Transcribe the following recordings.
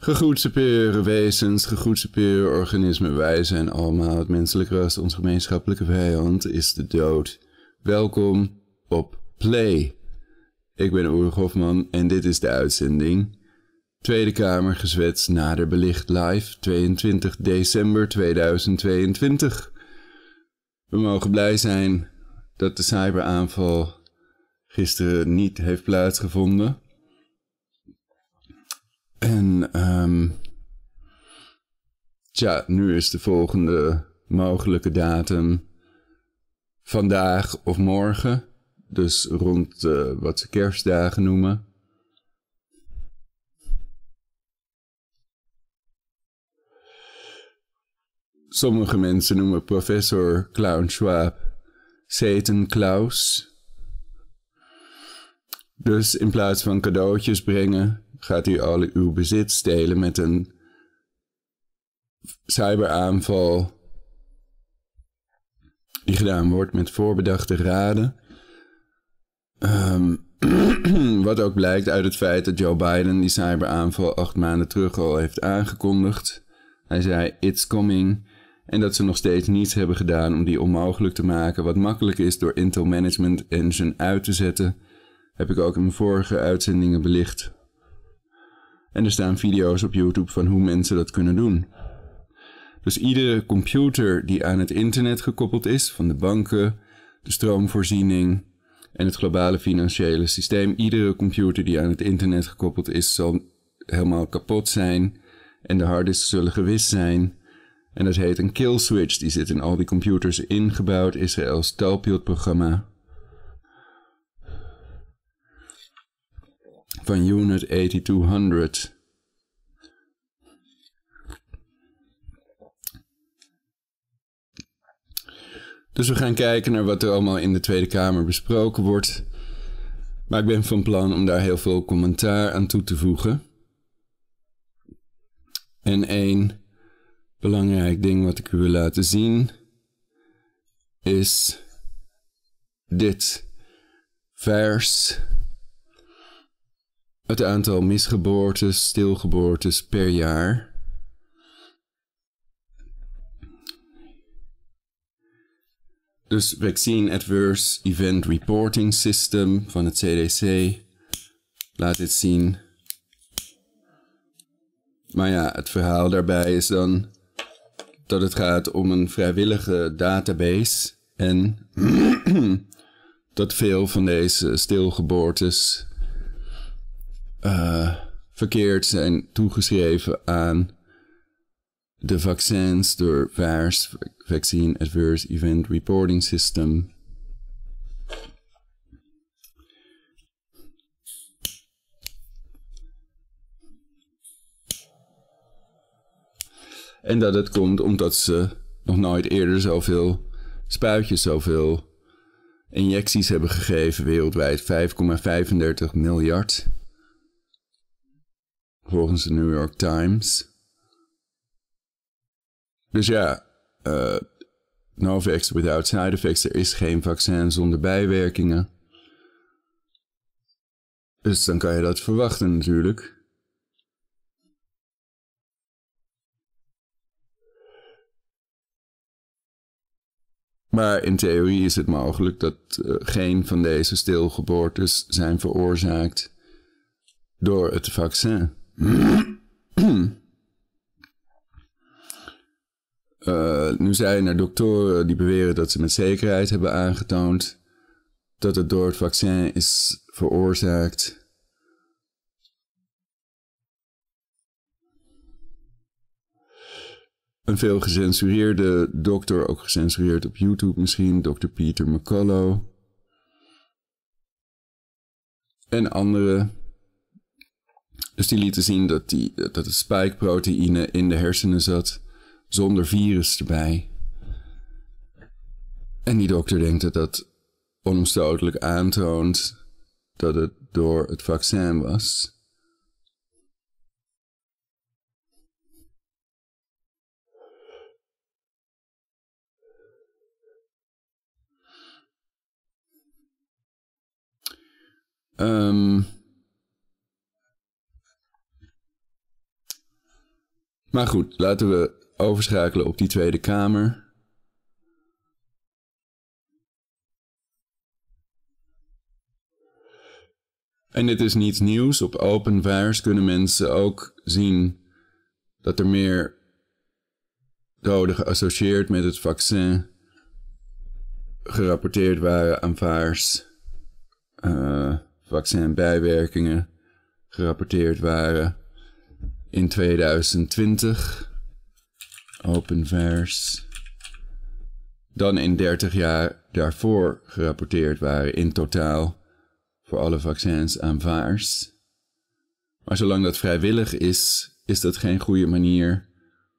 Gegroet wezens, gegroet organismen. Wij zijn allemaal het menselijk ras. Ons gemeenschappelijke vijand is de dood. Welkom op Play. Ik ben Ulrich Hofman en dit is de uitzending. Tweede Kamer gezwets nader belicht live 22 december 2022. We mogen blij zijn dat de cyberaanval gisteren niet heeft plaatsgevonden. En um, tja, nu is de volgende mogelijke datum vandaag of morgen. Dus rond uh, wat ze kerstdagen noemen. Sommige mensen noemen professor Clown Schwab Satan Klaus. Dus in plaats van cadeautjes brengen, gaat u al uw bezit stelen met een cyberaanval die gedaan wordt met voorbedachte raden. Um, wat ook blijkt uit het feit dat Joe Biden die cyberaanval acht maanden terug al heeft aangekondigd. Hij zei, it's coming. En dat ze nog steeds niets hebben gedaan om die onmogelijk te maken. Wat makkelijk is door Intel Management Engine uit te zetten. Heb ik ook in mijn vorige uitzendingen belicht. En er staan video's op YouTube van hoe mensen dat kunnen doen. Dus iedere computer die aan het internet gekoppeld is, van de banken, de stroomvoorziening en het globale financiële systeem, iedere computer die aan het internet gekoppeld is, zal helemaal kapot zijn en de hardisks zullen gewist zijn. En dat heet een kill switch, die zit in al die computers ingebouwd, Israëls Talpiot-programma. Van Unit 8200. Dus we gaan kijken naar wat er allemaal in de Tweede Kamer besproken wordt. Maar ik ben van plan om daar heel veel commentaar aan toe te voegen. En één belangrijk ding wat ik u wil laten zien is dit vers het aantal misgeboortes, stilgeboortes per jaar. Dus Vaccine Adverse Event Reporting System van het CDC laat dit zien. Maar ja, het verhaal daarbij is dan dat het gaat om een vrijwillige database en dat veel van deze stilgeboortes uh, verkeerd zijn toegeschreven aan de vaccins door VAERS, Vaccine Adverse Event Reporting System. En dat het komt omdat ze nog nooit eerder zoveel spuitjes, zoveel injecties hebben gegeven wereldwijd. 5,35 miljard volgens de New York Times. Dus ja, uh, without side effects. Er is geen vaccin zonder bijwerkingen. Dus dan kan je dat verwachten natuurlijk. Maar in theorie is het mogelijk dat uh, geen van deze stilgeboortes zijn veroorzaakt door het vaccin. Uh, nu zijn er doktoren die beweren dat ze met zekerheid hebben aangetoond dat het door het vaccin is veroorzaakt. Een veel gecensureerde dokter, ook gecensureerd op YouTube misschien, Dr. Peter McCullough. En andere dus die lieten zien dat, die, dat het spike-proteïne in de hersenen zat, zonder virus erbij. En die dokter denkt dat dat onomstotelijk aantoont dat het door het vaccin was. Um, Maar goed, laten we overschakelen op die Tweede Kamer. En dit is niets nieuws. Op open virus kunnen mensen ook zien dat er meer doden geassocieerd met het vaccin gerapporteerd waren aan vaars. Uh, vaccinbijwerkingen gerapporteerd waren in 2020. Open vers. Dan in 30 jaar daarvoor gerapporteerd waren in totaal voor alle vaccins aan vaars. Maar zolang dat vrijwillig is, is dat geen goede manier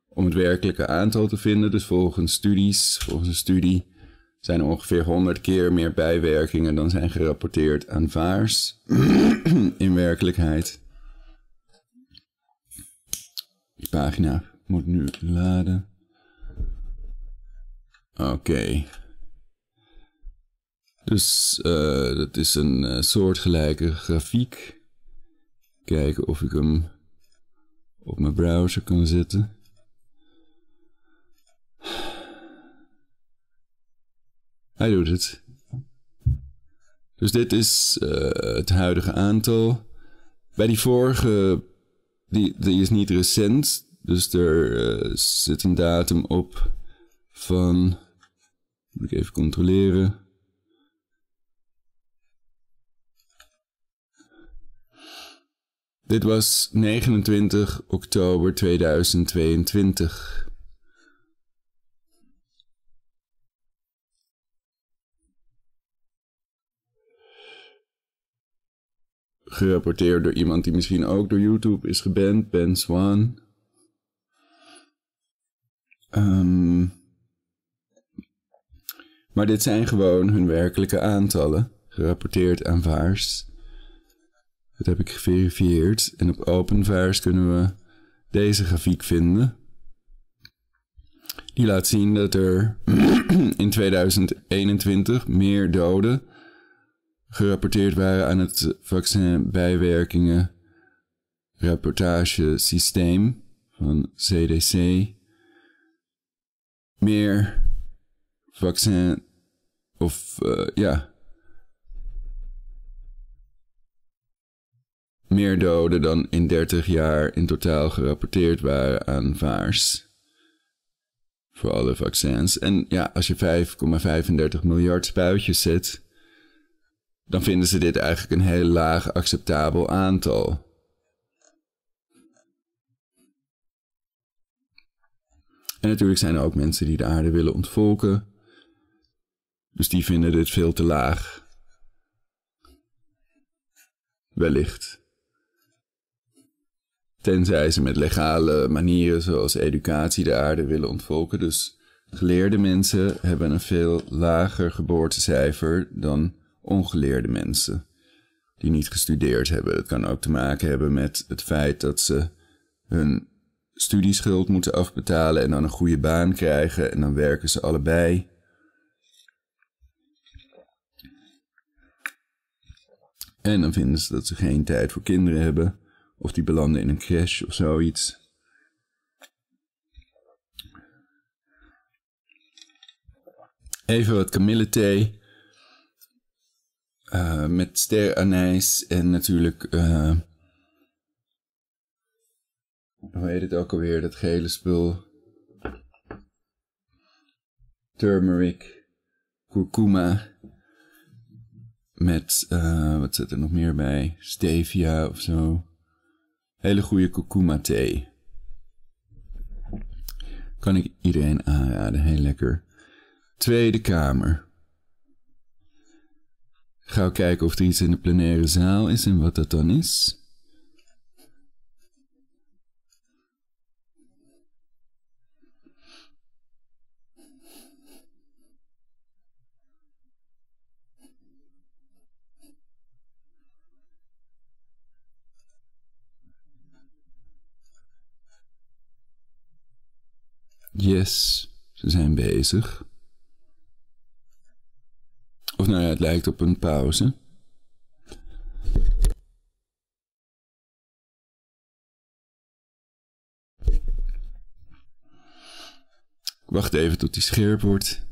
om het werkelijke aantal te vinden. Dus volgens studies, volgens een studie, zijn er ongeveer 100 keer meer bijwerkingen dan zijn gerapporteerd aan vaars in werkelijkheid. Die pagina moet nu laden. Oké. Dus uh, dat is een uh, soortgelijke grafiek. Kijken of ik hem op mijn browser kan zetten. Hij doet het. Dus dit is uh, het huidige aantal. Bij die vorige, die, die is niet recent. Dus er zit een datum op van, moet ik even controleren. Dit was 29 oktober 2022. Gerapporteerd door iemand die misschien ook door YouTube is geband, Ben Swan. Um, maar dit zijn gewoon hun werkelijke aantallen, gerapporteerd aan VARS. Dat heb ik geverifieerd. En op OpenVARS kunnen we deze grafiek vinden. Die laat zien dat er in 2021 meer doden gerapporteerd waren aan het vaccinbijwerkingen rapportagesysteem van CDC. Meer vaccin of uh, ja, meer doden dan in 30 jaar in totaal gerapporteerd waren aan vaars. Voor alle vaccins. En ja, als je 5,35 miljard spuitjes zet, dan vinden ze dit eigenlijk een heel laag acceptabel aantal. En natuurlijk zijn er ook mensen die de aarde willen ontvolken. Dus die vinden dit veel te laag. Wellicht. Tenzij ze met legale manieren zoals educatie de aarde willen ontvolken. Dus geleerde mensen hebben een veel lager geboortecijfer dan ongeleerde mensen die niet gestudeerd hebben. Het kan ook te maken hebben met het feit dat ze hun studieschuld moeten afbetalen en dan een goede baan krijgen en dan werken ze allebei. En dan vinden ze dat ze geen tijd voor kinderen hebben. Of die belanden in een crash of zoiets. Even wat kamillethee. Uh, met steranijs en natuurlijk... Uh, hoe heet het ook alweer, dat gele spul? Turmeric, kurkuma. Met, uh, wat zit er nog meer bij? Stevia of zo. Hele goede kurkuma thee. Kan ik iedereen aanraden, heel lekker. Tweede Kamer. Ga kijken of er iets in de plenaire zaal is en wat dat dan is. Yes, ze zijn bezig. Nou ja, het lijkt op een pauze. Ik wacht even tot die scherp wordt.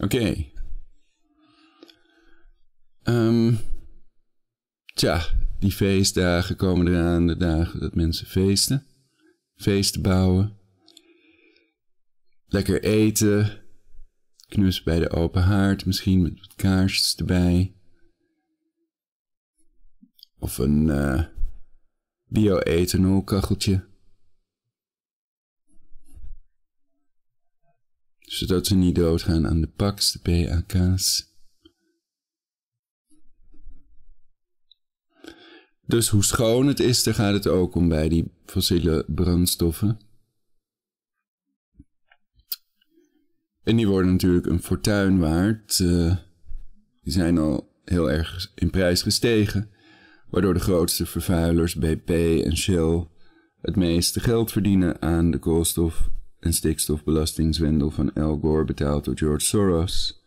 Oké. Um, tja, die feestdagen komen eraan, de dagen dat mensen feesten. Feesten bouwen. Lekker eten. Knus bij de open haard, misschien met kaarsjes erbij. Of een uh, bio-ethanol-kacheltje. Zodat ze niet doodgaan aan de PACs, de PAK's. Dus hoe schoon het is, daar gaat het ook om bij die fossiele brandstoffen. En die worden natuurlijk een fortuin waard. Uh, die zijn al heel erg in prijs gestegen. Waardoor de grootste vervuilers, BP en Shell, het meeste geld verdienen aan de koolstof een stikstofbelastingzwendel van Al Gore betaald door George Soros.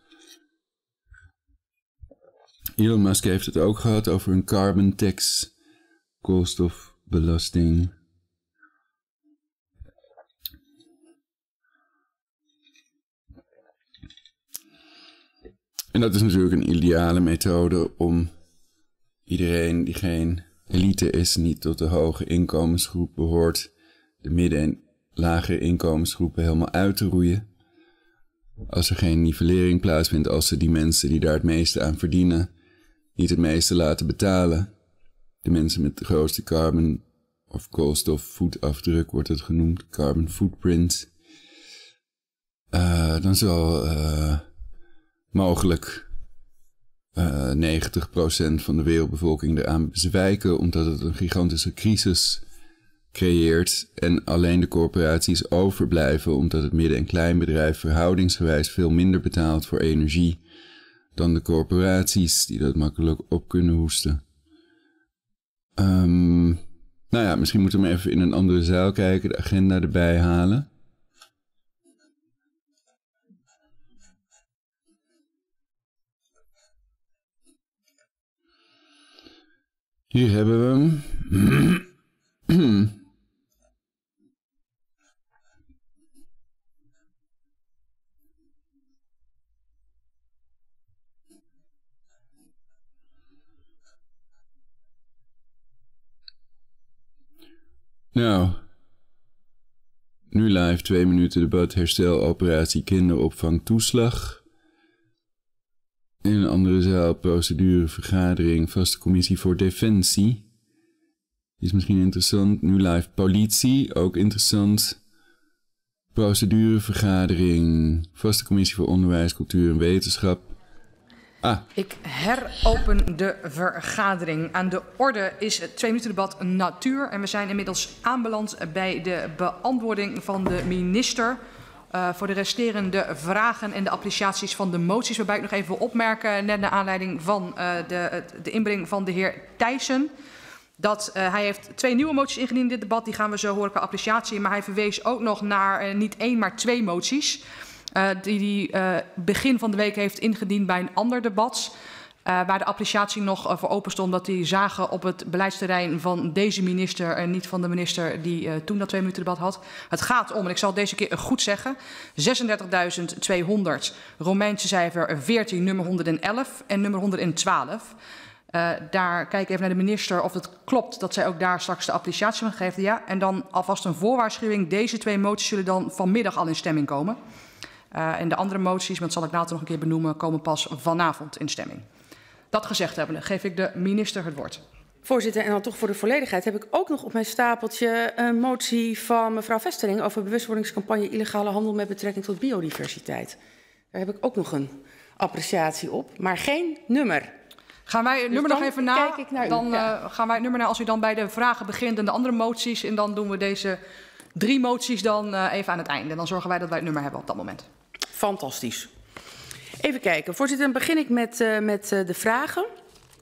Elon Musk heeft het ook gehad over een carbon tax, koolstofbelasting. En dat is natuurlijk een ideale methode om iedereen die geen elite is, niet tot de hoge inkomensgroep behoort, de midden- en lagere inkomensgroepen helemaal uit te roeien. Als er geen nivellering plaatsvindt, als ze die mensen die daar het meeste aan verdienen, niet het meeste laten betalen. De mensen met de grootste carbon of koolstofvoetafdruk wordt het genoemd, carbon footprint. Uh, dan zal uh, mogelijk uh, eh, 90% van de wereldbevolking eraan bezwijken, omdat het een gigantische crisis creëert en alleen de corporaties overblijven omdat het midden- en kleinbedrijf verhoudingsgewijs veel minder betaalt voor energie dan de corporaties die dat makkelijk op kunnen hoesten. Um, nou ja, misschien moeten we even in een andere zaal kijken, de agenda erbij halen. Hier hebben we hem. Nou, nu live twee minuten debat herstel operatie kinderopvang toeslag. In een andere zaal procedure vergadering vaste commissie voor defensie. Is misschien interessant. Nu live politie, ook interessant. Procedure vergadering vaste commissie voor onderwijs, cultuur en wetenschap. Ah. Ik heropen de vergadering. Aan de orde is het twee minuten debat natuur. En we zijn inmiddels aanbeland bij de beantwoording van de minister. Uh, voor de resterende vragen en de appreciaties van de moties. Waarbij ik nog even wil opmerken, net naar aanleiding van uh, de, de inbreng van de heer Thijssen. Dat uh, hij heeft twee nieuwe moties ingediend in dit debat. Die gaan we zo horen qua appreciatie. Maar hij verwees ook nog naar niet één, maar twee moties. Uh, die uh, begin van de week heeft ingediend bij een ander debat. Uh, waar de appreciatie nog voor open stond dat die zagen op het beleidsterrein van deze minister en niet van de minister die toen dat twee minuten debat had. Het gaat om, en ik zal deze keer goed zeggen, 36.200, Romeinse cijfer 14, nummer 111 en nummer 112. Uh, daar kijk even naar de minister of het klopt dat zij ook daar straks de appreciatie van geeft. Ja, en dan alvast een voorwaarschuwing. Deze twee moties zullen dan vanmiddag al in stemming komen. Uh, en de andere moties, maar dat zal ik later nog een keer benoemen, komen pas vanavond in stemming. Dat gezegd hebbende, geef ik de minister het woord. Voorzitter, en dan toch voor de volledigheid heb ik ook nog op mijn stapeltje een motie van mevrouw Vestering over bewustwordingscampagne illegale handel met betrekking tot biodiversiteit. Daar heb ik ook nog een appreciatie op, maar geen nummer. Gaan wij het Dus nummer nog even na? dan ja. eh, gaan wij het nummer na als u dan bij de vragen begint en de andere moties. En dan doen we deze drie moties dan eh, even aan het einde. Dan zorgen wij dat wij het nummer hebben op dat moment. Fantastisch. Even kijken. Voorzitter, dan begin ik met, uh, met uh, de vragen.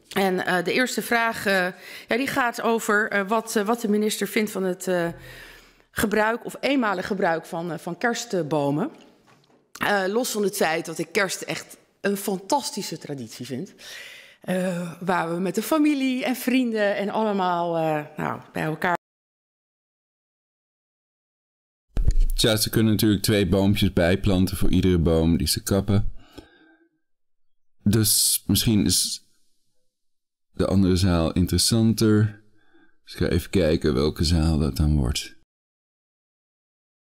En uh, de eerste vraag ja, die gaat over wat, wat de minister vindt van het gebruik of eenmalig gebruik van, van kerstbomen. los van het feit dat ik kerst echt een fantastische traditie vind. waar we met de familie en vrienden en allemaal nou, bij elkaar. Tja, ze kunnen natuurlijk twee boompjes bijplanten voor iedere boom die ze kappen. Dus misschien is de andere zaal interessanter. Dus ik ga even kijken welke zaal dat dan wordt.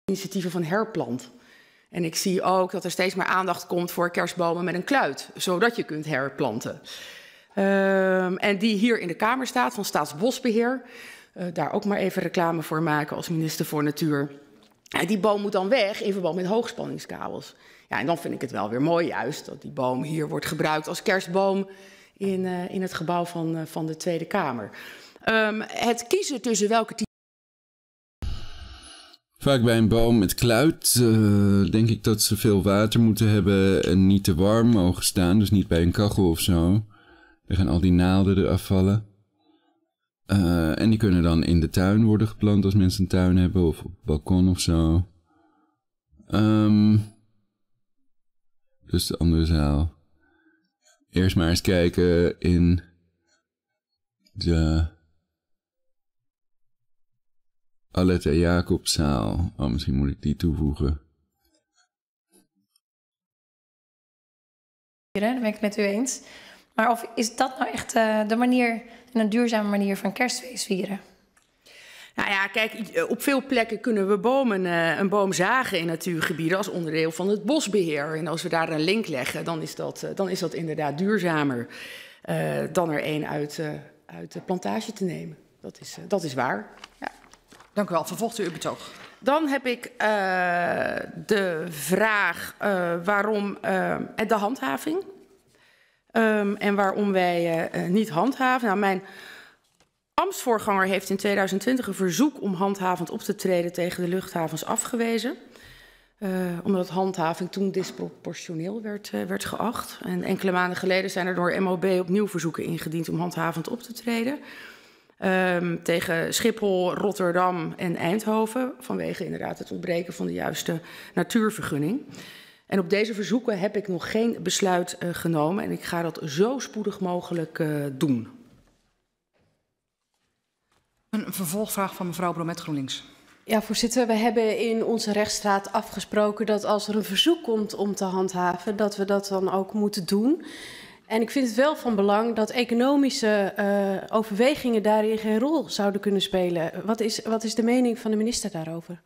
Initiatieven van herplant. En ik zie ook dat er steeds meer aandacht komt voor kerstbomen met een kluit, zodat je kunt herplanten. Um, en die hier in de Kamer staat van Staatsbosbeheer. Uh, daar ook maar even reclame voor maken als minister voor Natuur. Die boom moet dan weg in verband met hoogspanningskabels. Ja, en dan vind ik het wel weer mooi juist dat die boom hier wordt gebruikt als kerstboom in, uh, in het gebouw van, uh, van de Tweede Kamer. Um, het kiezen tussen welke Vaak bij een boom met kluit uh, denk ik dat ze veel water moeten hebben en niet te warm mogen staan. Dus niet bij een kachel of zo. Dan gaan al die naalden eraf vallen. Uh, en die kunnen dan in de tuin worden geplant als mensen een tuin hebben of op het balkon of zo. Dus de andere zaal. Eerst maar eens kijken in de Aletta Jacobzaal. Oh, misschien moet ik die toevoegen. Daar ben ik het met u eens. Maar of is dat nou echt uh, de manier en een duurzame manier van kerstfeest vieren? Nou ja, kijk, op veel plekken kunnen we bomen, uh, een boom zagen in natuurgebieden als onderdeel van het bosbeheer. En als we daar een link leggen, dan is dat, uh, dan is dat inderdaad duurzamer uh, dan er een uit, uit de plantage te nemen. Dat is, dat is waar. Ja. Dank u wel. Vervolgt u uw betoog. Dan heb ik de vraag waarom de handhaving. Um, en waarom wij niet handhaven. Nou, mijn Ambtsvoorganger heeft in 2020 een verzoek om handhavend op te treden tegen de luchthavens afgewezen. Uh, omdat handhaving toen disproportioneel werd, uh, werd geacht. En enkele maanden geleden zijn er door MOB opnieuw verzoeken ingediend om handhavend op te treden. Um, tegen Schiphol, Rotterdam en Eindhoven. Vanwege inderdaad het ontbreken van de juiste natuurvergunning. En op deze verzoeken heb ik nog geen besluit uh, genomen. En ik ga dat zo spoedig mogelijk doen. Een vervolgvraag van mevrouw Bromet GroenLinks. Ja, voorzitter, we hebben in onze rechtsstraat afgesproken dat als er een verzoek komt om te handhaven, dat we dat dan ook moeten doen. En ik vind het wel van belang dat economische uh, overwegingen daarin geen rol zouden kunnen spelen. Wat is, wat is de mening van de minister daarover?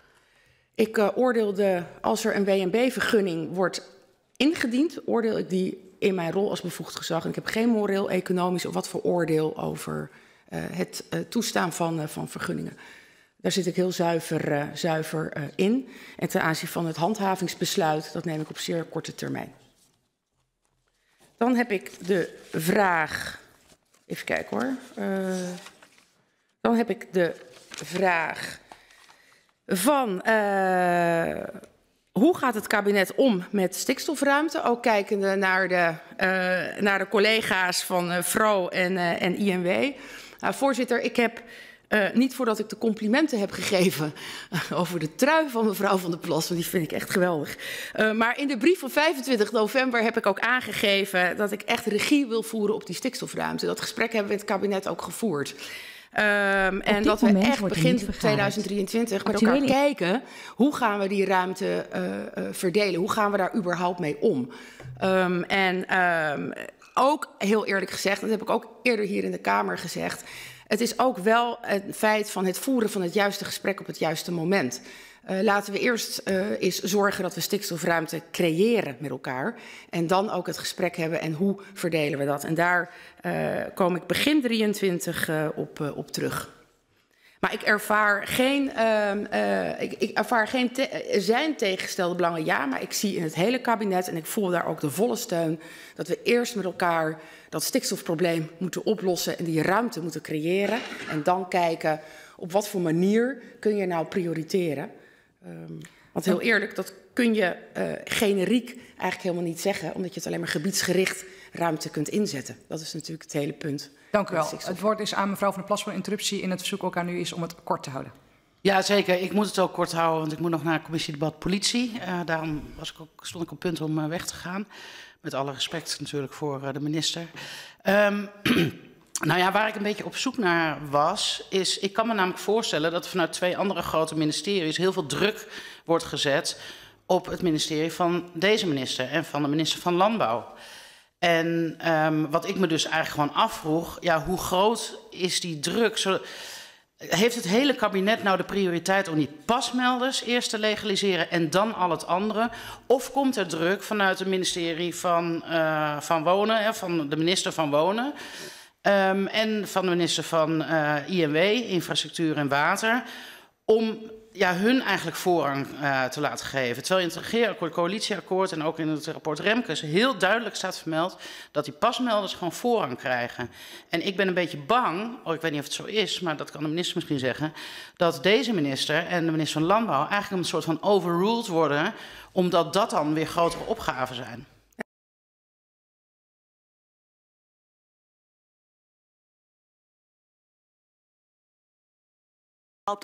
Ik uh, oordeelde, als er een WNB-vergunning wordt ingediend, oordeel ik die in mijn rol als bevoegd gezag. En ik heb geen moreel, economisch of wat voor oordeel over uh, het uh, toestaan van, van vergunningen. Daar zit ik heel zuiver, zuiver in. En ten aanzien van het handhavingsbesluit, dat neem ik op zeer korte termijn. Dan heb ik de vraag. Even kijken hoor. dan heb ik de vraag van. hoe gaat het kabinet om met stikstofruimte? Ook kijkende naar de, naar de collega's van FRO en, en INW. Nou, voorzitter, ik heb niet voordat ik de complimenten heb gegeven over de trui van mevrouw van der Plas, want die vind ik echt geweldig. Maar in de brief van 25 november heb ik ook aangegeven dat ik echt regie wil voeren op die stikstofruimte. Dat gesprek hebben we in het kabinet ook gevoerd. Um, en dat we echt begin 2023 met elkaar kijken hoe gaan we die ruimte uh, uh, verdelen? Hoe gaan we daar überhaupt mee om? Um, en um, ook heel eerlijk gezegd, dat heb ik ook eerder hier in de Kamer gezegd. Het is ook wel een feit van het voeren van het juiste gesprek op het juiste moment. Uh, laten we eerst uh, eens zorgen dat we stikstofruimte creëren met elkaar. En dan ook het gesprek hebben en hoe verdelen we dat. En daar uh, kom ik begin 23 op, op terug. Maar ik ervaar geen, uh, ik, ik, ervaar geen zijn tegengestelde belangen, ja, maar ik zie in het hele kabinet, en ik voel daar ook de volle steun, dat we eerst met elkaar dat stikstofprobleem moeten oplossen en die ruimte moeten creëren. En dan kijken op wat voor manier kun je nou prioriteren. Um, want heel eerlijk, dat kun je uh, generiek eigenlijk helemaal niet zeggen, omdat je het alleen maar gebiedsgericht ruimte kunt inzetten. Dat is natuurlijk het hele punt. Dank u wel. Het woord is aan mevrouw van der Plas voor interruptie. En het verzoek ook aan u is om het kort te houden. Ja, zeker. Ik moet het ook kort houden, want ik moet nog naar commissiedebat politie. Uh, daarom was ik ook, stond ik op punt om uh, weg te gaan. Met alle respect natuurlijk voor uh, de minister. Um, nou ja, waar ik een beetje op zoek naar was, is... Ik kan me namelijk voorstellen dat er vanuit twee andere grote ministeries... heel veel druk wordt gezet op het ministerie van deze minister... en van de minister van Landbouw. En um, wat ik me dus eigenlijk gewoon afvroeg, ja, hoe groot is die druk? Zo, heeft het hele kabinet nou de prioriteit om die pasmelders eerst te legaliseren en dan al het andere? Of komt er druk vanuit het ministerie van, uh, van Wonen, hè, van de minister van Wonen um, en van de minister van uh, INW, Infrastructuur en Water, om ja, hun eigenlijk voorrang uh, te laten geven. Terwijl in het regeerakkoord, coalitieakkoord en ook in het rapport Remkes heel duidelijk staat vermeld dat die pasmelders gewoon voorrang krijgen. En ik ben een beetje bang, oh, ik weet niet of het zo is, maar dat kan de minister misschien zeggen, dat deze minister en de minister van Landbouw eigenlijk een soort van overruled worden, omdat dat dan weer grotere opgaven zijn.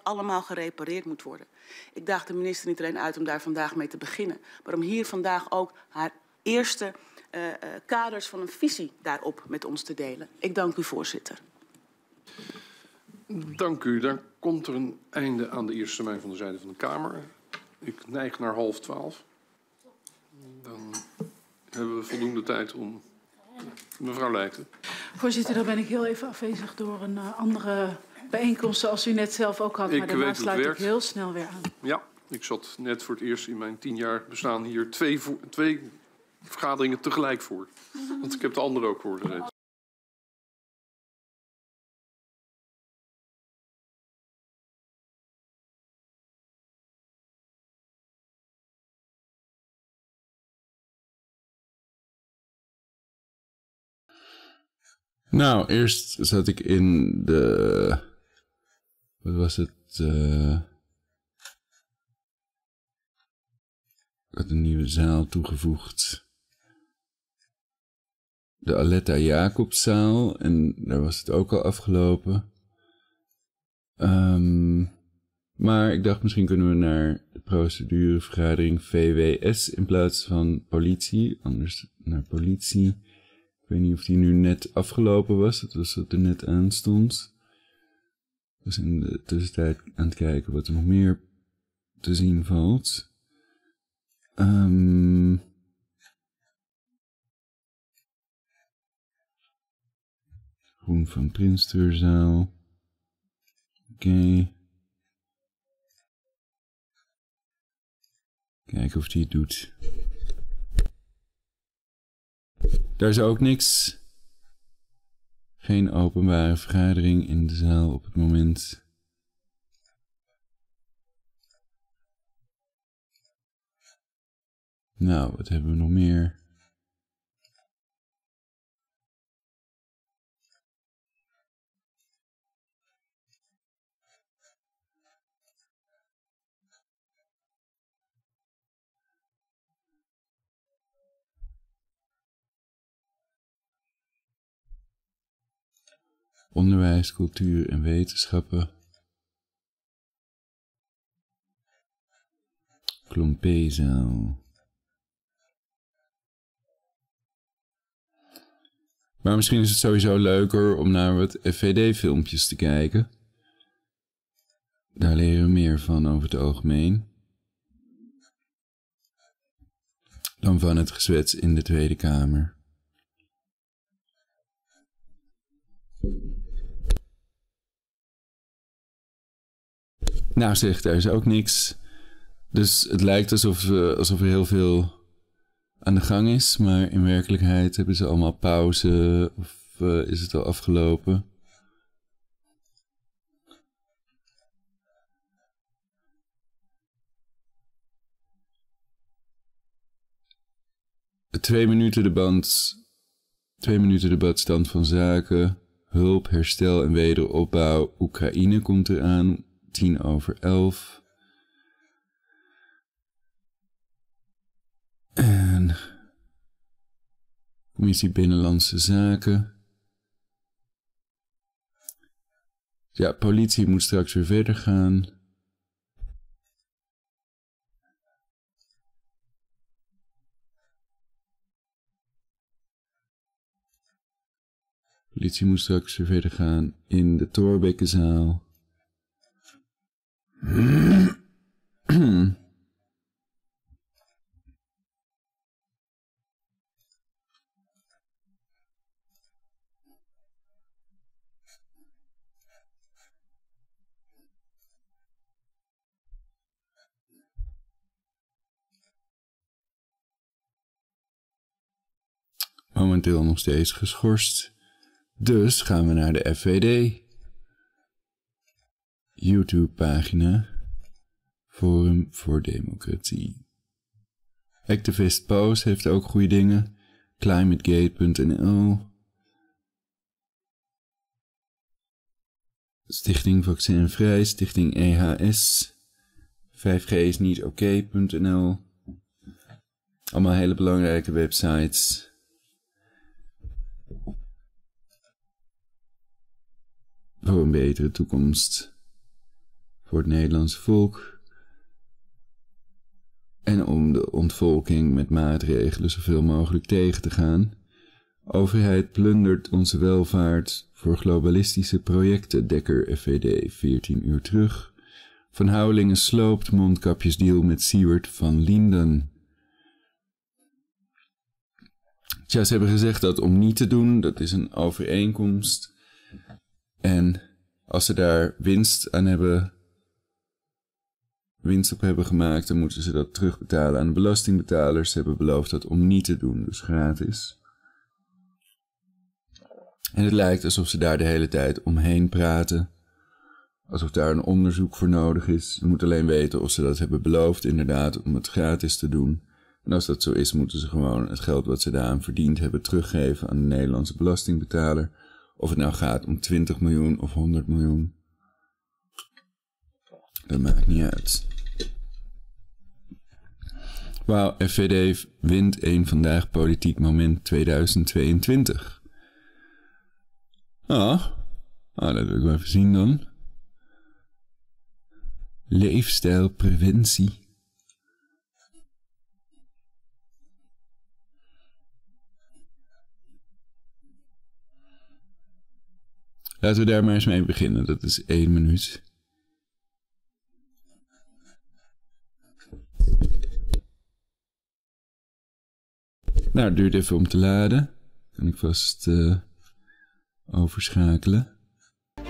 Allemaal gerepareerd moet worden. Ik daag de minister niet alleen uit om daar vandaag mee te beginnen, maar om hier vandaag ook haar eerste uh, uh, kaders van een visie daarop met ons te delen. Ik dank u, voorzitter. Dank u. Dan komt er een einde aan de eerste termijn van de zijde van de Kamer. Ik neig naar half twaalf. Dan hebben we voldoende tijd om. Mevrouw Leijten. Voorzitter, dan ben ik heel even afwezig door een uh, andere bijeenkomst zoals u net zelf ook had. Ik maar daarna weet sluit ik heel snel weer aan. Ja, ik zat net voor het eerst in mijn tien jaar bestaan hier twee, twee vergaderingen tegelijk voor. Want ik heb de andere ook voorgezeten. Nou, eerst zat ik in de. Wat was het? Uh, ik had een nieuwe zaal toegevoegd. De Aletta Jacobszaal. En daar was het ook al afgelopen. Um, maar ik dacht, misschien kunnen we naar de procedurevergadering VWS in plaats van politie. Anders naar politie. Ik weet niet of die nu net afgelopen was. Het was dat er net aan stond. Was in de tussentijd aan het kijken wat er nog meer te zien valt. Um, Groen van Prinsteurzaal. Oké. Okay. Kijken of die het doet. Daar is ook niks. Geen openbare vergadering in de zaal op het moment. Nou, wat hebben we nog meer? Onderwijs, cultuur en wetenschappen. Klompezaal. Maar misschien is het sowieso leuker om naar wat FVD-filmpjes te kijken. Daar leren we meer van over het algemeen. Dan van het gezwets in de Tweede Kamer. Nou zegt daar is ook niks. Dus het lijkt alsof, eh, alsof er heel veel aan de gang is. Maar in werkelijkheid hebben ze allemaal pauze of eh, is het al afgelopen. Twee minuten debat, twee minuten debat stand van zaken, hulp, herstel en wederopbouw. Oekraïne komt eraan tien over elf. En Commissie Binnenlandse Zaken. Ja, politie moet straks weer verder gaan. Politie moet straks weer verder gaan in de Torbekkenzaal. Momenteel nog steeds geschorst. Dus gaan we naar de FVD. YouTube-pagina. Forum voor Democratie. Activist Post heeft ook goede dingen. Climategate.nl Stichting Vaccin Vrij, Stichting EHS. 5G is niet oké.nl. Allemaal hele belangrijke websites. voor een betere toekomst voor het Nederlandse volk en om de ontvolking met maatregelen zoveel mogelijk tegen te gaan. Overheid plundert onze welvaart voor globalistische projecten, Dekker FVD 14 uur terug. Van Houwelingen sloopt mondkapjesdeal met Siewert van Linden. Tja, ze hebben gezegd dat om niet te doen, dat is een overeenkomst en als ze daar winst aan hebben, winst op hebben gemaakt, dan moeten ze dat terugbetalen aan de belastingbetalers. Ze hebben beloofd dat om niet te doen, dus gratis. En het lijkt alsof ze daar de hele tijd omheen praten. Alsof daar een onderzoek voor nodig is. Je moet alleen weten of ze dat hebben beloofd, inderdaad, om het gratis te doen. En als dat zo is, moeten ze gewoon het geld wat ze daaraan verdiend hebben teruggeven aan de Nederlandse belastingbetaler. Of het nou gaat om 20 miljoen of 100 miljoen. Dat maakt niet uit. Wauw, FVD wint een vandaag politiek moment 2022. Ah, ah dat wil ik wel even zien dan. Leefstijlpreventie. Laten we daar maar eens mee beginnen. Dat is één minuut. Nou, het duurt even om te laden. Kan ik vast uh, overschakelen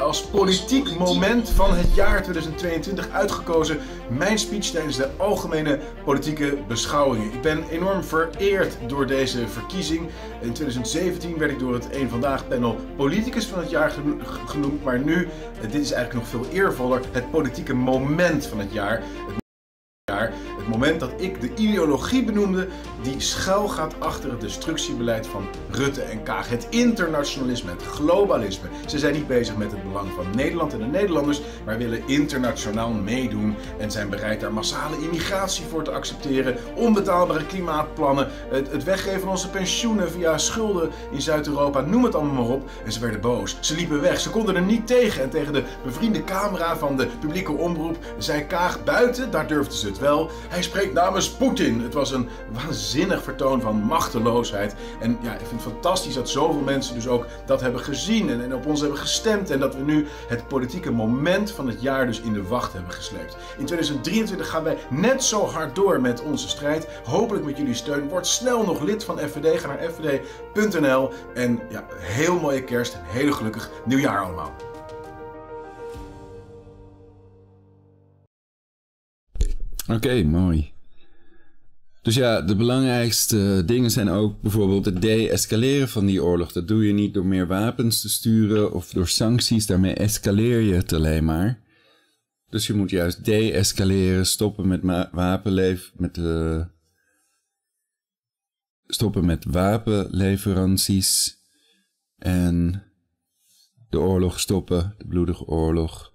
als politiek moment van het jaar 2022 uitgekozen mijn speech tijdens de algemene politieke beschouwingen. Ik ben enorm vereerd door deze verkiezing. In 2017 werd ik door het Eén Vandaag panel politicus van het jaar genoemd, maar nu, eh, dit is eigenlijk nog veel eervoller, het politieke moment van het jaar. Het moment dat ik de ideologie benoemde die schuil gaat achter het destructiebeleid van Rutte en Kaag. Het internationalisme, het globalisme. Ze zijn niet bezig met het belang van Nederland en de Nederlanders, maar willen internationaal meedoen en zijn bereid daar massale immigratie voor te accepteren, onbetaalbare klimaatplannen, het, het weggeven van onze pensioenen via schulden in Zuid-Europa, noem het allemaal maar op. En ze werden boos. Ze liepen weg. Ze konden er niet tegen. En tegen de bevriende camera van de publieke omroep zei Kaag buiten, daar durfden ze het wel. Hij spreekt namens Poetin. Het was een waanzinnig vertoon van machteloosheid. En ja, ik vind het fantastisch dat zoveel mensen dus ook dat hebben gezien en, op ons hebben gestemd. En dat we nu het politieke moment van het jaar dus in de wacht hebben gesleept. In 2023 gaan wij net zo hard door met onze strijd. Hopelijk met jullie steun. Word snel nog lid van FVD. Ga naar fvd.nl. En ja, heel mooie kerst en heel gelukkig nieuwjaar allemaal. Oké, mooi. Dus ja, de belangrijkste dingen zijn ook bijvoorbeeld het de-escaleren van die oorlog. Dat doe je niet door meer wapens te sturen of door sancties. Daarmee escaleer je het alleen maar. Dus je moet juist de-escaleren, stoppen met wapenleef, met de stoppen met wapenleveranties en de oorlog stoppen, de bloedige oorlog.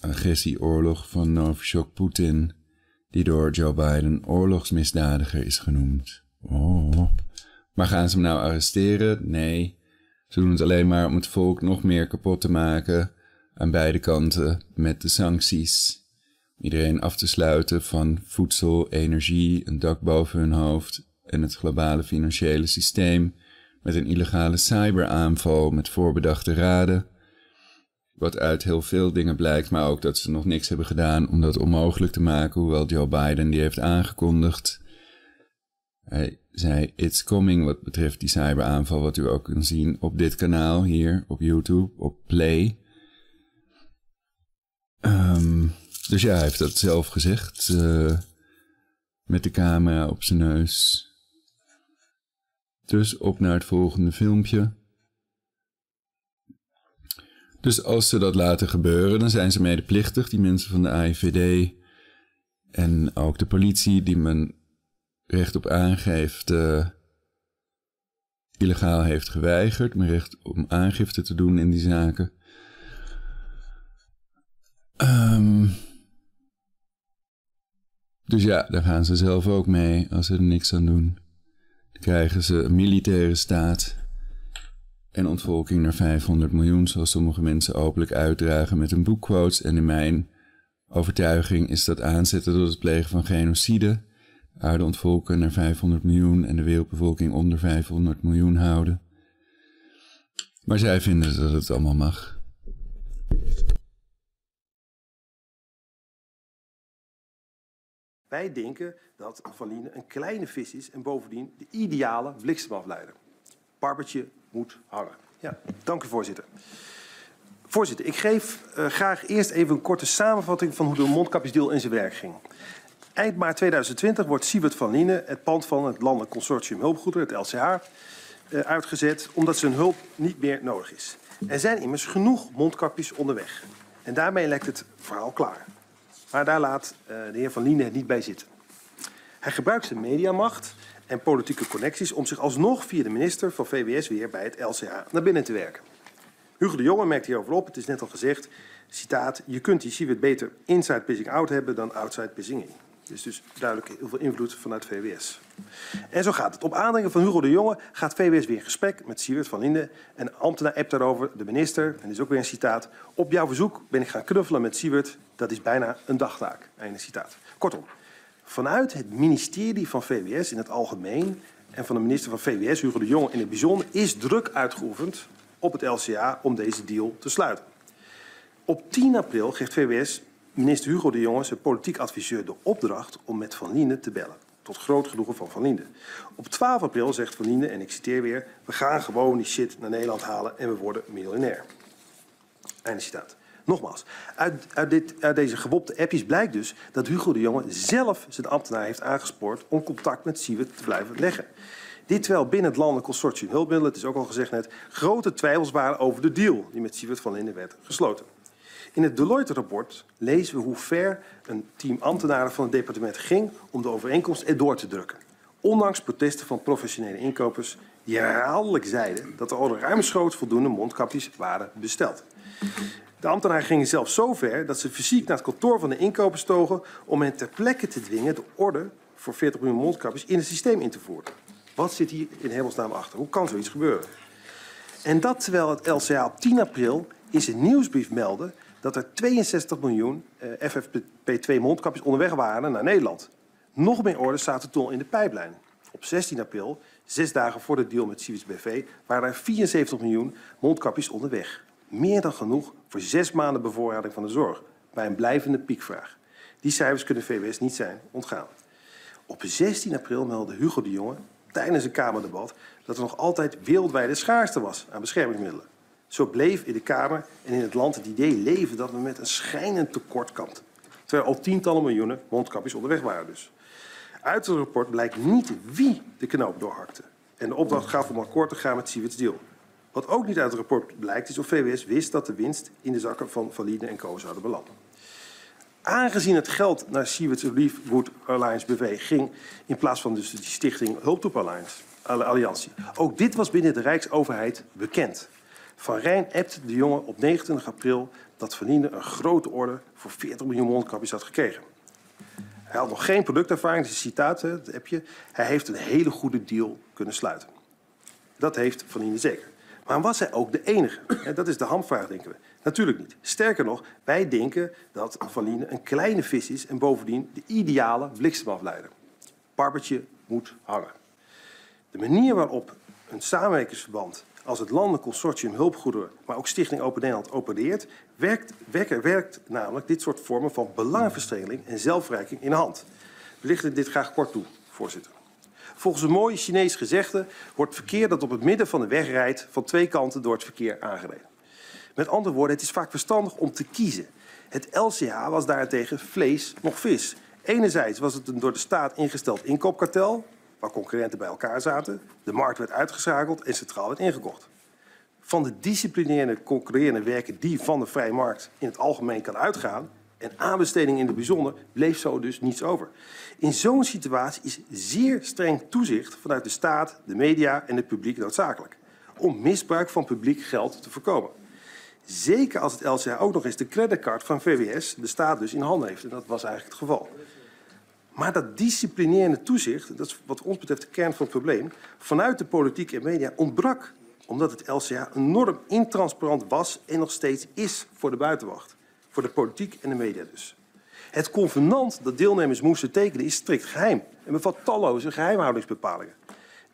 Agressieoorlog van Novichok Poetin, die door Joe Biden oorlogsmisdadiger is genoemd. Oh. Maar gaan ze hem nou arresteren? Nee. Ze doen het alleen maar om het volk nog meer kapot te maken aan beide kanten met de sancties. Iedereen af te sluiten van voedsel, energie, een dak boven hun hoofd en het globale financiële systeem met een illegale cyberaanval met voorbedachte raden. Wat uit heel veel dingen blijkt, maar ook dat ze nog niks hebben gedaan om dat onmogelijk te maken, hoewel Joe Biden die heeft aangekondigd. Hij zei It's Coming wat betreft die cyberaanval, wat u ook kunt zien op dit kanaal hier op YouTube, op Play. Um, dus ja, hij heeft dat zelf gezegd. Uh, met de camera op zijn neus. Dus op naar het volgende filmpje. Dus als ze dat laten gebeuren, dan zijn ze medeplichtig, die mensen van de AIVD en ook de politie die men recht op aangeeft uh, illegaal heeft geweigerd, mijn recht om aangifte te doen in die zaken. Um, dus ja, daar gaan ze zelf ook mee als ze er niks aan doen. Dan krijgen ze een militaire staat en ontvolking naar 500 miljoen, zoals sommige mensen openlijk uitdragen met hun boekquotes. En in mijn overtuiging is dat aanzetten tot het plegen van genocide. Aarde ontvolken naar 500 miljoen en de wereldbevolking onder 500 miljoen houden. Maar zij vinden dat het allemaal mag. Wij denken dat Van Liene een kleine vis is en bovendien de ideale bliksemafleider. Parpertje moet hangen. Ja, dank u voorzitter. Voorzitter, ik geef uh, graag eerst even een korte samenvatting van hoe de mondkapjesdeal in zijn werk ging. Eind maart 2020 wordt Siebert van Liene het pand van het Landelijk Consortium Hulpgoederen, het LCH, uh, uitgezet omdat zijn hulp niet meer nodig is. Er zijn immers genoeg mondkapjes onderweg. En daarmee lijkt het verhaal klaar. Maar daar laat uh, de heer Van Liene het niet bij zitten. Hij gebruikt zijn mediamacht en politieke connecties om zich alsnog via de minister van VWS weer bij het LCH naar binnen te werken. Hugo de Jonge merkt hierover op, het is net al gezegd, citaat, je kunt die beter inside pissing out hebben dan outside pissing in. Dus dus duidelijk heel veel invloed vanuit VWS. En zo gaat het. Op aandringen van Hugo de Jonge gaat VWS weer in gesprek met Siewert van Linden. En ambtenaar appt daarover de minister, en dit is ook weer een citaat. Op jouw verzoek ben ik gaan knuffelen met Siewert. Dat is bijna een dagtaak. Einde citaat. Kortom, vanuit het ministerie van VWS in het algemeen en van de minister van VWS, Hugo de Jonge in het bijzonder, is druk uitgeoefend op het LCA om deze deal te sluiten. Op 10 april geeft VWS minister Hugo de Jonge zijn politiek adviseur de opdracht om met Van te bellen. Tot groot genoegen van Van. Op 12 april zegt Van en ik citeer weer, we gaan gewoon die shit naar Nederland halen en we worden miljonair. Einde citaat. Nogmaals, uit, uit, dit, deze gewopte appjes blijkt dus dat Hugo de Jonge zelf zijn ambtenaar heeft aangespoord om contact met Siewert te blijven leggen. Dit terwijl binnen het landelijk consortium hulpmiddelen, het is ook al gezegd net, grote twijfels waren over de deal die met Siewert van Linden werd gesloten. In het Deloitte-rapport lezen we hoe ver een team ambtenaren van het departement ging om de overeenkomst erdoor te drukken. Ondanks protesten van professionele inkopers die herhaaldelijk zeiden dat er al ruimschoots voldoende mondkapjes waren besteld. De ambtenaren gingen zelfs zo ver dat ze fysiek naar het kantoor van de inkopers togen om hen ter plekke te dwingen de orde voor 40 miljoen mondkapjes in het systeem in te voeren. Wat zit hier in hemelsnaam achter? Hoe kan zoiets gebeuren? En dat terwijl het LCA op 10 april in zijn nieuwsbrief meldde dat er 62 miljoen uh, FFP2 mondkapjes onderweg waren naar Nederland. Nog meer orders zaten toen in de pijplijn. Op 16 april, zes dagen voor de deal met Civics BV, waren er 74 miljoen mondkapjes onderweg. Meer dan genoeg voor zes maanden bevoorrading van de zorg, bij een blijvende piekvraag. Die cijfers kunnen VWS niet zijn ontgaan. Op 16 april meldde Hugo de Jonge tijdens een Kamerdebat dat er nog altijd wereldwijde schaarste was aan beschermingsmiddelen. Zo bleef in de Kamer en in het land het idee leven dat we met een schijnend tekort kampten. Terwijl al tientallen miljoenen mondkapjes onderweg waren dus. Uit het rapport blijkt niet wie de knoop doorhakte. En de opdracht gaf om akkoord te gaan met Siewits deal. Wat ook niet uit het rapport blijkt is of VWS wist dat de winst in de zakken van Valide en Co. zouden belanden. Aangezien het geld naar Siewert Liefgoed Alliance BV ging... in plaats van dus die stichting Alliance, Alliantie. Ook dit was binnen de Rijksoverheid bekend. Van Rijn appte de jongen op 29 april dat Van Liende een grote orde voor 40 miljoen mondkapjes had gekregen. Hij had nog geen productervaring, een citaat, dat appje. Hij heeft een hele goede deal kunnen sluiten. Dat heeft Van zeker. Maar was hij ook de enige? dat is de hamvraag, denken we. Natuurlijk niet. Sterker nog, wij denken dat Van Liene een kleine vis is en bovendien de ideale bliksemafleider. Parpertje moet hangen. De manier waarop een samenwerkingsverband als het Landelijk Consortium Hulpgoederen, maar ook Stichting Open Nederland opereert, werkt, werkt, werkt namelijk dit soort vormen van belangenverstrengeling en zelfverrijking in de hand. We lichten dit graag kort toe, voorzitter. Volgens een mooie Chinees gezegde wordt verkeer dat op het midden van de weg rijdt van twee kanten door het verkeer aangereden. Met andere woorden, het is vaak verstandig om te kiezen. Het LCH was daarentegen vlees nog vis. Enerzijds was het een door de staat ingesteld inkoopkartel, waar concurrenten bij elkaar zaten. De markt werd uitgeschakeld en centraal werd ingekocht. Van de disciplinerende concurrerende werken die van de vrije markt in het algemeen kan uitgaan, en aanbesteding in het bijzonder, bleef zo dus niets over. In zo'n situatie is zeer streng toezicht vanuit de staat, de media en het publiek noodzakelijk. Om misbruik van publiek geld te voorkomen. Zeker als het LCH ook nog eens de creditcard van VWS, de staat dus in handen heeft. En dat was eigenlijk het geval. Maar dat disciplinerende toezicht, dat is wat ons betreft de kern van het probleem, vanuit de politiek en media ontbrak. Omdat het LCH enorm intransparant was en nog steeds is voor de buitenwacht. Voor de politiek en de media dus. Het convenant dat deelnemers moesten tekenen is strikt geheim en bevat talloze geheimhoudingsbepalingen.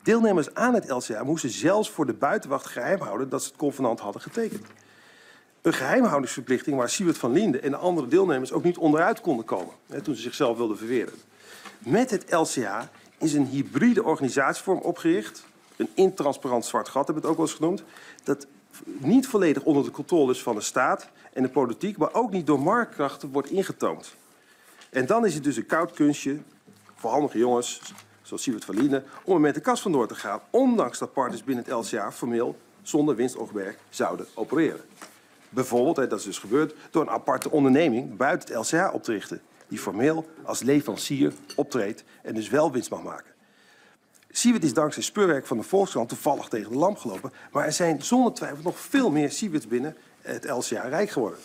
Deelnemers aan het LCH moesten zelfs voor de buitenwacht geheim houden dat ze het convenant hadden getekend. Een geheimhoudingsverplichting waar Siewert van Linde en de andere deelnemers ook niet onderuit konden komen hè, toen ze zichzelf wilden verweren. Met het LCH is een hybride organisatievorm opgericht, een intransparant zwart gat hebben we het ook wel eens genoemd, dat niet volledig onder de controle is van de staat en de politiek, maar ook niet door marktkrachten wordt ingetoond. En dan is het dus een koud kunstje voor handige jongens, zoals Siewert van Liene, om er met de kas vandoor te gaan, ondanks dat partners binnen het LCA formeel zonder winstoogmerk zouden opereren. Bijvoorbeeld, dat is dus gebeurd, door een aparte onderneming buiten het LCA op te richten, die formeel als leverancier optreedt en dus wel winst mag maken. Siewert is dankzij speurwerk van de Volkskrant toevallig tegen de lamp gelopen, maar er zijn zonder twijfel nog veel meer Siewerts binnen het LCA rijk geworden.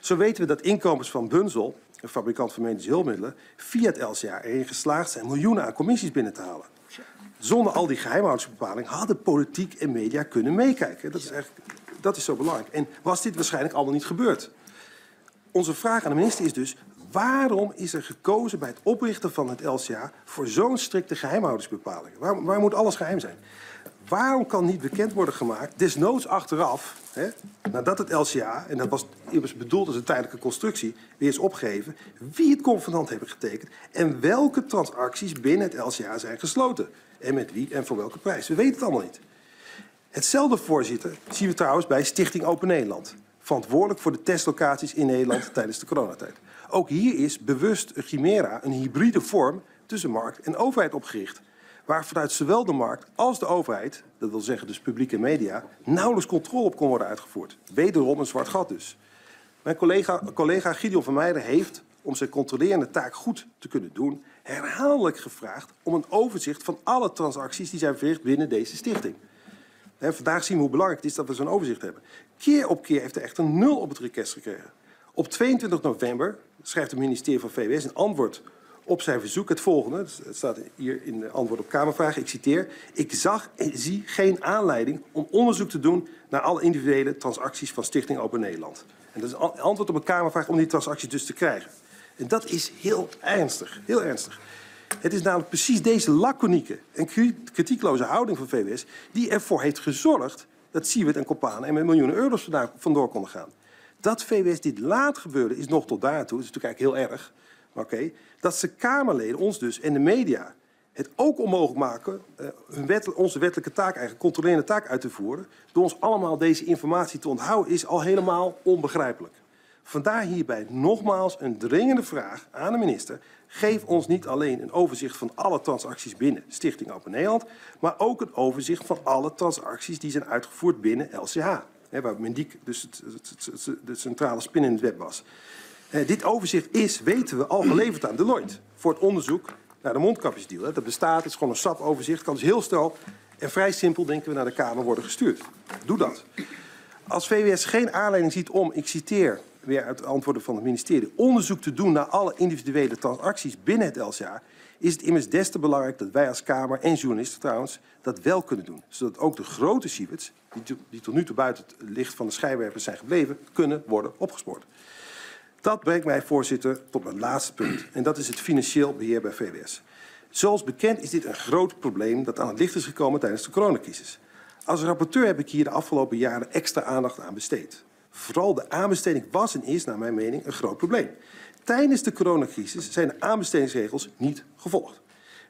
Zo weten we dat inkomens van Bunzel, een fabrikant van medische hulpmiddelen, via het LCA erin geslaagd zijn miljoenen aan commissies binnen te halen. Zonder al die geheimhoudingsbepalingen hadden politiek en media kunnen meekijken. Dat is, eigenlijk, dat is zo belangrijk. En was dit waarschijnlijk allemaal niet gebeurd? Onze vraag aan de minister is dus, waarom is er gekozen bij het oprichten van het LCA voor zo'n strikte geheimhoudingsbepalingen? Waar, waar moet alles geheim zijn? Waarom kan niet bekend worden gemaakt, desnoods achteraf, hè, nadat het LCA, en dat was immers bedoeld als een tijdelijke constructie, weer is opgegeven, wie het convenant hebben getekend en welke transacties binnen het LCA zijn gesloten? En met wie en voor welke prijs? We weten het allemaal niet. Hetzelfde, voorzitter, zien we trouwens bij Stichting Open Nederland. Verantwoordelijk voor de testlocaties in Nederland tijdens de coronatijd. Ook hier is bewust een chimera, een hybride vorm tussen markt en overheid opgericht waar vanuit zowel de markt als de overheid, dat wil zeggen dus publiek en media, nauwelijks controle op kon worden uitgevoerd. Wederom een zwart gat dus. Mijn collega, collega Gideon van Meijden heeft, om zijn controlerende taak goed te kunnen doen, herhaaldelijk gevraagd om een overzicht van alle transacties die zijn verricht binnen deze stichting. Vandaag zien we hoe belangrijk het is dat we zo'n overzicht hebben. Keer op keer heeft hij echt een nul op het request gekregen. Op 22 november schrijft het ministerie van VWS een antwoord op zijn verzoek het volgende. Het staat hier in de antwoord op Kamervragen. Ik citeer. Ik zag en zie geen aanleiding om onderzoek te doen naar alle individuele transacties van Stichting Open Nederland. En dat is antwoord op een Kamervraag om die transacties dus te krijgen. En dat is heel ernstig. Heel ernstig. Het is namelijk precies deze laconieke en kritiekloze houding van VWS die ervoor heeft gezorgd dat Siewert en Kopanen er met miljoenen euro's vandoor konden gaan. Dat VWS dit laat gebeuren is nog tot daartoe, dat is natuurlijk eigenlijk heel erg. Maar oké, dat ze Kamerleden, ons dus, en de media het ook onmogelijk maken uh, hun onze wettelijke taak, eigenlijk controlerende taak uit te voeren, door ons allemaal deze informatie te onthouden, is al helemaal onbegrijpelijk. Vandaar hierbij nogmaals een dringende vraag aan de minister. Geef ons niet alleen een overzicht van alle transacties binnen Stichting Open Nederland, maar ook een overzicht van alle transacties die zijn uitgevoerd binnen LCH. Hè, waar Mendiek dus het, het, het, de centrale spin in het web was. Dit overzicht is, weten we, al geleverd aan Deloitte voor het onderzoek naar de mondkapjesdeal. Dat bestaat, het is gewoon een SAP-overzicht, kan dus heel snel en vrij simpel, denken we, naar de Kamer worden gestuurd. Doe dat. Als VWS geen aanleiding ziet om, ik citeer weer uit de antwoorden van het ministerie, onderzoek te doen naar alle individuele transacties binnen het LCA, is het immers des te belangrijk dat wij als Kamer en journalisten trouwens dat wel kunnen doen. Zodat ook de grote sievets, die, die tot nu toe buiten het licht van de schijnwerpers zijn gebleven, kunnen worden opgespoord. Dat brengt mij, voorzitter, tot mijn laatste punt. En dat is het financieel beheer bij VWS. Zoals bekend is dit een groot probleem dat aan het licht is gekomen tijdens de coronacrisis. Als rapporteur heb ik hier de afgelopen jaren extra aandacht aan besteed. Vooral de aanbesteding was en is, naar mijn mening, een groot probleem. Tijdens de coronacrisis zijn de aanbestedingsregels niet gevolgd.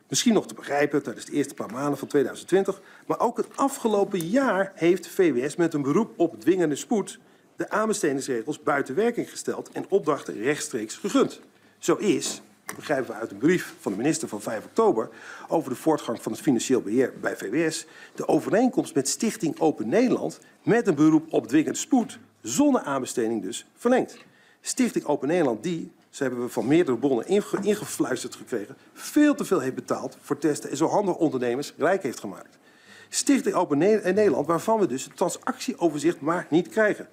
Misschien nog te begrijpen tijdens de eerste paar maanden van 2020, maar ook het afgelopen jaar heeft VWS met een beroep op dwingende spoed de aanbestedingsregels buiten werking gesteld en opdrachten rechtstreeks gegund. Zo is, begrijpen we uit een brief van de minister van 5 oktober over de voortgang van het financieel beheer bij VWS, de overeenkomst met Stichting Open Nederland met een beroep op dwingende spoed zonder aanbesteding dus verlengd. Stichting Open Nederland die, ze hebben we van meerdere bronnen ingefluisterd gekregen, veel te veel heeft betaald voor testen en zo handige ondernemers rijk heeft gemaakt. Stichting Open Nederland, waarvan we dus het transactieoverzicht maar niet krijgen.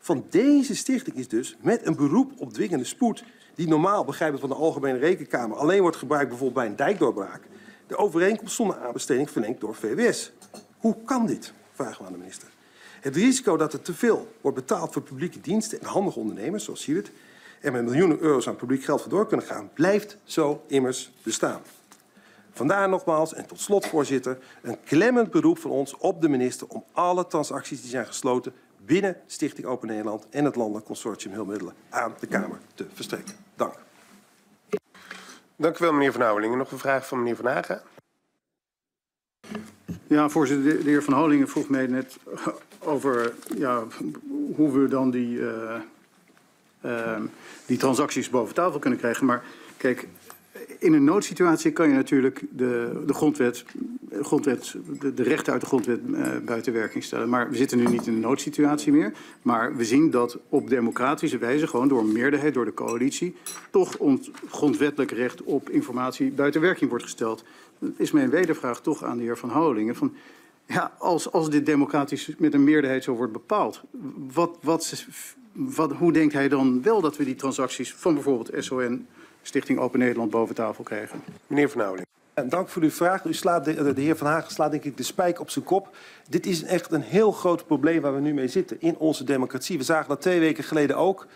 Van deze stichting is dus met een beroep op dwingende spoed, die normaal, begrijpen van de Algemene Rekenkamer, alleen wordt gebruikt bijvoorbeeld bij een dijkdoorbraak, de overeenkomst zonder aanbesteding verlengd door VWS. Hoe kan dit? Vragen we aan de minister. Het risico dat er te veel wordt betaald voor publieke diensten en handige ondernemers, zoals het, en met miljoenen euro's aan publiek geld vandoor kunnen gaan, blijft zo immers bestaan. Vandaar nogmaals, en tot slot voorzitter, een klemmend beroep van ons op de minister om alle transacties die zijn gesloten binnen Stichting Open Nederland en het Landelijk Consortium Hulpmiddelen aan de Kamer te verstrekken. Dank. Dank u wel, meneer Van Houwelingen. Nog een vraag van meneer Van Hagen. Ja, voorzitter, de, heer Van Houwelingen vroeg mij net over ja, hoe we dan die, uh, uh, die transacties boven tafel kunnen krijgen. Maar kijk, in een noodsituatie kan je natuurlijk de, de grondwet, grondwet de, de, rechten uit de grondwet uh, buiten werking stellen. Maar we zitten nu niet in een noodsituatie meer. Maar we zien dat op democratische wijze, gewoon door een meerderheid, door de coalitie, toch ons grondwettelijk recht op informatie buiten werking wordt gesteld. Dat is mijn wedervraag toch aan de heer Van Houwelingen. Van, ja, als, als dit democratisch met een meerderheid zo wordt bepaald, wat, wat, wat, hoe denkt hij dan wel dat we die transacties van bijvoorbeeld SON Stichting Open Nederland boven tafel krijgen. Meneer Van Ouweling. En dank voor uw vraag. U slaat de, de, heer Van Hagen slaat denk ik de spijk op zijn kop. Dit is echt een heel groot probleem waar we nu mee zitten in onze democratie. We zagen dat twee weken geleden ook.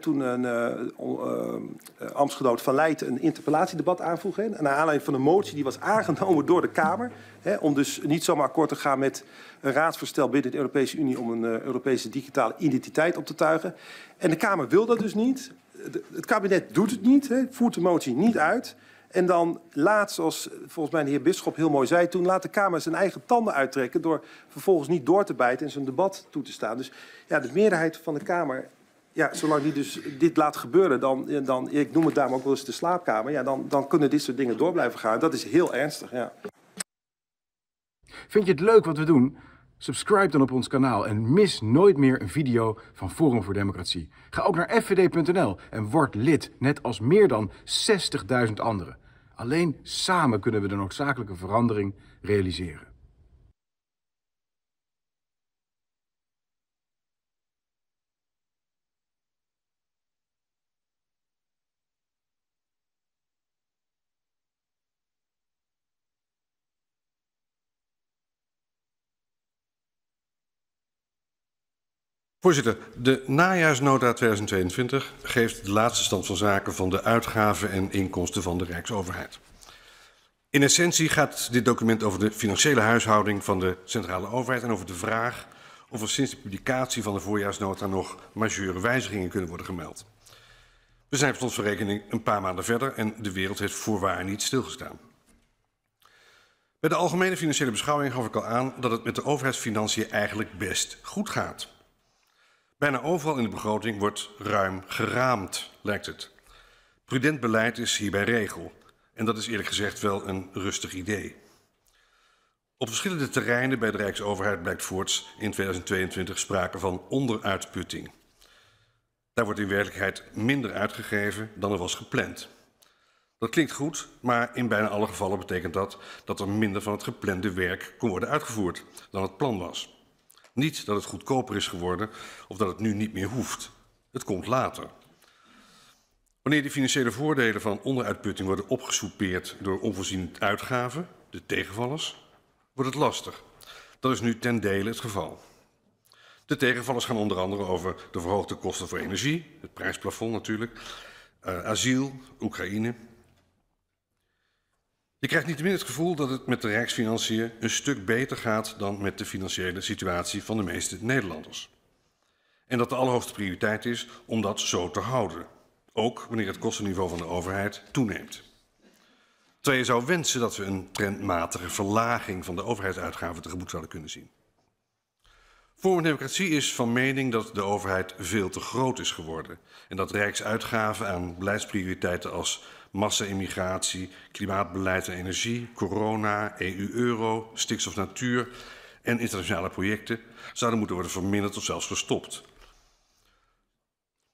Toen een uh, van Leijten een interpellatiedebat aanvroeg. Hè, naar aanleiding van een motie die was aangenomen door de Kamer. Om dus niet zomaar akkoord te gaan met een raadsvoorstel binnen de Europese Unie om een uh, Europese digitale identiteit op te tuigen. En de Kamer wil dat dus niet het kabinet doet het niet, voert de motie niet uit. En dan laat, zoals volgens mij de heer Bisschop heel mooi zei toen, laat de Kamer zijn eigen tanden uittrekken door vervolgens niet door te bijten en zijn debat toe te staan. Dus ja, de meerderheid van de Kamer, ja, zolang die dus dit laat gebeuren, dan, dan ik noem het daarom ook wel eens de slaapkamer, ja, dan, dan kunnen dit soort dingen door blijven gaan. Dat is heel ernstig, ja. Vind je het leuk wat we doen? Subscribe dan op ons kanaal en mis nooit meer een video van Forum voor Democratie. Ga ook naar fvd.nl en word lid, net als meer dan 60.000 anderen. Alleen samen kunnen we de noodzakelijke verandering realiseren. Voorzitter, de najaarsnota 2022 geeft de laatste stand van zaken van de uitgaven en inkomsten van de Rijksoverheid. In essentie gaat dit document over de financiële huishouding van de centrale overheid en over de vraag of er sinds de publicatie van de voorjaarsnota nog majeure wijzigingen kunnen worden gemeld. We zijn tot verrekening een paar maanden verder en de wereld heeft voorwaar niet stilgestaan. Bij de algemene financiële beschouwing gaf ik al aan dat het met de overheidsfinanciën eigenlijk best goed gaat. Bijna overal in de begroting wordt ruim geraamd, lijkt het. Prudent beleid is hierbij regel. En dat is eerlijk gezegd wel een rustig idee. Op verschillende terreinen bij de Rijksoverheid blijkt voorts in 2022 sprake van onderuitputting. Daar wordt in werkelijkheid minder uitgegeven dan er was gepland. Dat klinkt goed, maar in bijna alle gevallen betekent dat dat er minder van het geplande werk kon worden uitgevoerd dan het plan was. Niet dat het goedkoper is geworden of dat het nu niet meer hoeft. Het komt later. Wanneer de financiële voordelen van onderuitputting worden opgesoupeerd door onvoorziene uitgaven, de tegenvallers, wordt het lastig. Dat is nu ten dele het geval. De tegenvallers gaan onder andere over de verhoogde kosten voor energie, het prijsplafond natuurlijk, uh, asiel, Oekraïne. Je krijgt niettemin het gevoel dat het met de Rijksfinanciën een stuk beter gaat dan met de financiële situatie van de meeste Nederlanders. En dat de allerhoogste prioriteit is om dat zo te houden. Ook wanneer het kostenniveau van de overheid toeneemt. Terwijl je zou wensen dat we een trendmatige verlaging van de overheidsuitgaven tegemoet zouden kunnen zien. Forum Democratie is van mening dat de overheid veel te groot is geworden en dat rijksuitgaven aan beleidsprioriteiten als massa-immigratie, klimaatbeleid en energie, corona, EU-euro, stikstof natuur en internationale projecten zouden moeten worden verminderd of zelfs gestopt.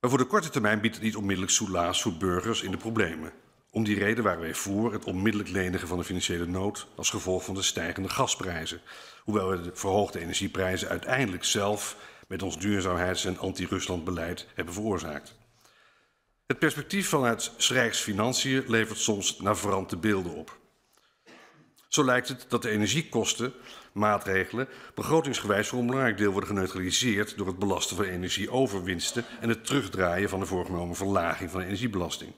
Maar voor de korte termijn biedt het niet onmiddellijk soelaas voor burgers in de problemen. Om die reden waren wij voor het onmiddellijk lenigen van de financiële nood als gevolg van de stijgende gasprijzen. Hoewel we de verhoogde energieprijzen uiteindelijk zelf met ons duurzaamheids- en anti-Rusland beleid hebben veroorzaakt. Het perspectief vanuit Rijksfinanciën levert soms navrante beelden op. Zo lijkt het dat de energiekosten, maatregelen, begrotingsgewijs voor een belangrijk deel worden geneutraliseerd door het belasten van energieoverwinsten en het terugdraaien van de voorgenomen verlaging van de energiebelasting.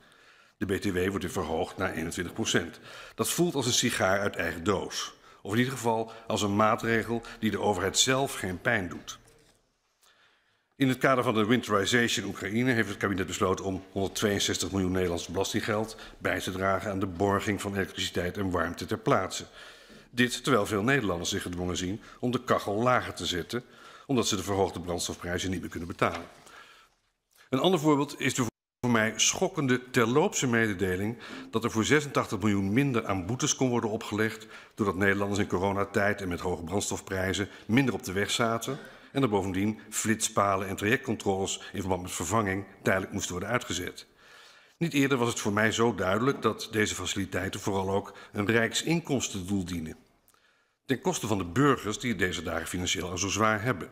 De BTW wordt weer verhoogd naar 21 procent. Dat voelt als een sigaar uit eigen doos. Of in ieder geval als een maatregel die de overheid zelf geen pijn doet. In het kader van de winterization Oekraïne heeft het kabinet besloten om 162 miljoen Nederlands belastinggeld bij te dragen aan de borging van elektriciteit en warmte ter plaatse. Dit terwijl veel Nederlanders zich gedwongen zien om de kachel lager te zetten, omdat ze de verhoogde brandstofprijzen niet meer kunnen betalen. Een ander voorbeeld is de voor mij schokkende terloopse mededeling dat er voor 86 miljoen minder aan boetes kon worden opgelegd doordat Nederlanders in coronatijd en met hoge brandstofprijzen minder op de weg zaten en er bovendien flitspalen en trajectcontroles in verband met vervanging tijdelijk moesten worden uitgezet. Niet eerder was het voor mij zo duidelijk dat deze faciliteiten vooral ook een rijksinkomstendoel dienen. Ten koste van de burgers die deze dagen financieel al zo zwaar hebben.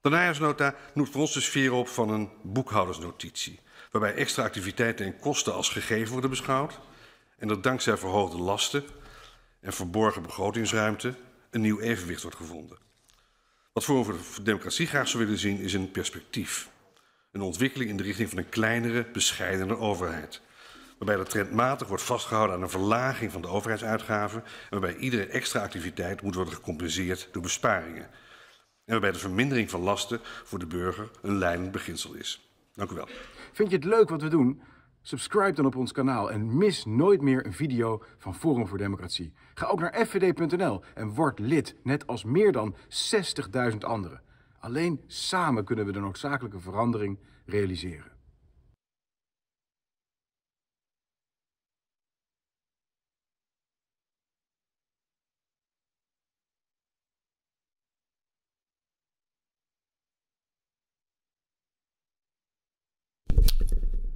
De najaarsnota noemt voor ons de sfeer op van een boekhoudersnotitie, waarbij extra activiteiten en kosten als gegeven worden beschouwd en dat dankzij verhoogde lasten en verborgen begrotingsruimte een nieuw evenwicht wordt gevonden. Wat voor de Democratie graag zou willen zien is een perspectief. Een ontwikkeling in de richting van een kleinere, bescheidener overheid. Waarbij er trendmatig wordt vastgehouden aan een verlaging van de overheidsuitgaven. En waarbij iedere extra activiteit moet worden gecompenseerd door besparingen. En waarbij de vermindering van lasten voor de burger een leidend beginsel is. Dank u wel. Vind je het leuk wat we doen? Subscribe dan op ons kanaal en mis nooit meer een video van Forum voor Democratie. Ga ook naar fvd.nl en word lid, net als meer dan 60.000 anderen. Alleen samen kunnen we de noodzakelijke verandering realiseren.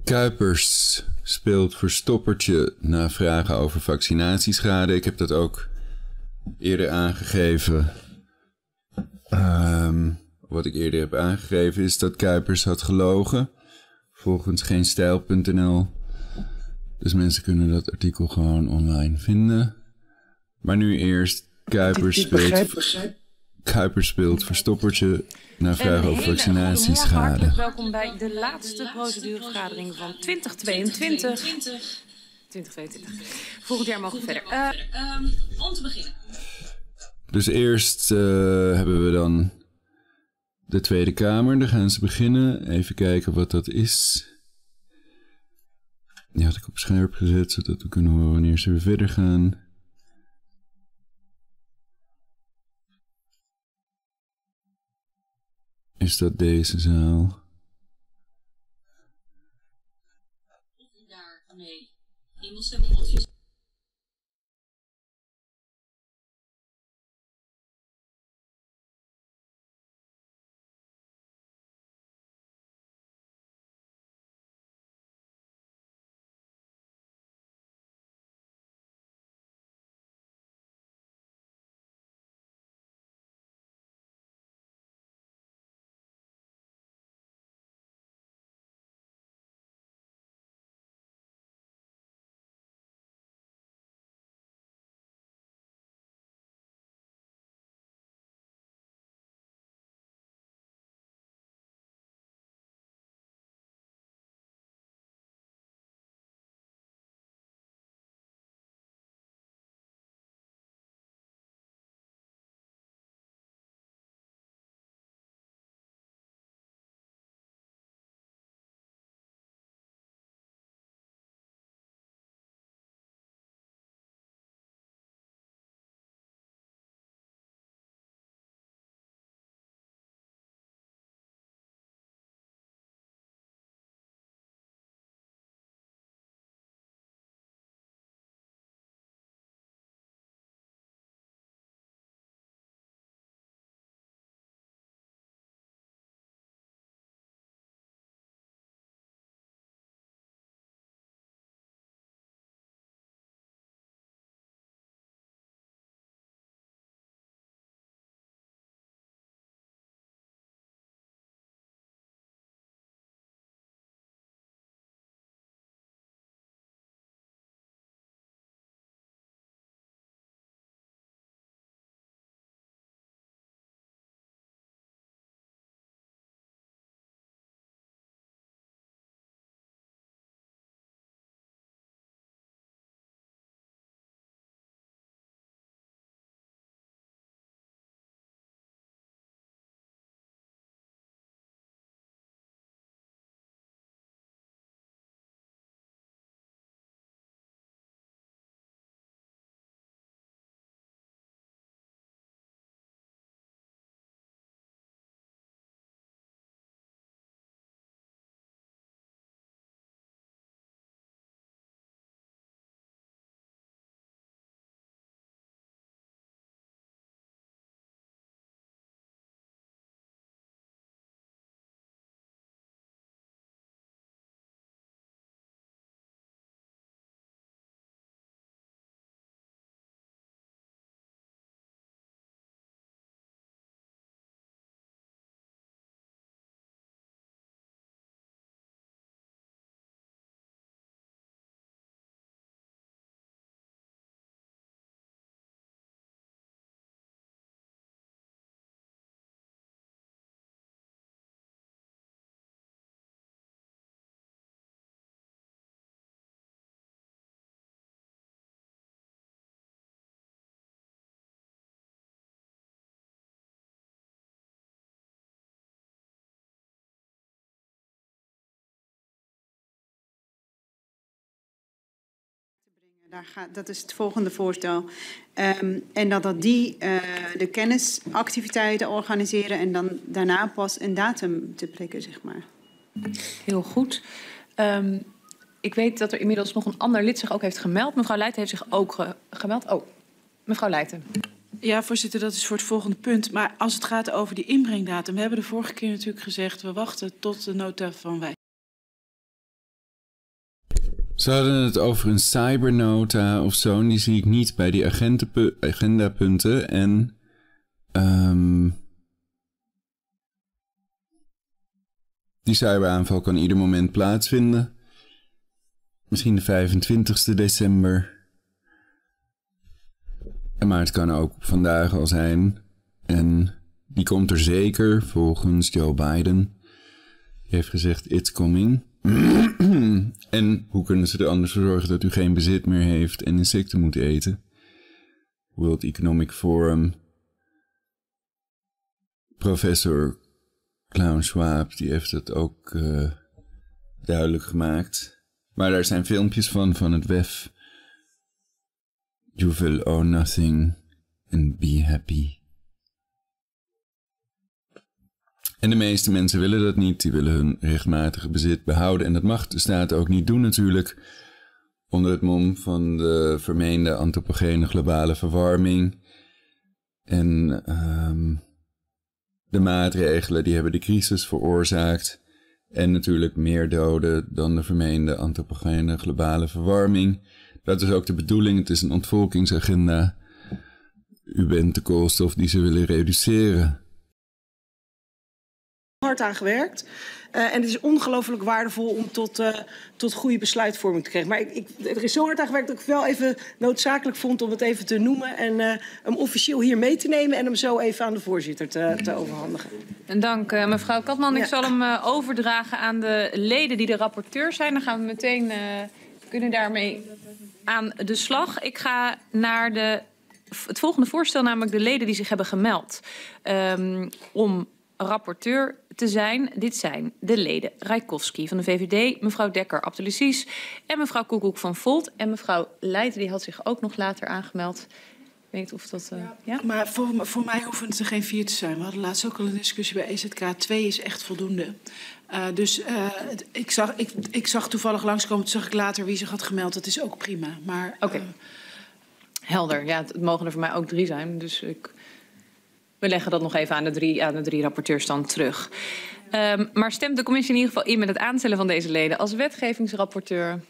Kuipers speelt verstoppertje na vragen over vaccinatieschade. Ik heb dat ook eerder aangegeven. Ehm, wat ik eerder heb aangegeven is dat Kuipers had gelogen. Volgens geenstijl.nl. Dus mensen kunnen dat artikel gewoon online vinden. Maar nu eerst Kuipers speelt... Kuipers speelt verstoppertje naar vragen over vaccinatieschade. Hartelijk welkom bij de laatste procedurevergadering van 2022. 2022. Volgend jaar mogen we verder. Uh, om te beginnen. Dus eerst uh, hebben we dan de Tweede Kamer. Daar gaan ze beginnen. Even kijken wat dat is. Die had ik op scherp gezet, zodat we kunnen horen wanneer ze weer verder gaan. Is dat deze zaal? Daar gaat, dat is het volgende voorstel. Um, en dat, dat die uh, de kennisactiviteiten organiseren en dan daarna pas een datum te prikken, zeg maar. Heel goed. Um, ik weet dat er inmiddels nog een ander lid zich ook heeft gemeld. Mevrouw Leijten heeft zich ook ge gemeld. Oh, mevrouw Leijten. Ja, voorzitter, dat is voor het volgende punt. Maar als het gaat over die inbrengdatum, we hebben de vorige keer natuurlijk gezegd, we wachten tot de nota van wij. Ze hadden het over een cybernota of zo. En die zie ik niet bij die agendapunten. En. Um, die cyberaanval kan ieder moment plaatsvinden. Misschien de 25 december. Maar het kan ook vandaag al zijn. En die komt er zeker volgens Joe Biden. Die heeft gezegd: It's coming. en hoe kunnen ze er anders voor zorgen dat u geen bezit meer heeft en insecten moet eten? World Economic Forum. Professor Klaus Schwab, die heeft het ook uh, duidelijk gemaakt. Maar daar zijn filmpjes van, van het WEF. You will own nothing and be happy. En de meeste mensen willen dat niet. Die willen hun rechtmatige bezit behouden. En dat mag de staat ook niet doen natuurlijk. Onder het mom van de vermeende antropogene globale verwarming. En um, de maatregelen die hebben de crisis veroorzaakt. En natuurlijk meer doden dan de vermeende antropogene globale verwarming. Dat is ook de bedoeling. Het is een ontvolkingsagenda. U bent de koolstof die ze willen reduceren hard aan gewerkt. Uh, en het is ongelooflijk waardevol om tot, uh, tot goede besluitvorming te krijgen. Maar ik, ik, er is zo hard aan gewerkt dat ik wel even noodzakelijk vond om het even te noemen. En uh, hem officieel hier mee te nemen en hem zo even aan de voorzitter te, te overhandigen. En dank mevrouw Katman. Ja. Ik zal hem overdragen aan de leden die de rapporteur zijn. Dan gaan we meteen kunnen daarmee aan de slag. Ik ga naar de, het volgende voorstel, namelijk de leden die zich hebben gemeld. Um, om rapporteur te zijn. Dit zijn de leden Rijkowski van de VVD, mevrouw Dekker Abdelaziz en mevrouw Koekoek van Volt. En mevrouw Leijten, die had zich ook nog later aangemeld. Ik weet niet of dat... Uh, ja, ja, Maar voor, voor mij hoeven het er geen vier te zijn. We hadden laatst ook al een discussie bij EZK. Twee is echt voldoende. Uh, dus uh, ik, zag, ik, ik zag toevallig langskomen, toen zag ik later wie zich had gemeld. Dat is ook prima. Maar... Oké. Okay. Helder. Ja, het mogen er voor mij ook drie zijn. Dus ik we leggen dat nog even aan de drie, aan de rapporteurs dan terug. Um, maar stemt de commissie in ieder geval in met het aanstellen van deze leden als wetgevingsrapporteur?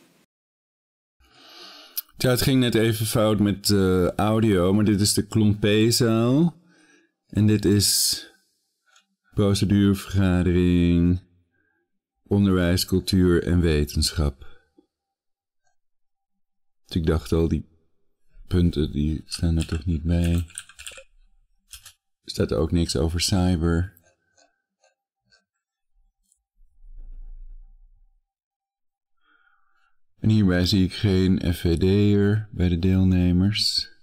Ja, het ging net even fout met uh, audio, maar dit is de Klompeezaal. En dit is procedurevergadering, onderwijs, cultuur en wetenschap. Dus ik dacht al, die punten die staan er toch niet bij staat ook niks over cyber. En hierbij zie ik geen FVD'er bij de deelnemers.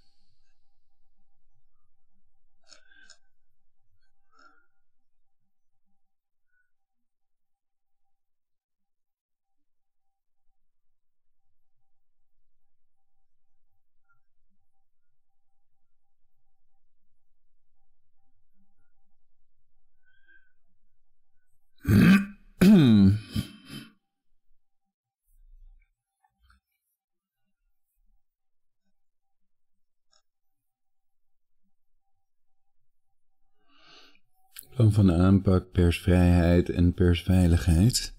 Plan van aanpak, persvrijheid en persveiligheid.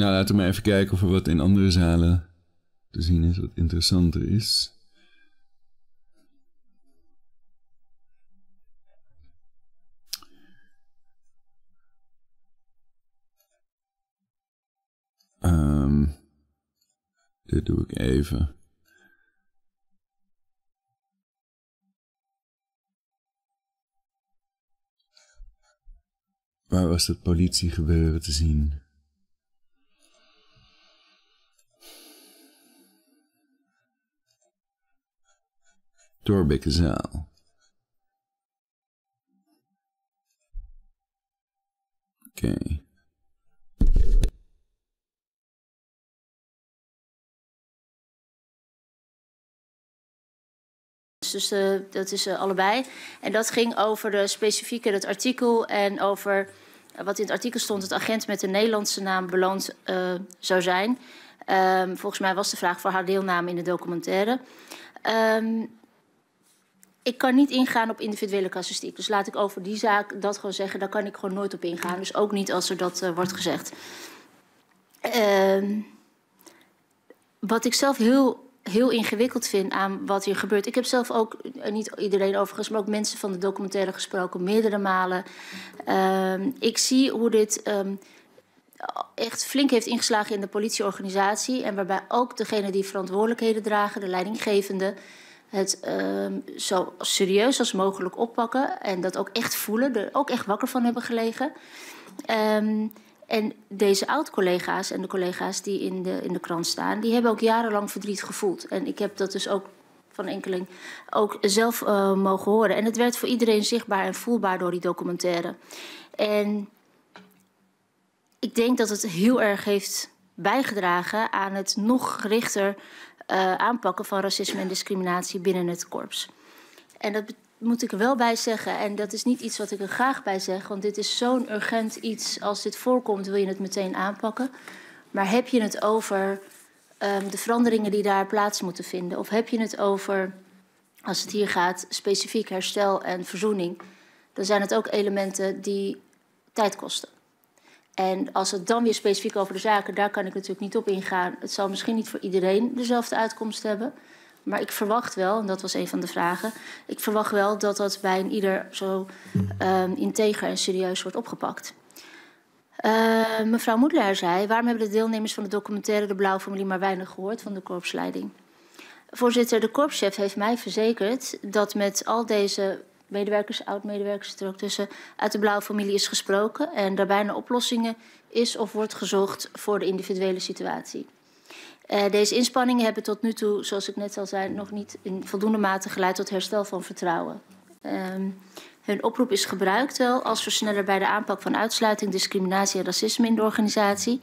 Nou, laten we maar even kijken of er wat in andere zalen te zien is wat interessanter is. Um, dit doe ik even. Waar was dat politiegebeuren te zien? Torbekkenzaal. Oké. Dus uh, dat is uh, allebei. En dat ging over de specifieke, het artikel en over uh, wat in het artikel stond, het agent met de Nederlandse naam beloond zou zijn. Um, volgens mij was de vraag voor haar deelname in de documentaire. Um, ik kan niet ingaan op individuele casuïstiek. Dus laat ik over die zaak dat gewoon zeggen. Daar kan ik gewoon nooit op ingaan. Dus ook niet als er dat uh, wordt gezegd. Uh, wat ik zelf heel, heel ingewikkeld vind aan wat hier gebeurt. Ik heb zelf ook, niet iedereen overigens, maar ook mensen van de documentaire gesproken, meerdere malen. Uh, ik zie hoe dit um, echt flink heeft ingeslagen in de politieorganisatie. En waarbij ook degene die verantwoordelijkheden dragen, de leidinggevende het um, zo serieus als mogelijk oppakken en dat ook echt voelen, er ook echt wakker van hebben gelegen. Um, en deze oud-collega's en de collega's die in de, in de krant staan, die hebben ook jarenlang verdriet gevoeld. En ik heb dat dus ook van enkeling ook zelf uh, mogen horen. En het werd voor iedereen zichtbaar en voelbaar door die documentaire. En ik denk dat het heel erg heeft bijgedragen aan het nog gerichter uh, aanpakken van racisme en discriminatie binnen het korps. En dat moet ik er wel bij zeggen, en dat is niet iets wat ik er graag bij zeg, want dit is zo'n urgent iets. Als dit voorkomt, wil je het meteen aanpakken. Maar heb je het over um, de veranderingen die daar plaats moeten vinden? Of heb je het over, als het hier gaat, specifiek herstel en verzoening? Dan zijn het ook elementen die tijd kosten. En als het dan weer specifiek over de zaken, daar kan ik natuurlijk niet op ingaan. Het zal misschien niet voor iedereen dezelfde uitkomst hebben. Maar ik verwacht wel, en dat was een van de vragen, ik verwacht wel dat dat bij een ieder zo um, integer en serieus wordt opgepakt. Uh, mevrouw Moedelaar zei, waarom hebben de deelnemers van de documentaire De Blauwe Familie maar weinig gehoord van de korpsleiding? Voorzitter, de korpschef heeft mij verzekerd dat met al deze medewerkers, oud-medewerkers er ook tussen, uit de blauwe familie is gesproken. En daarbij naar oplossingen is of wordt gezocht voor de individuele situatie. Uh, deze inspanningen hebben tot nu toe, zoals ik net al zei, nog niet in voldoende mate geleid tot herstel van vertrouwen. Um, hun oproep is gebruikt wel als versneller bij de aanpak van uitsluiting, discriminatie en racisme in de organisatie.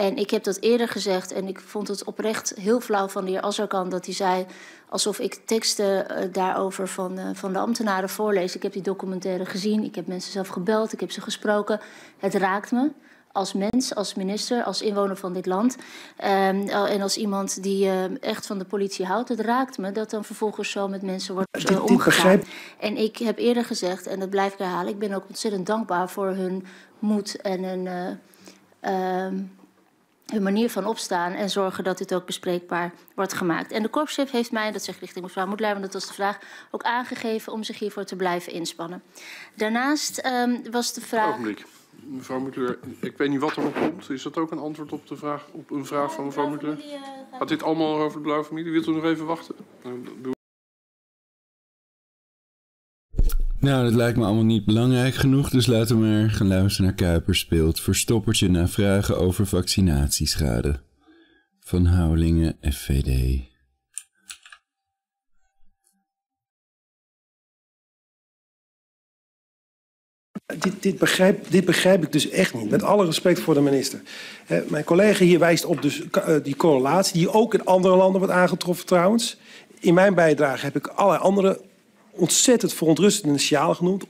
En ik heb dat eerder gezegd en ik vond het oprecht heel flauw van de heer Azarkan dat hij zei alsof ik teksten uh, daarover van, uh, van de ambtenaren voorlees. Ik heb die documentaire gezien, ik heb mensen zelf gebeld, ik heb ze gesproken. Het raakt me als mens, als minister, als inwoner van dit land. Um, en als iemand die uh, echt van de politie houdt. Het raakt me dat dan vervolgens zo met mensen wordt uh, omgegaan. En ik heb eerder gezegd, en dat blijf ik herhalen... ik ben ook ontzettend dankbaar voor hun moed en hun... Uh, hun manier van opstaan en zorgen dat dit ook bespreekbaar wordt gemaakt. En de korpschef heeft mij, dat zeg ik richting mevrouw Moedler, want dat was de vraag, ook aangegeven om zich hiervoor te blijven inspannen. Daarnaast um, was de vraag. Ogenblik. Mevrouw Moedler, ik weet niet wat er op komt. Is dat ook een antwoord op, de vraag, op een vraag van mevrouw Moedler? Gaat dit allemaal over de blauwe familie? Wilt u nog even wachten? Nou, dat lijkt me allemaal niet belangrijk genoeg, dus laten we maar gaan luisteren naar Kuiper speelt Verstoppertje na vragen over vaccinatieschade. Van Houwelingen, FVD. Dit, dit, begrijp, dit begrijp ik dus echt niet. Met alle respect voor de minister. Mijn collega hier wijst op dus, uh, die correlatie, die ook in andere landen wordt aangetroffen trouwens. In mijn bijdrage heb ik allerlei andere ontzettend verontrustende signalen genoemd.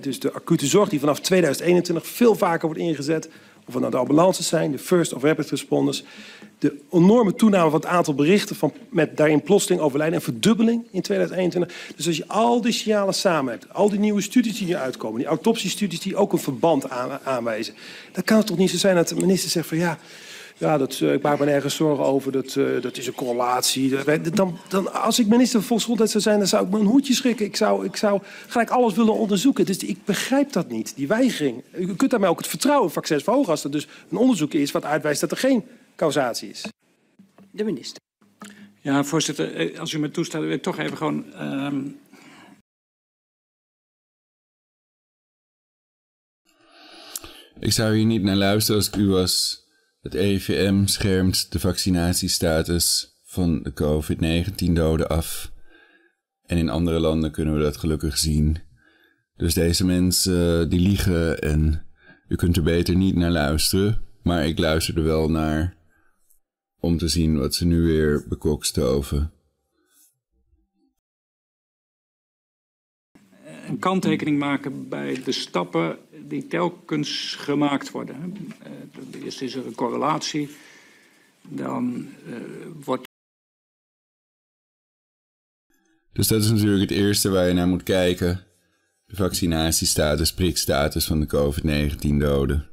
Dus de acute zorg die vanaf 2021 veel vaker wordt ingezet. Of het nou de ambulances zijn, de first of rapid responders. De enorme toename van het aantal berichten van, met daarin plotseling overlijden. En verdubbeling in 2021. Dus als je al die signalen samen hebt. Al die nieuwe studies die hier uitkomen. Die autopsiestudies die ook een verband aan, aanwijzen. Dan kan het toch niet zo zijn dat de minister zegt van ja... Ja, dat, uh, ik maak me nergens zorgen over. Dat, uh, dat is een correlatie. Dan, dan, als ik minister van Volksgezondheid zou zijn, dan zou ik me een hoedje schrikken. Ik zou, ik zou gelijk alles willen onderzoeken. Dus ik begrijp dat niet, die weigering. U kunt daarmee ook het vertrouwen in vaccins verhogen als er dus een onderzoek is wat uitwijst dat er geen causatie is. De minister. Ja, voorzitter, als u me toestaat, wil ik toch even gewoon... Um... Ik zou hier niet naar luisteren als ik u was. Het EVM schermt de vaccinatiestatus van de COVID-19-doden af. En in andere landen kunnen we dat gelukkig zien. Dus deze mensen die liegen en u kunt er beter niet naar luisteren. Maar ik luister er wel naar om te zien wat ze nu weer bekokstoven. Een kanttekening maken bij de stappen die telkens gemaakt worden. Eerst is er een correlatie, dan uh, wordt. Dus dat is natuurlijk het eerste waar je naar moet kijken. De vaccinatiestatus, prikstatus van de COVID-19-doden.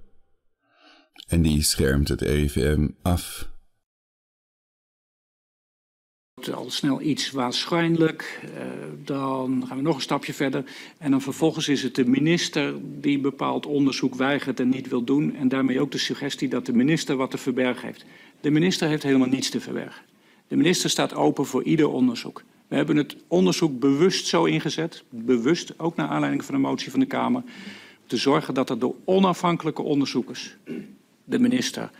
En die schermt het EVM af al snel iets waarschijnlijk. Uh, dan gaan we nog een stapje verder. En dan vervolgens is het de minister die bepaald onderzoek weigert en niet wil doen. En daarmee ook de suggestie dat de minister wat te verbergen heeft. De minister heeft helemaal niets te verbergen. De minister staat open voor ieder onderzoek. We hebben het onderzoek bewust zo ingezet, bewust ook naar aanleiding van de motie van de Kamer, om te zorgen dat er door onafhankelijke onderzoekers, de minister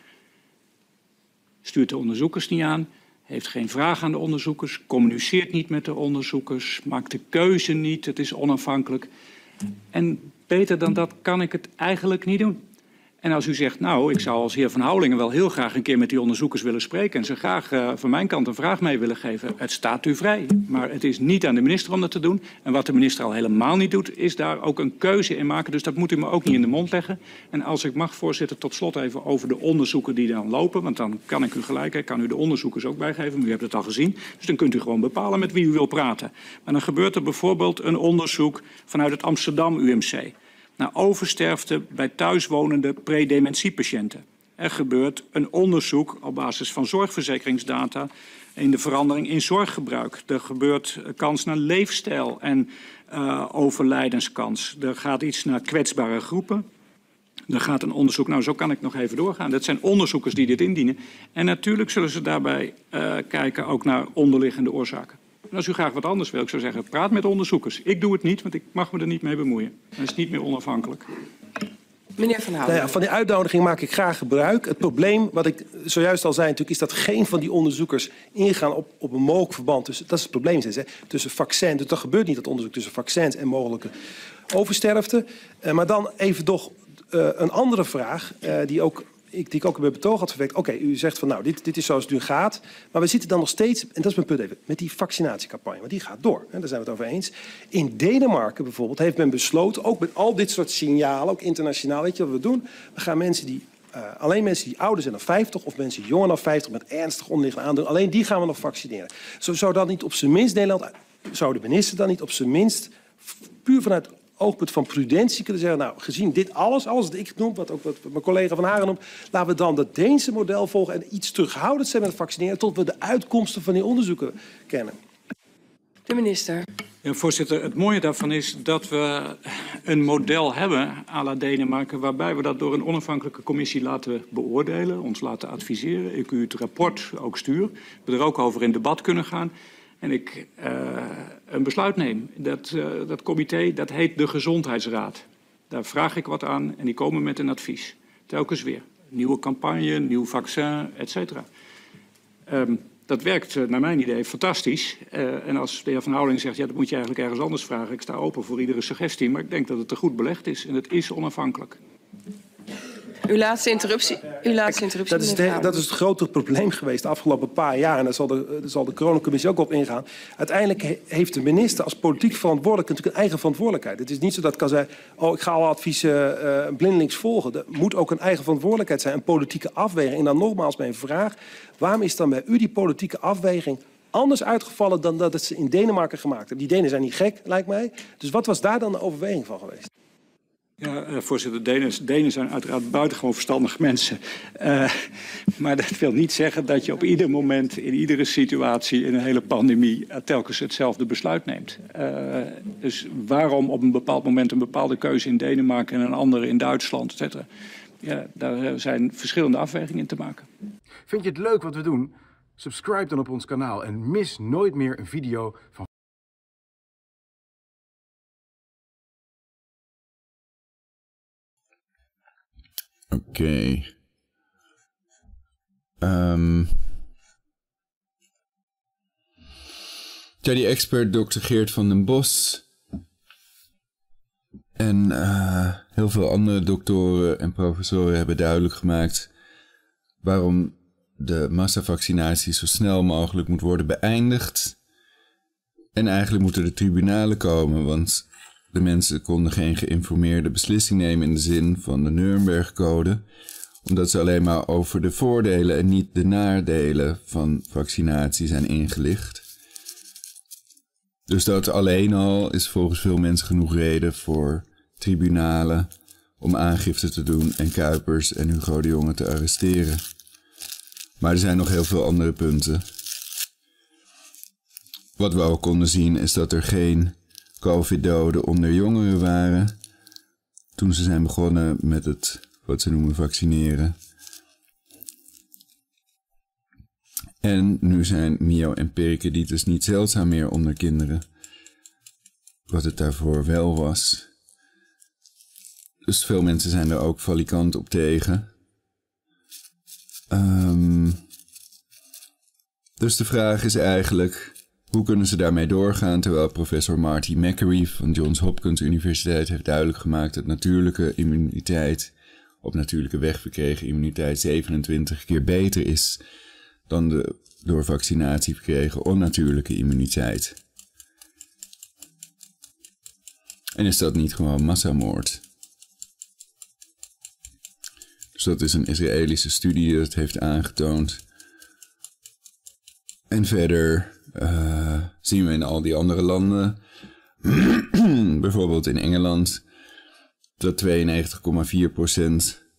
stuurt de onderzoekers niet aan, heeft geen vraag aan de onderzoekers, communiceert niet met de onderzoekers, maakt de keuze niet, het is onafhankelijk. En beter dan dat kan ik het eigenlijk niet doen. En als u zegt, nou, ik zou als heer Van Houwelingen wel heel graag een keer met die onderzoekers willen spreken en ze graag uh, van mijn kant een vraag mee willen geven, het staat u vrij. Maar het is niet aan de minister om dat te doen. En wat de minister al helemaal niet doet, is daar ook een keuze in maken. Dus dat moet u me ook niet in de mond leggen. En als ik mag, voorzitter, tot slot even over de onderzoeken die dan lopen, want dan kan ik u gelijk, ik kan u de onderzoekers ook bijgeven, u hebt het al gezien. Dus dan kunt u gewoon bepalen met wie u wil praten. Maar dan gebeurt er bijvoorbeeld een onderzoek vanuit het Amsterdam UMC naar oversterfte bij thuiswonende predementiepatiënten. Er gebeurt een onderzoek op basis van zorgverzekeringsdata in de verandering in zorggebruik. Er gebeurt kans naar leefstijl en uh, overlijdenskans. Er gaat iets naar kwetsbare groepen. Er gaat een onderzoek, nou zo kan ik nog even doorgaan. Dat zijn onderzoekers die dit indienen. En natuurlijk zullen ze daarbij uh, kijken ook naar onderliggende oorzaken. En als u graag wat anders wil, ik zou zeggen, praat met onderzoekers. Ik doe het niet, want ik mag me er niet mee bemoeien. Dat is niet meer onafhankelijk. Meneer Van Houten. Nou ja, van die uitnodiging maak ik graag gebruik. Het probleem, wat ik zojuist al zei, natuurlijk, is dat geen van die onderzoekers ingaan op, op een mogelijk verband. tussen. dat is het probleem steeds, hè, tussen vaccins. Dus dat gebeurt niet, dat onderzoek tussen vaccins en mogelijke oversterfte. Uh, maar dan even toch uh, een andere vraag, uh, die ook ik, die ik ook in betoog had verwekt. Oké, u zegt van nou, dit, dit is zoals het nu gaat. Maar we zitten dan nog steeds, en dat is mijn punt even, met die vaccinatiecampagne. Want die gaat door. Hè, daar zijn we het over eens. In Denemarken bijvoorbeeld heeft men besloten, ook met al dit soort signalen, ook internationaal, weet je wat we doen? We gaan mensen die, uh, alleen mensen die ouder zijn dan 50 of mensen jonger dan 50 met ernstig onderliggende aandoeningen, alleen die gaan we nog vaccineren. Zo zou dat niet op zijn minst Nederland, zou de minister dan niet op zijn minst puur vanuit oogpunt van prudentie kunnen zeggen... nou, gezien dit alles, alles wat ik noem, wat ook wat mijn collega Van Haren noemt... laten we dan dat Deense model volgen en iets terughoudend zijn met het vaccineren... tot we de uitkomsten van die onderzoeken kennen. De minister. Ja, voorzitter, het mooie daarvan is dat we een model hebben à la Denemarken... waarbij we dat door een onafhankelijke commissie laten beoordelen, ons laten adviseren. Ik u het rapport ook stuur, we er ook over in debat kunnen gaan... En ik uh, een besluit neem. Dat, uh, dat comité, dat heet de Gezondheidsraad. Daar vraag ik wat aan en die komen met een advies. Telkens weer. Nieuwe campagne, nieuw vaccin, et cetera. Um, dat werkt uh, naar mijn idee fantastisch. Uh, en als de heer Van Houweling zegt, ja, dat moet je eigenlijk ergens anders vragen. Ik sta open voor iedere suggestie, maar ik denk dat het er goed belegd is. En het is onafhankelijk. Uw laatste interruptie. Uw laatste interruptie dat, is de, dat is het grote probleem geweest de afgelopen paar jaar. En daar zal de, daar zal de coronacommissie ook op ingaan. Uiteindelijk heeft de minister als politiek verantwoordelijk natuurlijk een eigen verantwoordelijkheid. Het is niet zo dat kan zeggen, oh ik ga alle adviezen uh, blindelings volgen. Er moet ook een eigen verantwoordelijkheid zijn, een politieke afweging. En dan nogmaals mijn vraag, waarom is dan bij u die politieke afweging anders uitgevallen dan dat het ze in Denemarken gemaakt hebben? Die Denen zijn niet gek, lijkt mij. Dus wat was daar dan de overweging van geweest? Ja, uh, voorzitter, Denen, Denen zijn uiteraard buitengewoon verstandige mensen. Uh, maar dat wil niet zeggen dat je op ieder moment, in iedere situatie, in een hele pandemie, uh, telkens hetzelfde besluit neemt. dus waarom op een bepaald moment een bepaalde keuze in Denemarken en een andere in Duitsland, et cetera. Ja, daar zijn verschillende afwegingen in te maken. Vind je het leuk wat we doen? Subscribe dan op ons kanaal en mis nooit meer een video van Oké. Ehm. Ja, die expert Dr. Geert van den Bos en uh, heel veel andere doktoren en professoren hebben duidelijk gemaakt waarom de massavaccinatie zo snel mogelijk moet worden beëindigd. En eigenlijk moeten de tribunalen komen, want de mensen konden geen geïnformeerde beslissing nemen in de zin van de Nuremberg-code, omdat ze alleen maar over de voordelen en niet de nadelen van vaccinatie zijn ingelicht. Dus dat alleen al is volgens veel mensen genoeg reden voor tribunalen om aangifte te doen en Kuipers en Hugo de Jonge te arresteren. Maar er zijn nog heel veel andere punten. Wat we ook konden zien is dat er geen COVID-doden onder jongeren waren toen ze zijn begonnen met het wat ze noemen vaccineren. En nu zijn myo- en pericarditis niet zeldzaam meer onder kinderen. Wat het daarvoor wel was. Dus veel mensen zijn er ook valikant op tegen. Um, dus de vraag is eigenlijk, hoe kunnen ze daarmee doorgaan? Terwijl professor Marty McCary van Johns Hopkins Universiteit heeft duidelijk gemaakt dat natuurlijke immuniteit, op natuurlijke weg verkregen immuniteit 27 keer beter is dan de door vaccinatie verkregen onnatuurlijke immuniteit. En is dat niet gewoon massamoord? Dus dat is een Israëlische studie dat heeft aangetoond. En verder uh, zien we in al die andere landen, bijvoorbeeld in Engeland, dat 92,4%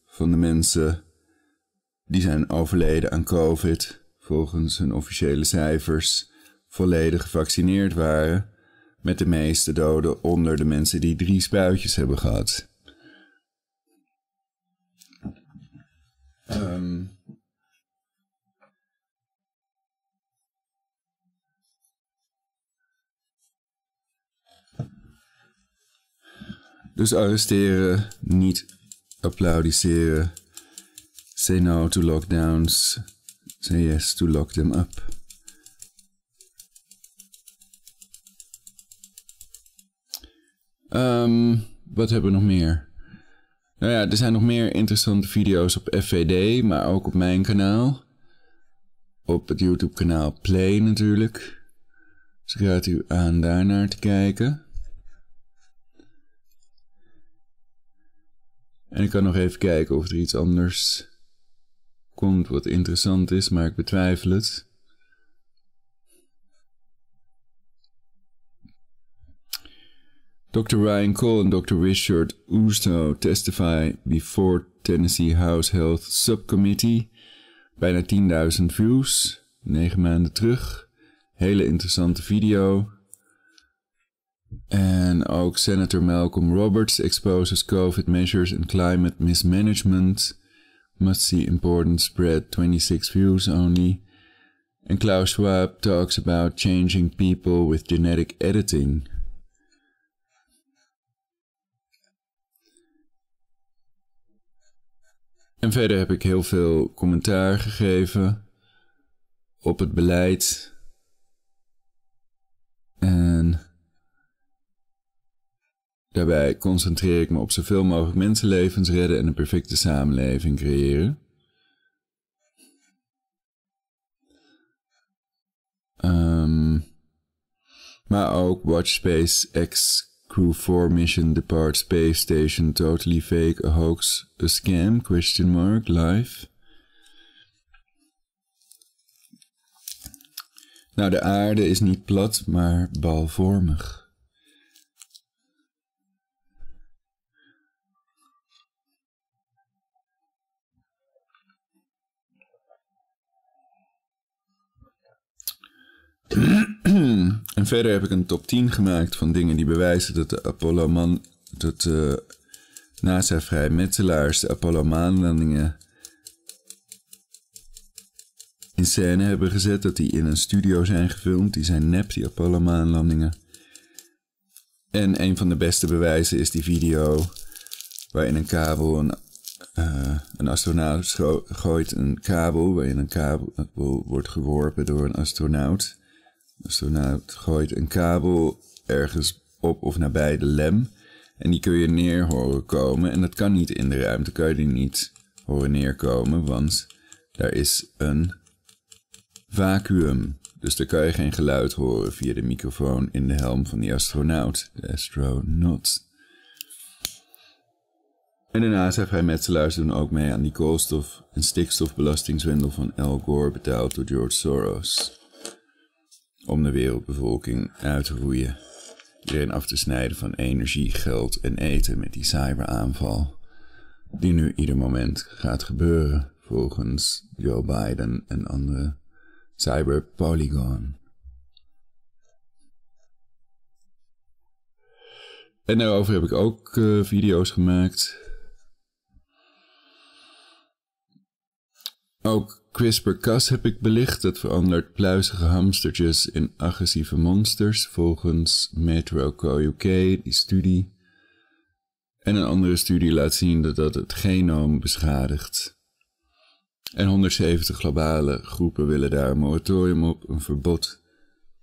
van de mensen die zijn overleden aan COVID, volgens hun officiële cijfers, volledig gevaccineerd waren, met de meeste doden onder de mensen die drie spuitjes hebben gehad. Um, dus arresteren, niet applaudisseren. Say no to lockdowns. Say yes to lock them up. Um, wat hebben we nog meer? Nou ja, er zijn nog meer interessante video's op FVD, maar ook op mijn kanaal. Op het YouTube kanaal Play natuurlijk. Dus ik raad u aan daarnaar te kijken. En ik kan nog even kijken of er iets anders komt wat interessant is, maar ik betwijfel het. Dr. Ryan Cole and Dr. Richard Usto testify before Tennessee House Health Subcommittee. Bijna 10.000 views, 9 maanden terug. Hele interessante video. En ook Senator Malcolm Roberts exposes COVID measures and climate mismanagement. Must see important spread, 26 views only. And Klaus Schwab talks about changing people with genetic editing. En verder heb ik heel veel commentaar gegeven op het beleid. En daarbij concentreer ik me op zoveel mogelijk mensenlevens redden en een perfecte samenleving creëren. Um, maar ook Watch Space X Crew 4 mission depart space station totally fake, a hoax, a scam, question mark, live. Nou, de aarde is niet plat, maar balvormig. en verder heb ik een top 10 gemaakt van dingen die bewijzen dat de Apollo-man, dat uh, NASA-vrijmetselaars de Apollo-maanlandingen in scène hebben gezet. Dat die in een studio zijn gefilmd. Die zijn nep, die Apollo-maanlandingen. En een van de beste bewijzen is die video waarin een kabel een Uh, een astronaut gooit een kabel waarin een kabel wordt geworpen door een astronaut. Astronaut gooit een kabel ergens op of nabij de lem. En die kun je neer horen komen. En dat kan niet in de ruimte, kan je die niet horen neerkomen, want daar is een vacuüm. Dus daar kan je geen geluid horen via de microfoon in de helm van die astronaut. De astronaut. En daarnaast heeft hij metselaars doen ook mee aan die koolstof- en stikstofbelastingzwendel van Al Gore betaald door George Soros. Om de wereldbevolking uit te roeien. Iedereen af te snijden van energie, geld en eten met die cyberaanval. Die nu ieder moment gaat gebeuren, volgens Joe Biden en andere cyberpolygon. En daarover heb ik ook uh, video's gemaakt. Ook CRISPR-Cas heb ik belicht. Dat verandert pluizige hamstertjes in agressieve monsters volgens Metro Co UK, die studie. En een andere studie laat zien dat dat het genoom beschadigt. En 170 globale groepen willen daar een moratorium op, een verbod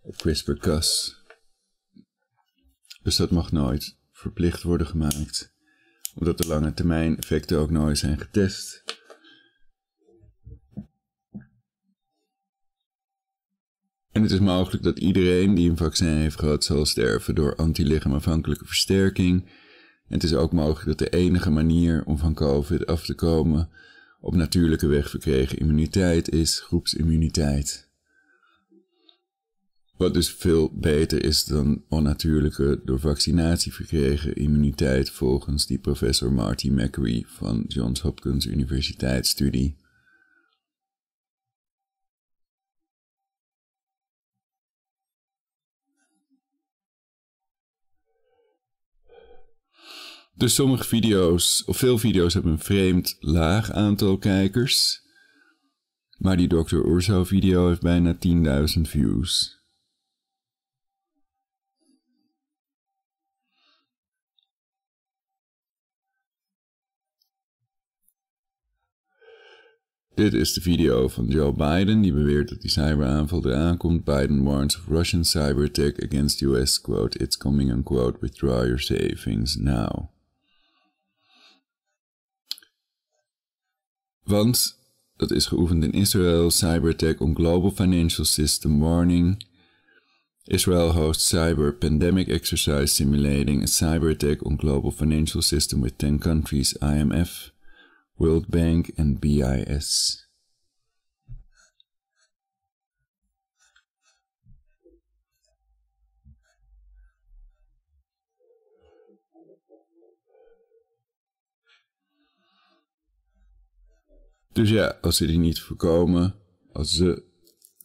op CRISPR-Cas. Dus dat mag nooit verplicht worden gemaakt, omdat de lange termijn effecten ook nooit zijn getest. En het is mogelijk dat iedereen die een vaccin heeft gehad zal sterven door antilichaamafhankelijke versterking. En het is ook mogelijk dat de enige manier om van COVID af te komen op natuurlijke weg verkregen immuniteit is groepsimmuniteit. Wat dus veel beter is dan onnatuurlijke door vaccinatie verkregen immuniteit volgens die professor Marty McCree van Johns Hopkins Universiteit Dus sommige video's, of veel video's, hebben een vreemd laag aantal kijkers. Maar die Dr. Urso video heeft bijna 10.000 views. Dit is de video van Joe Biden, die beweert dat die cyberaanval eraan komt. Biden warns of Russian cyber attack against US, quote, it's coming, unquote, withdraw your savings now. Want dat is geoefend in Israel, cyber attack on global financial system warning. Israel hosts cyber pandemic exercise simulating a cyber attack on global financial system with 10 countries, IMF, World Bank and BIS. Dus ja, als ze die niet voorkomen, als ze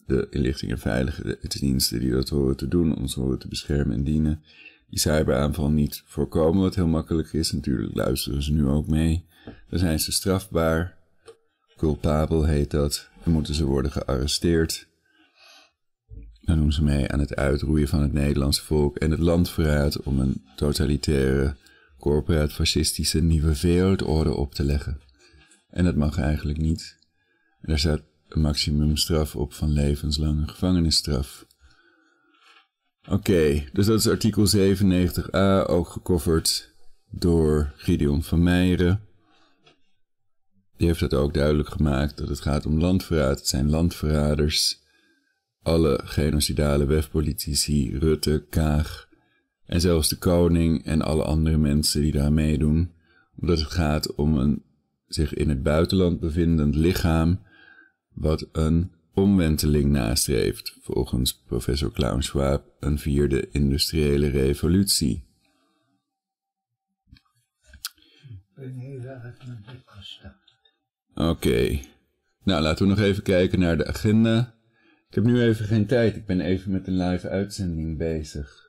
de inlichting en veiligheidsdiensten die dat horen te doen, ons horen te beschermen en dienen, die cyberaanval niet voorkomen, wat heel makkelijk is. Natuurlijk luisteren ze nu ook mee. Dan zijn ze strafbaar. Culpabel heet dat. Dan moeten ze worden gearresteerd. Dan doen ze mee aan het uitroeien van het Nederlandse volk en het landverraad om een totalitaire, corporaat-fascistische nieuwe wereldorde op te leggen. En dat mag eigenlijk niet. Daar staat een maximumstraf op van levenslange gevangenisstraf. Oké, dus dat is artikel 97a, ook gecoverd door Gideon van Meijeren. Die heeft het ook duidelijk gemaakt dat het gaat om landverraad. Het zijn landverraders. Alle genocidale wefpolitici, Rutte, Kaag en zelfs de koning en alle andere mensen die daar meedoen. Omdat het gaat om een zich in het buitenland bevindend lichaam wat een omwenteling nastreeft, volgens professor Klaus Schwab een vierde industriële revolutie. Oké, nou laten we nog even kijken naar de agenda. Ik heb nu even geen tijd, ik ben even met een live uitzending bezig.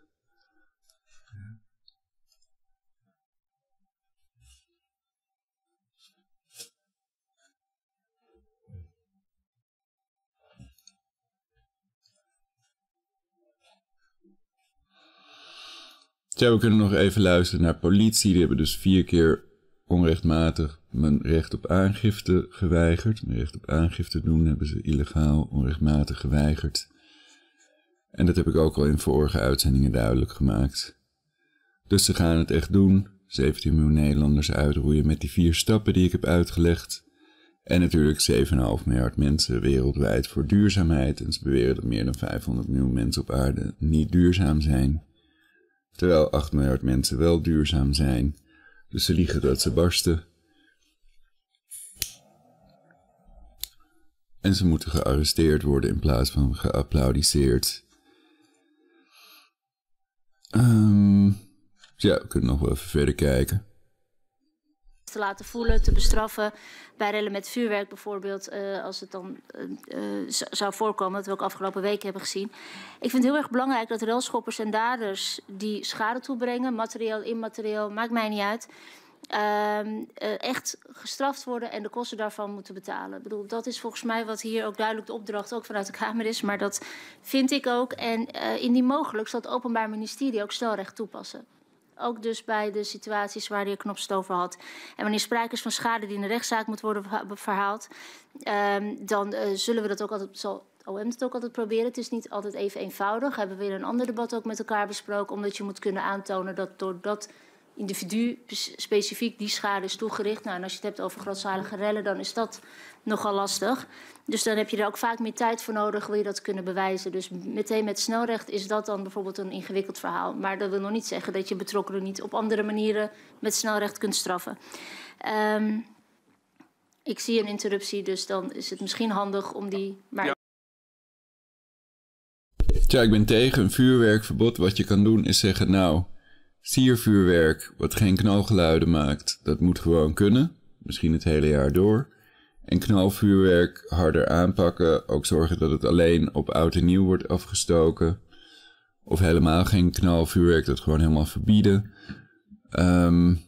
Ja, we kunnen nog even luisteren naar politie. Die hebben dus vier keer onrechtmatig mijn recht op aangifte geweigerd. Mijn recht op aangifte doen hebben ze illegaal, onrechtmatig geweigerd. En dat heb ik ook al in vorige uitzendingen duidelijk gemaakt. Dus ze gaan het echt doen. 17 miljoen Nederlanders uitroeien met die vier stappen die ik heb uitgelegd. En natuurlijk 7,5 miljard mensen wereldwijd voor duurzaamheid. En ze beweren dat meer dan 500 miljoen mensen op aarde niet duurzaam zijn. Terwijl 8 miljard mensen wel duurzaam zijn. Dus ze liegen dat ze barsten. En ze moeten gearresteerd worden in plaats van geapplaudiseerd. Um, ja, we kunnen nog wel even verder kijken. Te laten voelen, te bestraffen. Bij rellen met vuurwerk bijvoorbeeld, uh, als het dan uh, uh, zou voorkomen, dat we ook afgelopen weken hebben gezien. Ik vind het heel erg belangrijk dat relschoppers en daders die schade toebrengen, materieel, immaterieel, maakt mij niet uit uh, echt gestraft worden en de kosten daarvan moeten betalen. Ik bedoel, dat is volgens mij wat hier ook duidelijk de opdracht ook vanuit de Kamer is. Maar dat vind ik ook. En uh, indien mogelijk zal het Openbaar Ministerie ook snelrecht toepassen. Ook dus bij de situaties waar de heer over had. En wanneer sprake is van schade die in de rechtszaak moet worden verhaald, uh, dan uh, zullen we dat ook altijd, zal OM het ook altijd proberen. Het is niet altijd even eenvoudig. Hebben we in een ander debat ook met elkaar besproken, omdat je moet kunnen aantonen dat doordat individu specifiek die schade is toegericht. Nou, en als je het hebt over grootschalige rellen, dan is dat nogal lastig. Dus dan heb je er ook vaak meer tijd voor nodig, wil je dat kunnen bewijzen. Dus meteen met snelrecht is dat dan bijvoorbeeld een ingewikkeld verhaal. Maar dat wil nog niet zeggen dat je betrokkenen niet op andere manieren met snelrecht kunt straffen. Um, ik zie een interruptie, dus dan is het misschien handig om die. Maar... Ja. Tja, ik ben tegen een vuurwerkverbod. Wat je kan doen is zeggen, nou, Siervuurwerk, wat geen knalgeluiden maakt, dat moet gewoon kunnen. Misschien het hele jaar door. En knalvuurwerk harder aanpakken. Ook zorgen dat het alleen op oud en nieuw wordt afgestoken. Of helemaal geen knalvuurwerk, dat gewoon helemaal verbieden. Um,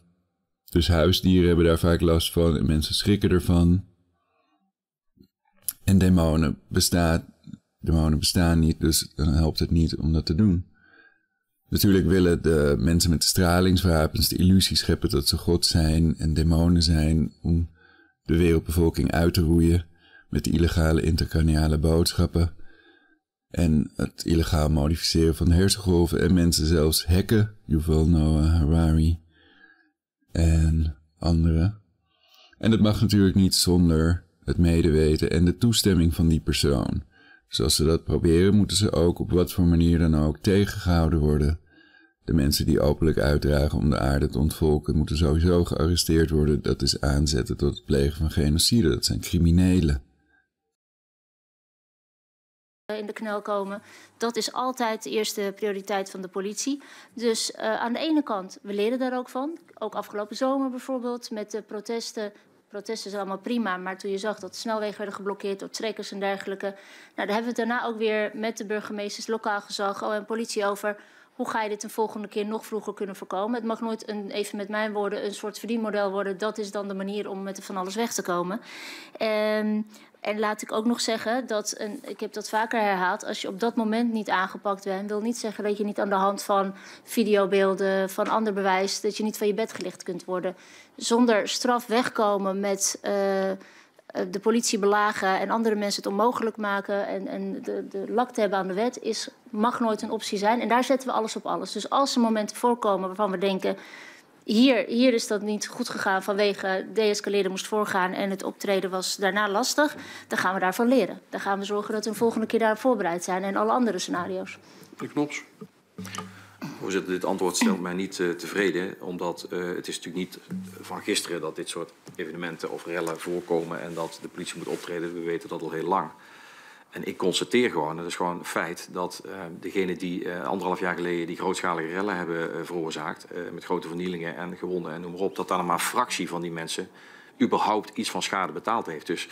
dus huisdieren hebben daar vaak last van en mensen schrikken ervan. En demonen, bestaat, demonen bestaan niet, dus dan helpt het niet om dat te doen. Natuurlijk willen de mensen met de stralingswapens de illusie scheppen dat ze God zijn en demonen zijn om de wereldbevolking uit te roeien met illegale intercraniale boodschappen en het illegaal modificeren van hersengolven en mensen zelfs hacken, Yuval Noah Harari en anderen. En dat mag natuurlijk niet zonder het medeweten en de toestemming van die persoon. Zoals ze dat proberen, moeten ze ook op wat voor manier dan ook tegengehouden worden. De mensen die openlijk uitdragen om de aarde te ontvolken, moeten sowieso gearresteerd worden. Dat is aanzetten tot het plegen van genocide. Dat zijn criminelen. In de knel komen. Dat is altijd de eerste prioriteit van de politie. Dus uh, aan de ene kant, we leren daar ook van. Ook afgelopen zomer bijvoorbeeld met de protesten protesten zijn allemaal prima, maar toen je zag dat de snelwegen werden geblokkeerd door trekkers en dergelijke, nou, daar hebben we het daarna ook weer met de burgemeesters, lokaal gezag oh, en politie over. Hoe ga je dit een volgende keer nog vroeger kunnen voorkomen? Het mag nooit, een, even met mijn woorden, een soort verdienmodel worden. Dat is dan de manier om met van alles weg te komen. Um, en laat ik ook nog zeggen dat, en ik heb dat vaker herhaald, als je op dat moment niet aangepakt bent, wil niet zeggen dat je niet aan de hand van videobeelden, van ander bewijs, dat je niet van je bed gelicht kunt worden. Zonder straf wegkomen met uh, de politie belagen en andere mensen het onmogelijk maken en, en de, de lak te hebben aan de wet, is, mag nooit een optie zijn. En daar zetten we alles op alles. Dus als er momenten voorkomen waarvan we denken hier, hier is dat niet goed gegaan vanwege deescaleren moest voorgaan en het optreden was daarna lastig. Dan gaan we daarvan leren. Dan gaan we zorgen dat we een volgende keer daar voorbereid zijn en alle andere scenario's. De Knops. Voorzitter, dit antwoord stelt mij niet uh, tevreden, omdat uh, het is natuurlijk niet van gisteren dat dit soort evenementen of rellen voorkomen en dat de politie moet optreden. We weten dat al heel lang. En ik constateer gewoon, het is gewoon een feit, dat uh, degenen die anderhalf jaar geleden die grootschalige rellen hebben veroorzaakt, met grote vernielingen en gewonden en noem maar op, dat dan maar een fractie van die mensen überhaupt iets van schade betaald heeft. Dus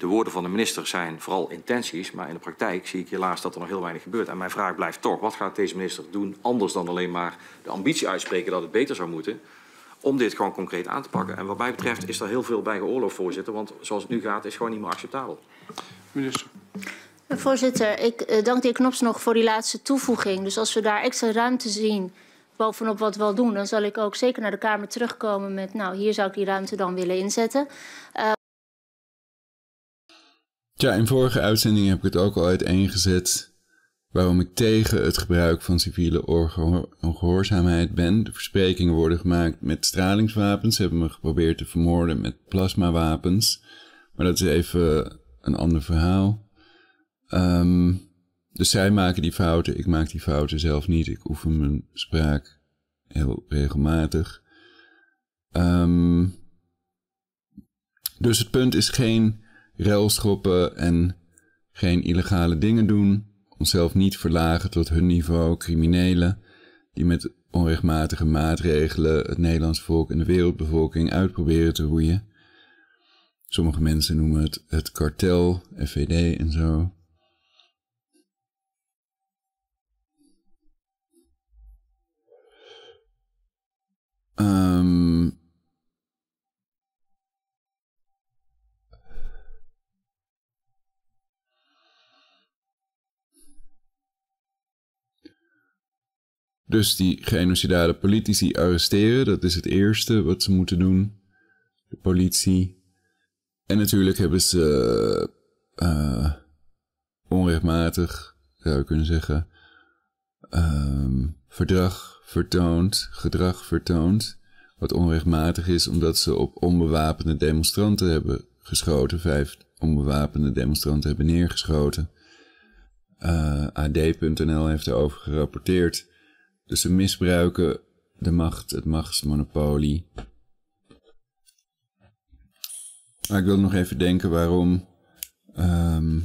de woorden van de minister zijn vooral intenties, maar in de praktijk zie ik helaas dat er nog heel weinig gebeurt. En mijn vraag blijft toch, wat gaat deze minister doen anders dan alleen maar de ambitie uitspreken dat het beter zou moeten, om dit gewoon concreet aan te pakken. En wat mij betreft is er heel veel bij geoorloofd, voorzitter, want zoals het nu gaat is gewoon niet meer acceptabel. Minister. Voorzitter, ik uh, dank de heer Knops nog voor die laatste toevoeging. Dus als we daar extra ruimte zien bovenop wat we al doen, dan zal ik ook zeker naar de Kamer terugkomen met, nou, hier zou ik die ruimte dan willen inzetten. Uh... Ja, in vorige uitzendingen heb ik het ook al uiteengezet waarom ik tegen het gebruik van civiele ongehoorzaamheid ben. De versprekingen worden gemaakt met stralingswapens. Ze hebben me geprobeerd te vermoorden met plasmawapens. Maar dat is even een ander verhaal. Um, dus zij maken die fouten, ik maak die fouten zelf niet. Ik oefen mijn spraak heel regelmatig. Um, dus het punt is geen relschoppen en geen illegale dingen doen. Onszelf niet verlagen tot hun niveau criminelen die met onrechtmatige maatregelen het Nederlands volk en de wereldbevolking uitproberen te roeien. Sommige mensen noemen het het kartel, FVD en zo. Um, dus die genocidale politici arresteren, dat is het eerste wat ze moeten doen. De politie. En natuurlijk hebben ze uh, onrechtmatig, zou je kunnen zeggen, um, verdrag vertoond, gedrag vertoond, wat onrechtmatig is omdat ze op onbewapende demonstranten hebben geschoten, vijf onbewapende demonstranten hebben neergeschoten. Eh, AD.nl heeft erover gerapporteerd. Dus ze misbruiken de macht, het machtsmonopolie. Maar ik wil nog even denken waarom um,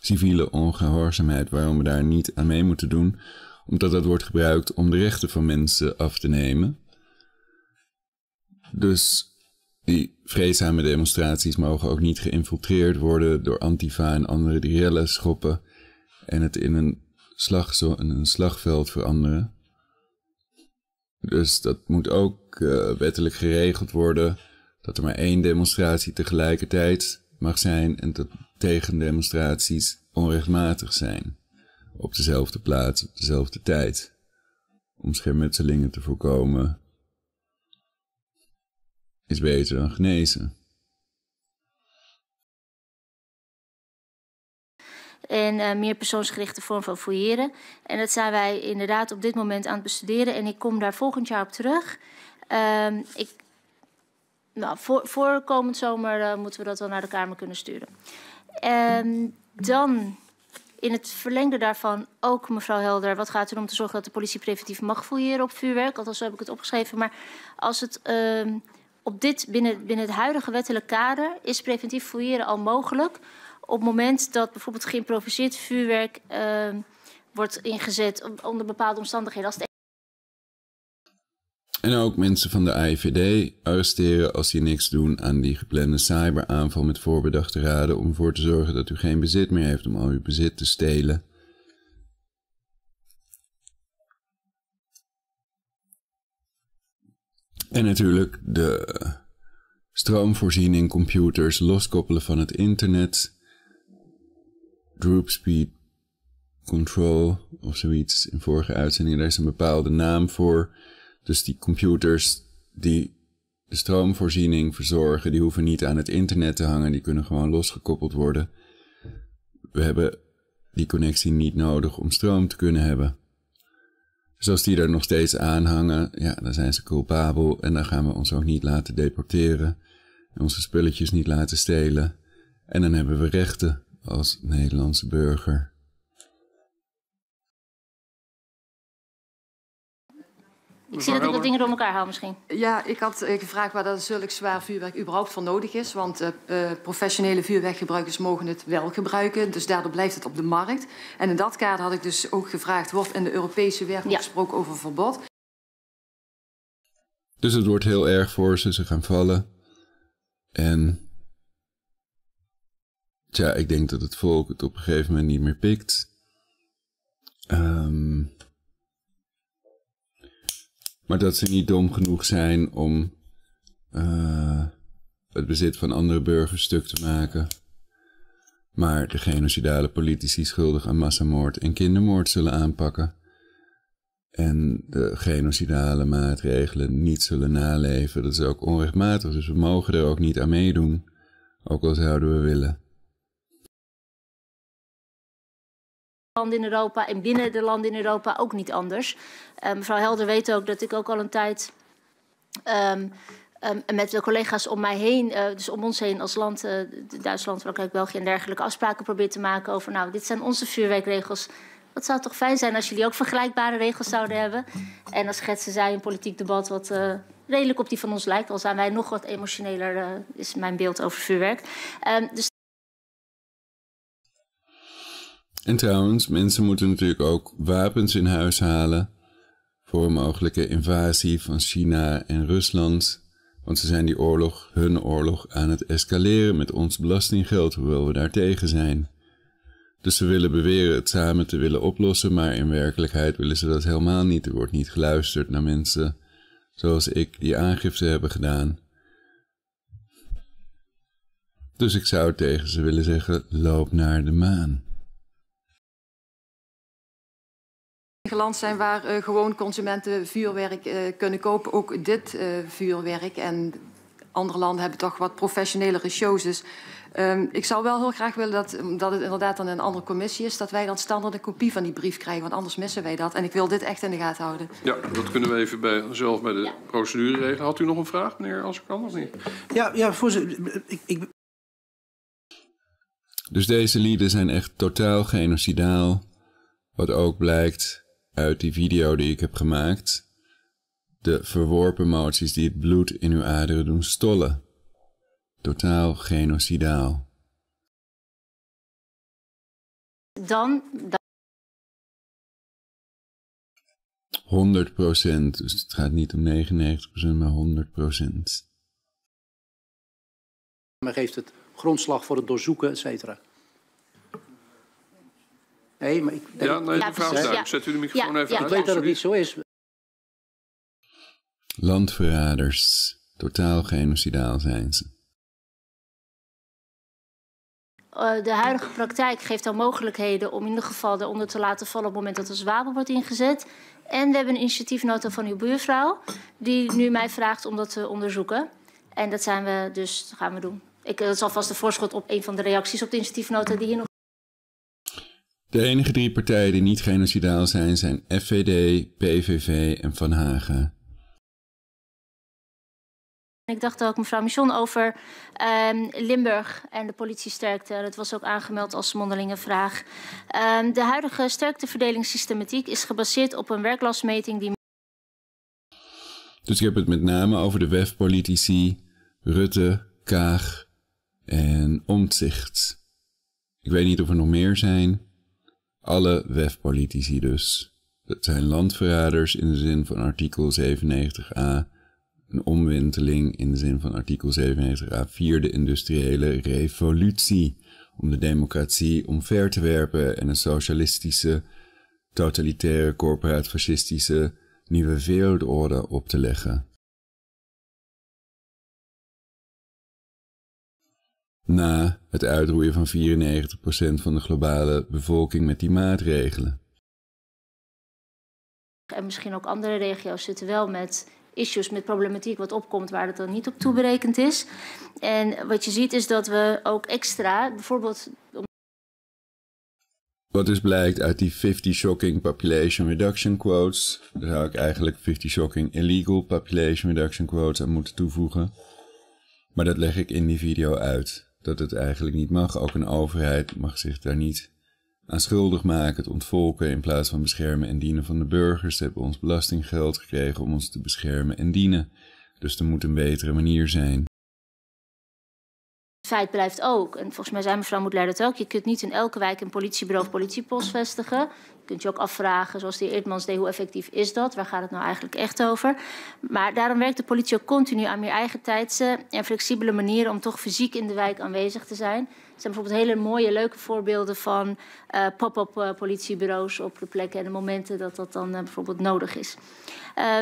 civiele ongehoorzaamheid, waarom we daar niet aan mee moeten doen omdat dat wordt gebruikt om de rechten van mensen af te nemen. Dus die vreedzame demonstraties mogen ook niet geïnfiltreerd worden door Antifa en andere die schoppen en het in een, slag, een slagveld veranderen. Dus dat moet ook uh, wettelijk geregeld worden dat er maar één demonstratie tegelijkertijd mag zijn en dat tegendemonstraties onrechtmatig zijn op dezelfde plaats, op dezelfde tijd. Om schermutselingen te voorkomen is beter dan genezen. En uh, meer persoonsgerichte vorm van fouilleren. En dat zijn wij inderdaad op dit moment aan het bestuderen. En ik kom daar volgend jaar op terug. Uh, ik, nou, voor, voor komend zomer uh, moeten we dat wel naar de Kamer kunnen sturen. Uh, dan in het verlengde daarvan ook, mevrouw Helder, wat gaat er om te zorgen dat de politie preventief mag fouilleren op vuurwerk? Althans, zo heb ik het opgeschreven. Maar als het uh, op dit, binnen, binnen het huidige wettelijk kader is preventief fouilleren al mogelijk. Op het moment dat bijvoorbeeld geïmproviseerd vuurwerk uh, wordt ingezet onder bepaalde omstandigheden. Als en ook mensen van de AIVD arresteren als die niks doen aan die geplande cyberaanval met voorbedachte raden om ervoor te zorgen dat u geen bezit meer heeft om al uw bezit te stelen. En natuurlijk de stroomvoorziening, computers, loskoppelen van het internet, droop speed control of zoiets in vorige uitzendingen. Daar is een bepaalde naam voor. Dus die computers die de stroomvoorziening verzorgen, die hoeven niet aan het internet te hangen, die kunnen gewoon losgekoppeld worden. We hebben die connectie niet nodig om stroom te kunnen hebben. Dus als die er nog steeds aan hangen, ja, dan zijn ze culpabel en dan gaan we ons ook niet laten deporteren en onze spulletjes niet laten stelen. En dan hebben we rechten als Nederlandse burger. Ik zie dat ik wat dingen door elkaar haal misschien. Ja, ik had uh, gevraagd waar dat zulk zwaar vuurwerk überhaupt voor nodig is. Want uh, uh, professionele vuurwerkgebruikers mogen het wel gebruiken. Dus daardoor blijft het op de markt. En in dat kader had ik dus ook gevraagd... wordt in de Europese werking ja. gesproken over verbod? Dus het wordt heel erg voor ze. Ze gaan vallen. En... Tja, ik denk dat het volk het op een gegeven moment niet meer pikt. Um, maar dat ze niet dom genoeg zijn om uh, het bezit van andere burgers stuk te maken. Maar de genocidale politici schuldig aan massamoord en kindermoord zullen aanpakken. en de genocidale maatregelen niet zullen naleven. Dat is ook onrechtmatig, dus we mogen er ook niet aan meedoen, ook al zouden we willen. Landen in Europa en binnen de landen in Europa ook niet anders. Uh, mevrouw Helder weet ook dat ik ook al een tijd um, um, met de collega's om mij heen, uh, dus om ons heen als land, uh, Duitsland, Frankrijk, België en dergelijke afspraken probeer te maken over, nou, dit zijn onze vuurwerkregels. Wat zou toch fijn zijn als jullie ook vergelijkbare regels zouden hebben? En dan schetsen zij een politiek debat wat redelijk op die van ons lijkt. Al zijn wij nog wat emotioneler, is mijn beeld over vuurwerk. Um, dus En trouwens, mensen moeten natuurlijk ook wapens in huis halen voor een mogelijke invasie van China en Rusland. Want ze zijn die oorlog, hun oorlog, aan het escaleren met ons belastinggeld, hoewel we daar tegen zijn. Dus ze willen beweren het samen te willen oplossen, maar in werkelijkheid willen ze dat helemaal niet. Er wordt niet geluisterd naar mensen zoals ik die aangifte hebben gedaan. Dus ik zou tegen ze willen zeggen: loop naar de maan. Land zijn waar uh, gewoon consumenten vuurwerk uh, kunnen kopen. Ook dit uh, vuurwerk. En andere landen hebben toch wat professionelere shows. Dus um, ik zou wel heel graag willen dat, dat het inderdaad dan een andere commissie is. Dat wij dan standaard een kopie van die brief krijgen. Want anders missen wij dat. En ik wil dit echt in de gaten houden. Ja, dat kunnen we even bij, zelf bij de ja. procedure regelen. Had u nog een vraag, meneer, als ik kan of niet? Ja, ja voorzitter. Ik, ik... Dus deze lieden zijn echt totaal genocidaal. Wat ook blijkt uit die video die ik heb gemaakt. De verworpen moties die het bloed in uw aderen doen stollen. Totaal genocidaal. Dan, dan... 100 procent. Dus het gaat niet om 99 procent, maar 100 procent. Maar geeft het grondslag voor het doorzoeken, et cetera. Nee, maar ik... Ja, nee, de vraag is duidelijk. Zet u de microfoon ja, even ja, uit. Ik weet dat het niet zo is. Landverraders. Totaal genocidaal zijn ze. Uh, de huidige praktijk geeft dan mogelijkheden om in ieder geval eronder te laten vallen op het moment dat er zwavel wordt ingezet. En we hebben een initiatiefnota van uw buurvrouw, die nu mij vraagt om dat te onderzoeken. En dat zijn we dus, dat gaan we doen. Ik, dat is alvast de voorschot op een van de reacties op de initiatiefnota die hier nog. De enige drie partijen die niet genocidaal zijn, zijn FVD, PVV en Van Hagen. Ik dacht ook mevrouw Michon over um, Limburg en de politiesterkte. Dat was ook aangemeld als mondelinge vraag. Um, de huidige sterkteverdelingssysteematiek is gebaseerd op een werklastmeting die... Dus ik heb het met name over de WEF-politici Rutte, Kaag en Omtzigt. Ik weet niet of er nog meer zijn. Alle WEF-politici dus. Dat zijn landverraders in de zin van artikel 97a. Een omwenteling in de zin van artikel 97a. Vierde industriële revolutie. Om de democratie omver te werpen en een socialistische, totalitaire, corporaat-fascistische nieuwe wereldorde op te leggen. Na het uitroeien van 94% van de globale bevolking met die maatregelen. En misschien ook andere regio's zitten wel met issues, met problematiek wat opkomt waar het dan niet op toeberekend is. En wat je ziet is dat we ook extra, bijvoorbeeld. Wat dus blijkt uit die 50 shocking population reduction quotes, daar zou ik eigenlijk 50 shocking illegal population reduction quotes aan moeten toevoegen. Maar dat leg ik in die video uit dat het eigenlijk niet mag. Ook een overheid mag zich daar niet aan schuldig maken, het ontvolken in plaats van beschermen en dienen van de burgers. Ze hebben ons belastinggeld gekregen om ons te beschermen en dienen. Dus er moet een betere manier zijn. Feit blijft ook, en volgens mij zei mevrouw Moedler dat ook, je kunt niet in elke wijk een politiebureau of politiepost vestigen. Je kunt je ook afvragen, zoals de heer Eertmans deed, hoe effectief is dat? Waar gaat het nou eigenlijk echt over? Maar daarom werkt de politie ook continu aan meer eigen tijdse en flexibele manieren om toch fysiek in de wijk aanwezig te zijn. Er zijn bijvoorbeeld hele mooie, leuke voorbeelden van uh, pop-up uh, politiebureaus op de plekken en de momenten dat dat dan uh, bijvoorbeeld nodig is.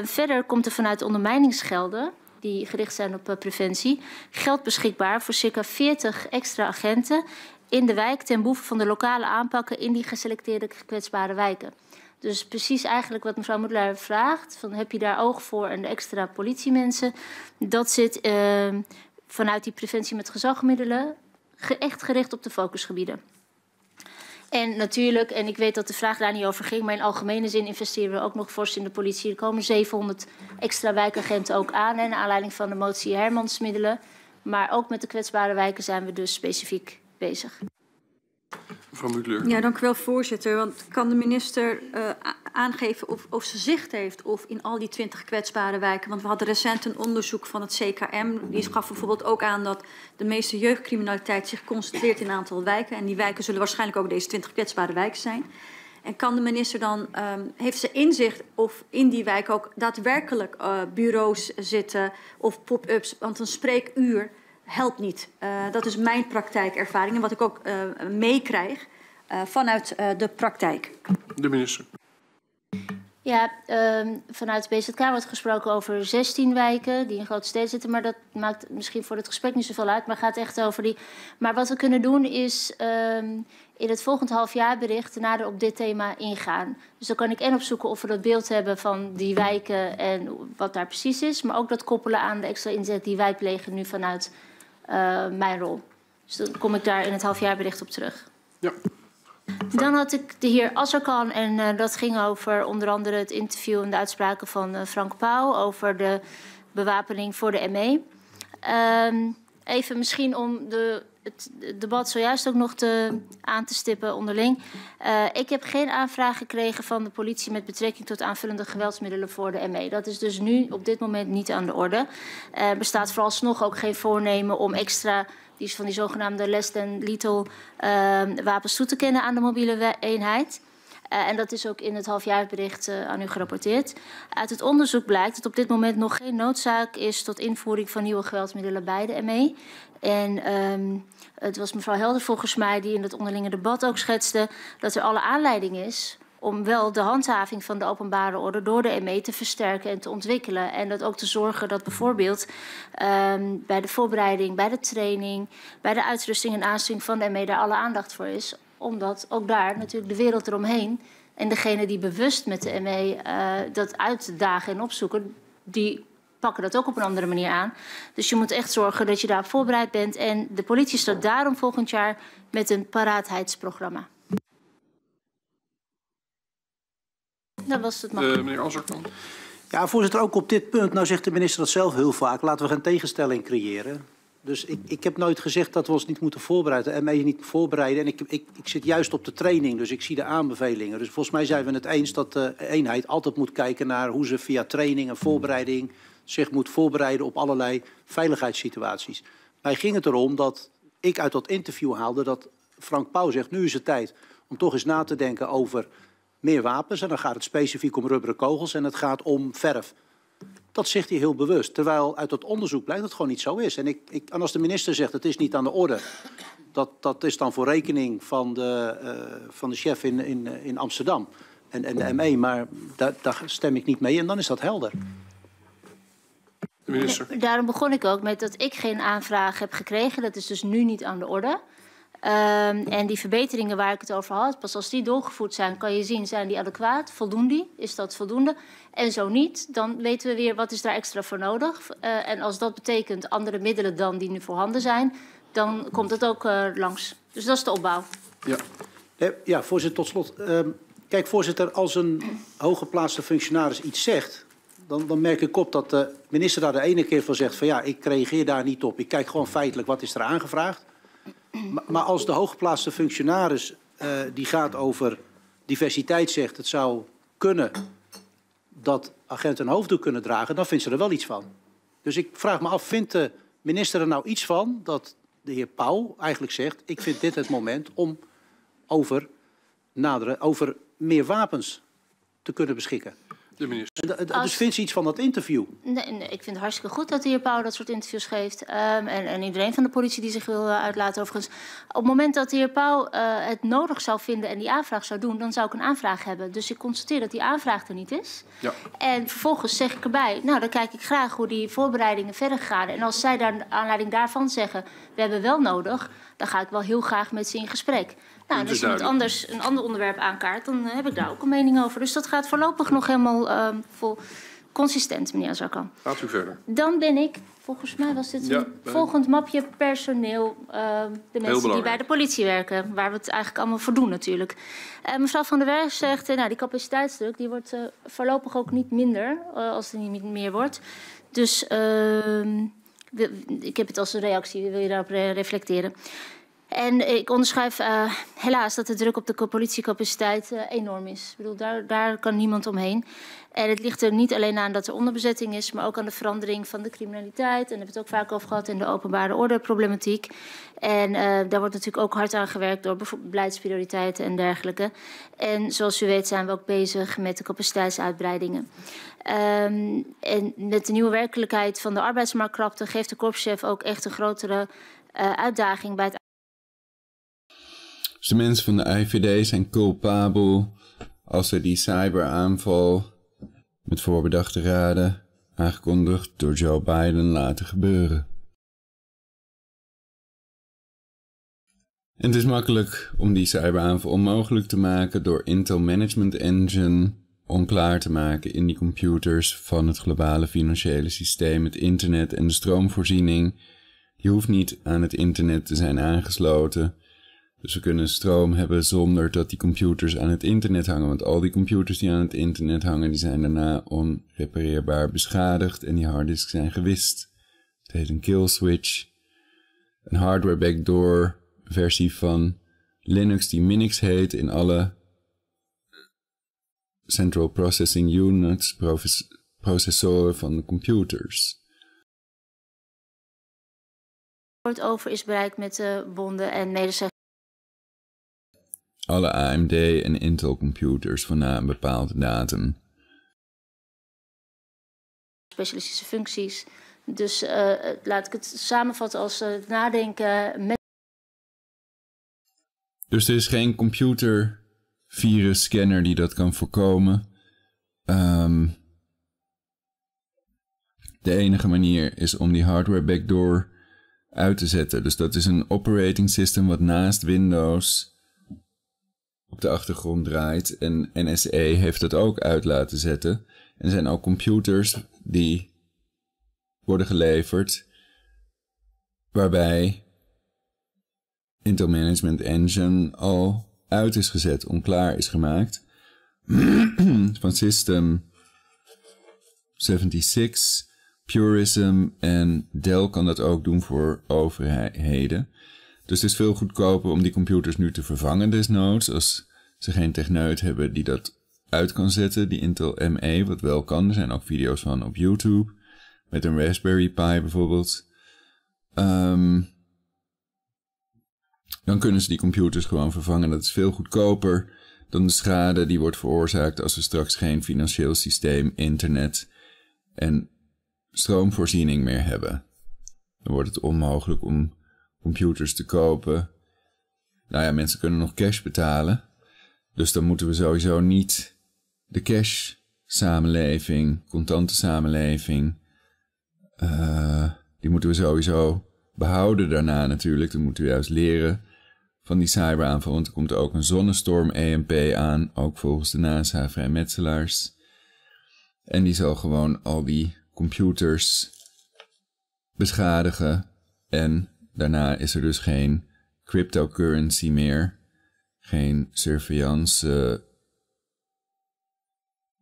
verder komt er vanuit ondermijningsgelden die gericht zijn op preventie, geld beschikbaar voor circa 40 extra agenten in de wijk ten behoeve van de lokale aanpakken in die geselecteerde kwetsbare wijken. Dus precies eigenlijk wat mevrouw Moedelaar vraagt, van heb je daar oog voor en de extra politiemensen, dat zit uh, vanuit die preventie met gezagmiddelen ge echt gericht op de focusgebieden. En natuurlijk, en ik weet dat de vraag daar niet over ging, maar in algemene zin investeren we ook nog fors in de politie. Er komen 700 extra wijkagenten ook aan, naar aanleiding van de motie Hermansmiddelen. Maar ook met de kwetsbare wijken zijn we dus specifiek bezig. Mevrouw. Ja, dank u wel, voorzitter. Want kan de minister uh, aangeven of, of ze zicht heeft of in al die twintig kwetsbare wijken... want we hadden recent een onderzoek van het CKM... die gaf bijvoorbeeld ook aan dat de meeste jeugdcriminaliteit zich concentreert in een aantal wijken... en die wijken zullen waarschijnlijk ook deze twintig kwetsbare wijken zijn... En kan de minister dan, um, heeft ze inzicht of in die wijk ook daadwerkelijk uh, bureaus zitten of pop-ups? Want een spreekuur helpt niet. Uh, dat is mijn praktijkervaring en wat ik ook uh, meekrijg uh, vanuit de praktijk. De minister. Ja, uh, vanuit de BZK wordt gesproken over 16 wijken die in grote steden zitten. Maar dat maakt misschien voor het gesprek niet zoveel uit. Maar gaat echt over die. Maar wat we kunnen doen is uh, in het volgend halfjaarbericht nader op dit thema ingaan. Dus dan kan ik en opzoeken of we dat beeld hebben van die wijken en wat daar precies is. Maar ook dat koppelen aan de extra inzet die wij plegen nu vanuit mijn rol. Dus dan kom ik daar in het halfjaarbericht op terug. Ja. Dan had ik de heer Azarkan en uh, dat ging over onder andere het interview en de uitspraken van uh, Frank Pauw over de bewapening voor de ME. Um, even misschien om de, het debat zojuist ook nog te, aan te stippen onderling. Uh, ik heb geen aanvraag gekregen van de politie met betrekking tot aanvullende geweldsmiddelen voor de ME. Dat is dus nu op dit moment niet aan de orde. Er bestaat vooralsnog ook geen voornemen om extra die van die zogenaamde less than lethal uh, wapens toe te kennen aan de mobiele eenheid. Uh, en dat is ook in het halfjaarbericht uh, aan u gerapporteerd. Uit het onderzoek blijkt dat op dit moment nog geen noodzaak is tot invoering van nieuwe geweldsmiddelen bij de ME. En um, het was mevrouw Helder volgens mij die in het onderlinge debat ook schetste dat er alle aanleiding is om wel de handhaving van de openbare orde door de ME te versterken en te ontwikkelen. En dat ook te zorgen dat bijvoorbeeld um, bij de voorbereiding, bij de training, bij de uitrusting en aansturing van de ME daar alle aandacht voor is. Omdat ook daar natuurlijk de wereld eromheen en degene die bewust met de ME uh, dat uitdagen en opzoeken, die pakken dat ook op een andere manier aan. Dus je moet echt zorgen dat je daarop voorbereid bent. En de politie staat daarom volgend jaar met een paraatheidsprogramma. Dat was het. Uh, meneer Azarkan. Ja, voorzitter, ook op dit punt. Nou zegt de minister dat zelf heel vaak. Laten we geen tegenstelling creëren. Dus ik, ik heb nooit gezegd dat we ons niet moeten voorbereiden. En mij niet voorbereiden. En ik, ik, ik zit juist op de training, dus ik zie de aanbevelingen. Dus volgens mij zijn we het eens dat de eenheid altijd moet kijken naar hoe ze via training en voorbereiding zich moet voorbereiden op allerlei veiligheidssituaties. Mij ging het erom dat ik uit dat interview haalde dat Frank Pauw zegt, nu is het tijd om toch eens na te denken over meer wapens. En dan gaat het specifiek om rubberen kogels en het gaat om verf. Dat zegt hij heel bewust. Terwijl uit dat onderzoek blijkt dat het gewoon niet zo is. En, ik, ik, als de minister zegt het is niet aan de orde, dat, dat is dan voor rekening van de, uh, van de chef in, in, in Amsterdam en, en de ME. Maar da, daar stem ik niet mee en dan is dat helder. Minister. Daarom begon ik ook met dat ik geen aanvraag heb gekregen. Dat is dus nu niet aan de orde. Um, en die verbeteringen waar ik het over had, pas als die doorgevoerd zijn, kan je zien, zijn die adequaat? Voldoen die? Is dat voldoende? En zo niet, dan weten we weer wat is daar extra voor nodig. Uh, en als dat betekent andere middelen dan die nu voorhanden zijn, dan komt het ook uh, langs. Dus dat is de opbouw. Ja, ja voorzitter, tot slot. Uh, kijk, voorzitter, als een hooggeplaatste functionaris iets zegt, dan, dan, merk ik op dat de minister daar de ene keer van zegt van ja, ik reageer daar niet op. Ik kijk gewoon feitelijk wat is er aangevraagd. Maar, maar als de hooggeplaatste functionaris uh, die gaat over diversiteit zegt, het zou kunnen dat agenten een hoofddoek kunnen dragen, dan vindt ze er wel iets van. Dus ik vraag me af, vindt de minister er nou iets van dat de heer Pauw eigenlijk zegt, ik vind dit het moment om over, naderen, over meer wapens te kunnen beschikken? De minister. En, dus vindt ze iets van dat interview? Nee, nee, ik vind het hartstikke goed dat de heer Pauw dat soort interviews geeft. Um, en, en, iedereen van de politie die zich wil uh, uitlaten overigens. Op het moment dat de heer Pauw uh, het nodig zou vinden en die aanvraag zou doen... dan zou ik een aanvraag hebben. Dus ik constateer dat die aanvraag er niet is. Ja. En vervolgens zeg ik erbij... nou, dan kijk ik graag hoe die voorbereidingen verder gaan. En als zij daar aanleiding daarvan zeggen... we hebben wel nodig dan ga ik wel heel graag met ze in gesprek. Nou, is als iemand anders een ander onderwerp aankaart, dan eh, heb ik daar ook een mening over. Dus dat gaat voorlopig nog helemaal ehm, vol consistent, meneer Azarkan. Gaat u verder. Dan ben ik, volgens mij was dit Ja, volgend mapje personeel. ehm, de mensen die bij de politie werken, waar we het eigenlijk allemaal voor doen natuurlijk. Eh, mevrouw Van der Werf zegt, eh, nou, die capaciteitsdruk die wordt voorlopig ook niet minder als er niet meer wordt. Dus ehm, ik heb het als een reactie, wil je daarop re- reflecteren? En ik onderschrijf eh, helaas dat de druk op de politiecapaciteit eh, enorm is. Ik bedoel, daar, daar kan niemand omheen. En het ligt er niet alleen aan dat er onderbezetting is, maar ook aan de verandering van de criminaliteit. En daar hebben we het ook vaak over gehad in de openbare ordeproblematiek. En eh, daar wordt natuurlijk ook hard aan gewerkt door beleidsprioriteiten en dergelijke. En zoals u weet zijn we ook bezig met de capaciteitsuitbreidingen. Ehm, en met de nieuwe werkelijkheid van de arbeidsmarktkrapte geeft de korpschef ook echt een grotere eh, uitdaging bij het Dus de mensen van de IVD zijn culpabel als ze die cyberaanval met voorbedachte raden aangekondigd door Joe Biden laten gebeuren. En het is makkelijk om die cyberaanval onmogelijk te maken door Intel Management Engine onklaar te maken in die computers van het globale financiële systeem, het internet en de stroomvoorziening. Die hoeft niet aan het internet te zijn aangesloten. Dus we kunnen stroom hebben zonder dat die computers aan het internet hangen. Want al die computers die aan het internet hangen, die zijn daarna onrepareerbaar beschadigd en die harddisks zijn gewist. Het heet een kill switch. Een hardware backdoor versie van Linux die Minix heet in alle Central Processing Units, proces- processoren van de computers. akkoord over is bereikt met de bonden en medezeggenschap. Alle AMD en Intel computers van na een bepaalde datum. specialistische functies. Dus eh, laat ik het samenvatten als eh, nadenken met Dus er is geen computervirus scanner die dat kan voorkomen. Ehm, de enige manier is om die hardware backdoor uit te zetten. Dus dat is een operating system wat naast Windows op de achtergrond draait. En NSA heeft dat ook uit laten zetten. En er zijn ook computers die worden geleverd waarbij Intel Management Engine al uit is gezet, onklaar is gemaakt. Van System 76, Purism en Dell kan dat ook doen voor overheden. Dus het is veel goedkoper om die computers nu te vervangen desnoods. Als ze geen techneut hebben die dat uit kan zetten, die Intel ME, wat wel kan. Er zijn ook video's van op YouTube. Met een Raspberry Pi bijvoorbeeld. Ehm, dan kunnen ze die computers gewoon vervangen. Dat is veel goedkoper dan de schade die wordt veroorzaakt als we straks geen financieel systeem, internet en stroomvoorziening meer hebben. Dan wordt het onmogelijk om computers te kopen. Nou ja, mensen kunnen nog cash betalen. Dus dan moeten we sowieso niet de cash samenleving, contante samenleving, eh, die moeten we sowieso behouden daarna natuurlijk. Dan moeten we juist leren van die cyberaanval. Want er komt ook een zonnestorm EMP aan, ook volgens de NASA vrijmetselaars. En die zal gewoon al die computers beschadigen. En daarna is er dus geen cryptocurrency meer. Geen surveillance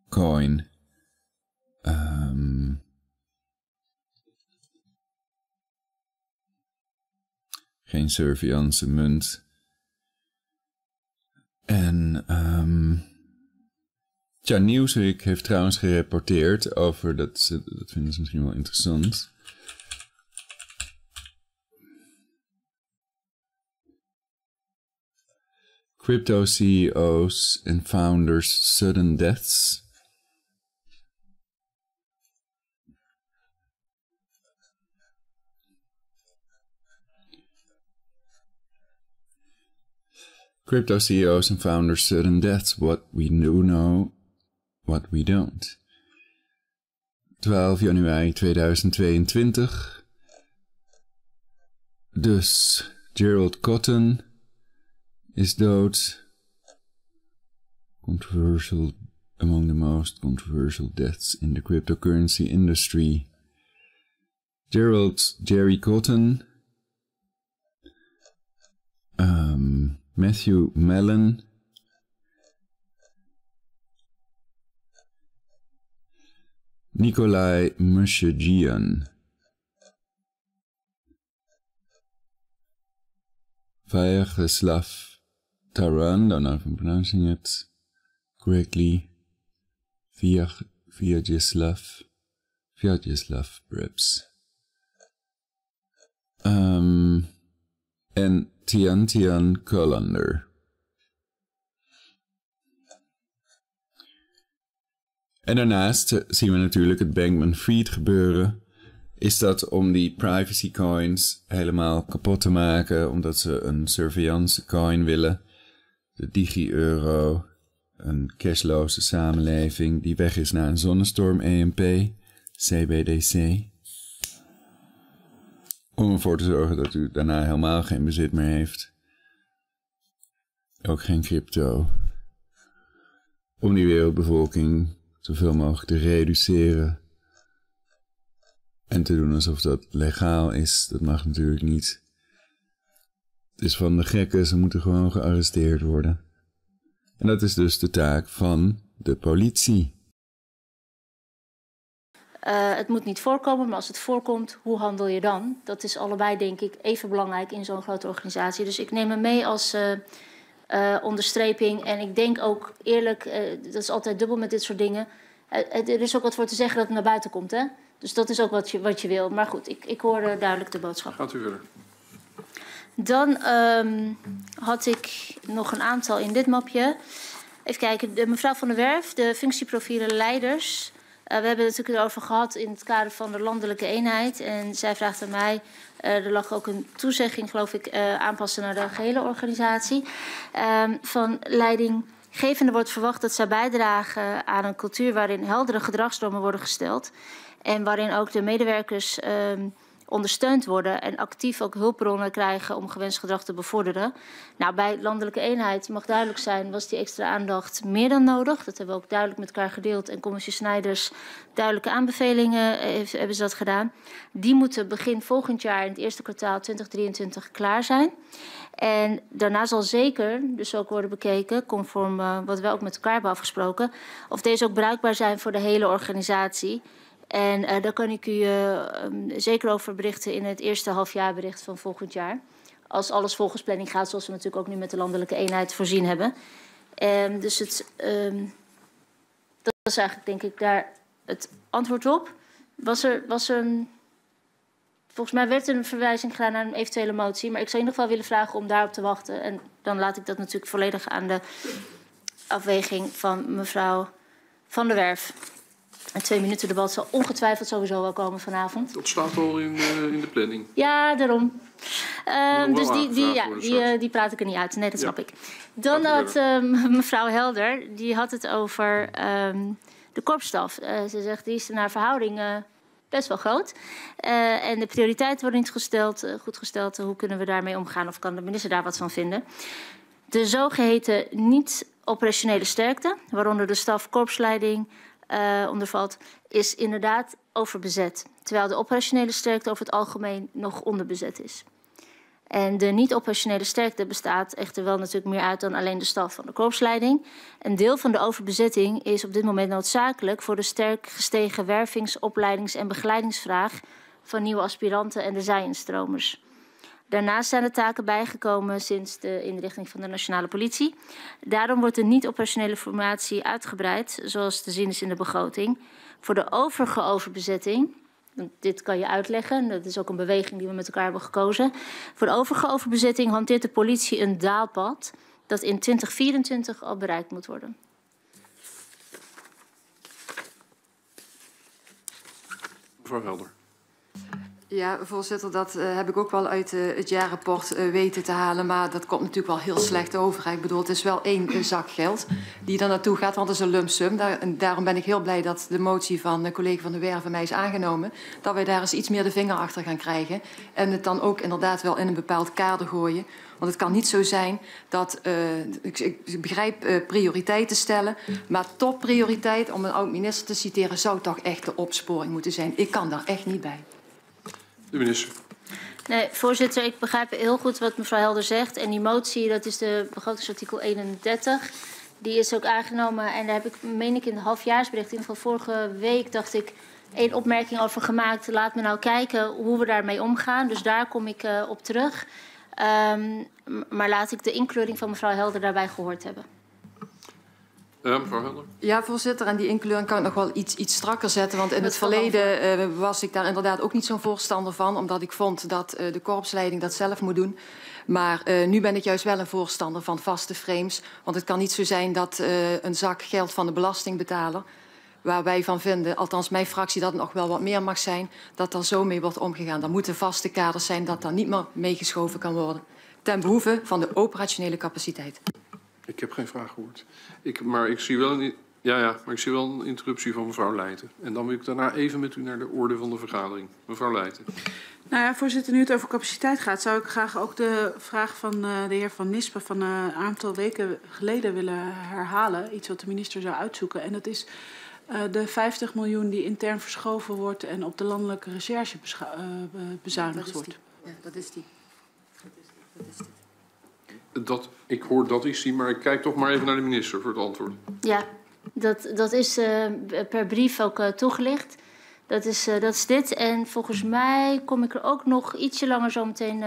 coin. Ehm, geen surveillance munt. En ehm tja, Nieuwsweek heeft trouwens gerapporteerd over, dat, dat vinden ze misschien wel interessant. Crypto CEO's and founders sudden deaths. Crypto CEO's and founders sudden deaths. What we do know, what we don't. 12 januari 2022. Dus Gerald Cotton is dood. Controversial, among the most controversial deaths in the cryptocurrency industry. Gerald Jerry Cotton. Um, Matthew Mellon. Nikolai Mushajian. Vyacheslav Taran, don't know if I'm pronouncing it correctly. Vyacheslav. Vyacheslav, perhaps. Um, en Tian Tian Colander. En daarnaast zien we natuurlijk het Bankman-Fried gebeuren. Is dat om die privacy coins helemaal kapot te maken, omdat ze een surveillance coin willen. De digi-euro, een cashloze samenleving die weg is naar een zonnestorm EMP, CBDC. Om ervoor te zorgen dat u daarna helemaal geen bezit meer heeft. Ook geen crypto. Om die wereldbevolking zoveel mogelijk te reduceren. En te doen alsof dat legaal is, dat mag natuurlijk niet. Het is van de gekken, ze moeten gewoon gearresteerd worden. En dat is dus de taak van de politie. Uh, het moet niet voorkomen, maar als het voorkomt, hoe handel je dan? Dat is allebei, denk ik, even belangrijk in zo'n grote organisatie. Dus ik neem hem mee als uh, uh, onderstreping. En ik denk ook eerlijk, dat is altijd dubbel met dit soort dingen. er is ook wat voor te zeggen dat het naar buiten komt, hè? Dus dat is ook wat je, wat je wil. Maar goed, ik, ik hoor duidelijk de boodschap. Gaat u verder. Dan um, had ik nog een aantal in dit mapje. Even kijken, de mevrouw van der Werf, de functieprofielen leiders. Uh, we hebben het natuurlijk erover gehad in het kader van de landelijke eenheid. En zij vraagt aan mij, uh, er lag ook een toezegging, geloof ik, uh, aanpassen naar de gehele organisatie. Um, van leidinggevende wordt verwacht dat zij bijdragen aan een cultuur waarin heldere gedragsnormen worden gesteld. En waarin ook de medewerkers um, ondersteund worden en actief ook hulpbronnen krijgen om gewenst gedrag te bevorderen. Nou, bij landelijke eenheid mag duidelijk zijn, was die extra aandacht meer dan nodig. Dat hebben we ook duidelijk met elkaar gedeeld. En commissie Snijders duidelijke aanbevelingen heeft, hebben ze dat gedaan. Die moeten begin volgend jaar in het eerste kwartaal 2023 klaar zijn. En daarna zal zeker dus ook worden bekeken, conform uh, wat we ook met elkaar hebben afgesproken, of deze ook bruikbaar zijn voor de hele organisatie. En uh, daar kan ik u uh, um, zeker over berichten in het eerste halfjaarbericht van volgend jaar. Als alles volgens planning gaat, zoals we natuurlijk ook nu met de landelijke eenheid voorzien hebben. Um, dus het, um, dat is eigenlijk denk ik daar het antwoord op. Was er, was een, volgens mij werd er een verwijzing gedaan naar een eventuele motie. Maar ik zou in ieder geval willen vragen om daarop te wachten. En dan laat ik dat natuurlijk volledig aan de afweging van mevrouw Van der Werf. Een twee minuten debat zal ongetwijfeld sowieso wel komen vanavond. Dat staat al in, uh, in de planning. Ja, daarom. Um, dus die, die, ja, die, uh, die praat ik er niet uit. Nee, dat snap ja. ik. Dan had um, mevrouw Helder, die had het over um, de korpsstaf. Uh, ze zegt, die is naar verhouding best wel groot. Uh, en de prioriteiten worden niet gesteld, goed gesteld. hoe kunnen we daarmee omgaan of kan de minister daar wat van vinden? De zogeheten niet-operationele sterkte, waaronder de staf korpsleiding, uh, ondervalt, is inderdaad overbezet. Terwijl de operationele sterkte over het algemeen nog onderbezet is. En de niet-operationele sterkte bestaat echter wel natuurlijk meer uit dan alleen de staf van de korpsleiding. Een deel van de overbezetting is op dit moment noodzakelijk voor de sterk gestegen wervings-, opleidings- en begeleidingsvraag van nieuwe aspiranten en de zij-instromers. Daarnaast zijn er taken bijgekomen sinds de inrichting van de nationale politie. Daarom wordt de niet-operationele formatie uitgebreid, zoals te zien is in de begroting. Voor de overige overbezetting, dit kan je uitleggen, dat is ook een beweging die we met elkaar hebben gekozen. Voor de overige overbezetting hanteert de politie een daalpad dat in 2024 al bereikt moet worden. Mevrouw Helder. Ja, voorzitter, dat uh, heb ik ook wel uit uh, het jaarrapport uh, weten te halen. Maar dat komt natuurlijk wel heel slecht over. Ik bedoel, het is wel één zak geld die er naartoe gaat, want het is een lump sum. Daar, en daarom ben ik heel blij dat de motie van de collega van de Werven mij is aangenomen. Dat wij daar eens iets meer de vinger achter gaan krijgen. En het dan ook inderdaad wel in een bepaald kader gooien. Want het kan niet zo zijn dat, ik, ik, begrijp prioriteiten stellen, maar topprioriteit, om een oud-minister te citeren, zou toch echt de opsporing moeten zijn. Ik kan daar echt niet bij. De minister. Nee, voorzitter, ik begrijp heel goed wat mevrouw Helder zegt. En die motie, dat is de begrotingsartikel 31. Die is ook aangenomen en daar heb ik, meen ik, in de halfjaarsbericht, in geval vorige week, dacht ik, één opmerking over gemaakt. Laat me nou kijken hoe we daarmee omgaan. Dus daar kom ik uh, op terug. Um, maar laat ik de inkleuring van mevrouw Helder daarbij gehoord hebben. Ja, mevrouw. Ja, voorzitter. En die inkleuring kan ik nog wel iets, iets strakker zetten. Want in het verleden uh, was ik daar inderdaad ook niet zo'n voorstander van. Omdat ik vond dat uh, de korpsleiding dat zelf moet doen. Maar uh, nu ben ik juist wel een voorstander van vaste frames. Want het kan niet zo zijn dat uh, een zak geld van de belastingbetaler... waar wij van vinden, althans mijn fractie, dat het nog wel wat meer mag zijn... dat er zo mee wordt omgegaan. Er moeten vaste kaders zijn dat daar niet meer meegeschoven kan worden. Ten behoeve van de operationele capaciteit. Ik heb geen vraag gehoord. Ik, maar ik zie wel een, ja, ja, maar ik zie wel een interruptie van mevrouw Leijten. En dan wil ik daarna even met u naar de orde van de vergadering. Mevrouw Leijten. Nou ja, voorzitter, nu het over capaciteit gaat, zou ik graag ook de vraag van uh, de heer Van Nispen van uh, een aantal weken geleden willen herhalen. Iets wat de minister zou uitzoeken. En dat is uh, de 50 miljoen die intern verschoven wordt en op de landelijke recherche bezuinigd wordt. Ja, dat is die. Dat is die. Dat, ik hoor dat is maar ik kijk toch maar even naar de minister voor het antwoord. Ja, dat, dat is uh, per brief ook uh, toegelicht. Dat is, uh, dat is dit. En volgens mij kom ik er ook nog ietsje langer zo meteen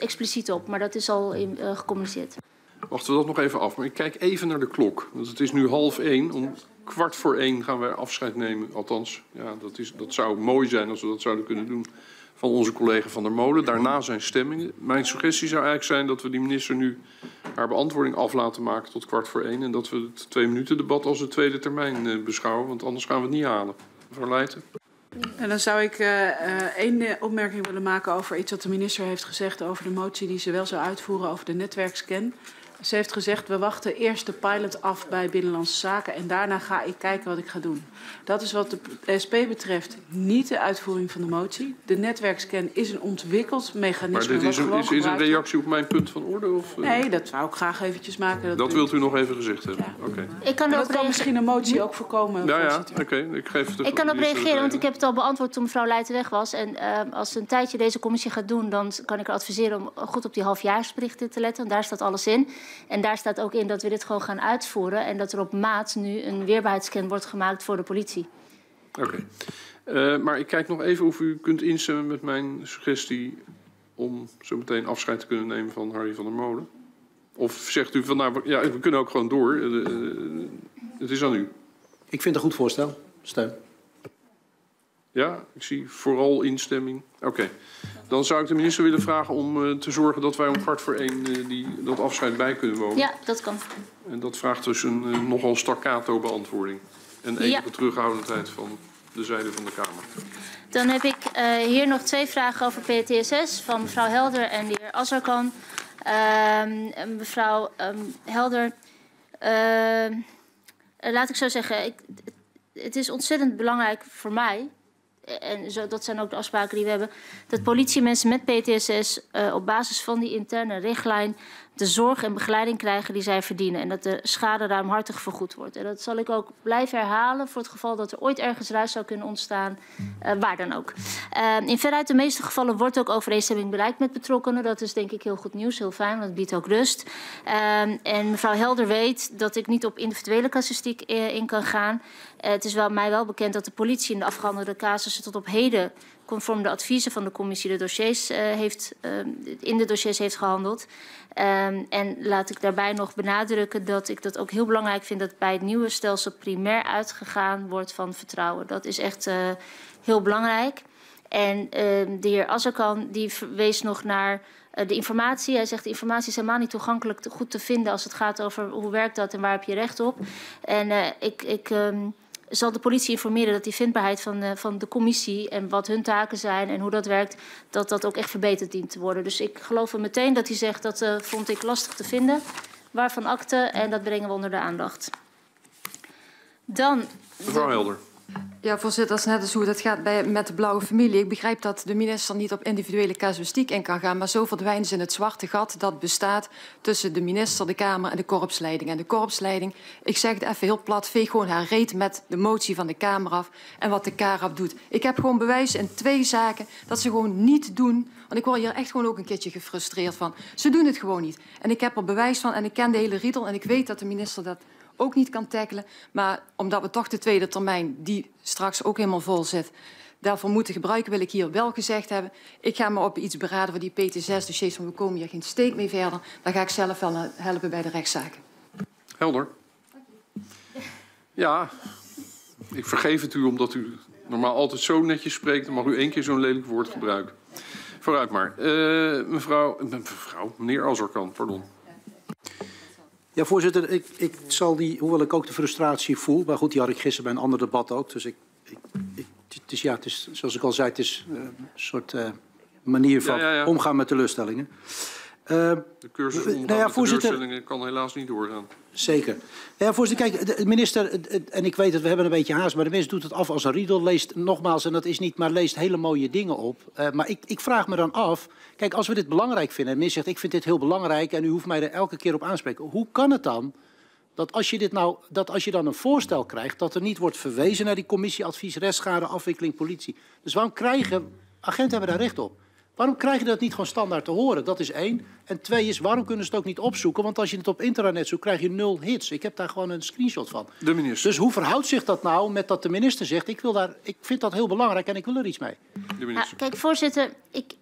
expliciet op. Maar dat is al in, gecommuniceerd. Wachten we dat nog even af. Maar ik kijk even naar de klok. Want het is nu half één. Om kwart voor één gaan we afscheid nemen. Althans, ja, dat, is, dat zou mooi zijn als we dat zouden kunnen doen van onze collega Van der Molen. Daarna zijn stemmingen. Mijn suggestie zou eigenlijk zijn dat we die minister nu haar beantwoording af laten maken tot kwart voor één. En dat we het twee minuten debat als de tweede termijn uh, beschouwen. Want anders gaan we het niet halen. Mevrouw Leijten. En dan zou ik uh, uh, één opmerking willen maken over iets wat de minister heeft gezegd over de motie die ze wel zou uitvoeren over de netwerkscan. Ze heeft gezegd, we wachten eerst de pilot af bij Binnenlandse Zaken en daarna ga ik kijken wat ik ga doen. Dat is wat de SP betreft niet de uitvoering van de motie. De netwerkscan is een ontwikkeld mechanisme. Maar dit is een, is, is een reactie op mijn punt van orde? Of, uh... Nee, dat zou ik graag eventjes maken. Dat, dat wilt u nog even gezegd hebben? Ja. Oké. Okay. Ik kan dat kan misschien een motie ook voorkomen. Ja, ja, oké. Okay. Ik geef Ik kan op reageren, want ik heb het al beantwoord toen mevrouw Leijten weg was. En uh, als ze een tijdje deze commissie gaat doen, dan kan ik er adviseren om goed op die halfjaarsberichten te letten. Want daar staat alles in. En daar staat ook in dat we dit gewoon gaan uitvoeren. En dat er op maat nu een weerbaarheidsscan wordt gemaakt voor de politie. Oké. Okay. Uh, maar ik kijk nog even of u kunt instemmen met mijn suggestie om zo meteen afscheid te kunnen nemen van Harry van der Molen. Of zegt u van nou, ja, we kunnen ook gewoon door. Uh, uh, het is aan u. Ik vind het een goed voorstel. Steun. Ja, ik zie vooral instemming. Oké. Okay. Dan zou ik de minister willen vragen om uh, te zorgen dat wij om kwart voor één uh, die, dat afscheid bij kunnen wonen. Ja, dat kan. En dat vraagt dus een uh, nogal staccato beantwoording. En enige ja. terughoudendheid van de zijde van de Kamer. Dan heb ik hier nog twee vragen over PTSS van mevrouw Helder en de heer Azarkan. Uh, mevrouw um, Helder, laat ik zo zeggen, ik, het is ontzettend belangrijk voor mij en zo, dat zijn ook de afspraken die we hebben, dat politiemensen met PTSS uh, op basis van die interne richtlijn de zorg en begeleiding krijgen die zij verdienen. En dat de schade ruimhartig vergoed wordt. En dat zal ik ook blijven herhalen voor het geval dat er ooit ergens ruis zou kunnen ontstaan, uh, waar dan ook. Uh, in veruit de meeste gevallen wordt ook overeenstemming bereikt met betrokkenen. Dat is denk ik heel goed nieuws, heel fijn, want het biedt ook rust. En mevrouw Helder weet dat ik niet op individuele casuïstiek in kan gaan. Het is wel, mij wel bekend dat de politie in de afgehandelde casussen tot op heden conform de adviezen van de commissie de dossiers, uh, heeft, uh, in de dossiers heeft gehandeld. Um, en laat ik daarbij nog benadrukken dat ik dat ook heel belangrijk vind dat bij het nieuwe stelsel primair uitgegaan wordt van vertrouwen. Dat is echt heel belangrijk. En uh, de heer Azarkan die wees nog naar de informatie. Hij zegt de informatie is helemaal niet toegankelijk goed te vinden als het gaat over hoe werkt dat en waar heb je recht op. En ik, ik um, zal de politie informeren dat die vindbaarheid van, uh, van de commissie en wat hun taken zijn en hoe dat werkt, dat dat ook echt verbeterd dient te worden. Dus ik geloof er meteen dat hij zegt dat uh, vond ik lastig te vinden, waarvan akte en dat brengen we onder de aandacht. Dan. Mevrouw Helder. Ja, voorzitter, dat is net als hoe dat gaat bij, met de blauwe familie. Ik begrijp dat de minister niet op individuele casuïstiek in kan gaan, maar zo verdwijnen ze in het zwarte gat dat bestaat tussen de minister, de Kamer en de korpsleiding. En de korpsleiding, ik zeg het even heel plat, veeg gewoon haar reet met de motie van de Kamer af en wat de KARAP doet. Ik heb gewoon bewijs in twee zaken dat ze gewoon niet doen want ik word hier echt gewoon ook een keertje gefrustreerd van. Ze doen het gewoon niet. En ik heb er bewijs van en ik ken de hele rietel en ik weet dat de minister dat ook niet kan tackelen. Maar omdat we toch de tweede termijn, die straks ook helemaal vol zit, daarvoor moeten gebruiken, wil ik hier wel gezegd hebben. Ik ga me op iets beraden voor die PT6-dossiers, want we komen hier geen steek mee verder. Dan ga ik zelf wel helpen bij de rechtszaken. Helder. Ja, ik vergeef het u omdat u normaal altijd zo netjes spreekt. Dan mag u één keer zo'n lelijk woord gebruiken. Vooruit maar. Uh, mevrouw, mevrouw, meneer Azarkan, pardon. Ja, voorzitter, ik, ik zal die, hoewel ik ook de frustratie voel, maar goed, die had ik gisteren bij een ander debat ook. Dus ik, ik, ik het is, ja, het is, zoals ik al zei, het is uh, een soort uh, manier van ja, ja, ja. omgaan met teleurstellingen. Uh, de cursus omgaan nou ja, voorzitter, kan helaas niet doorgaan. Zeker. Ja, voorzitter, kijk, de minister, en ik weet het, we hebben een beetje haast, maar de minister doet het af als een riedel. Leest nogmaals, en dat is niet, maar leest hele mooie dingen op. Uh, maar ik, ik vraag me dan af, kijk, als we dit belangrijk vinden, en de minister zegt, ik vind dit heel belangrijk en u hoeft mij er elke keer op aanspreken. Hoe kan het dan dat als je, dit nou, dat als je dan een voorstel krijgt, dat er niet wordt verwezen naar die commissie advies, restschade, afwikkeling, politie. Dus waarom krijgen, agenten hebben daar recht op. Waarom krijg je dat niet gewoon standaard te horen? Dat is één. En twee is, waarom kunnen ze het ook niet opzoeken? Want als je het op internet zoekt, krijg je nul hits. Ik heb daar gewoon een screenshot van. De minister. Dus hoe verhoudt zich dat nou met dat de minister zegt... ik, wil daar, ik vind dat heel belangrijk en ik wil er iets mee? De minister. Ja, kijk, voorzitter, ik,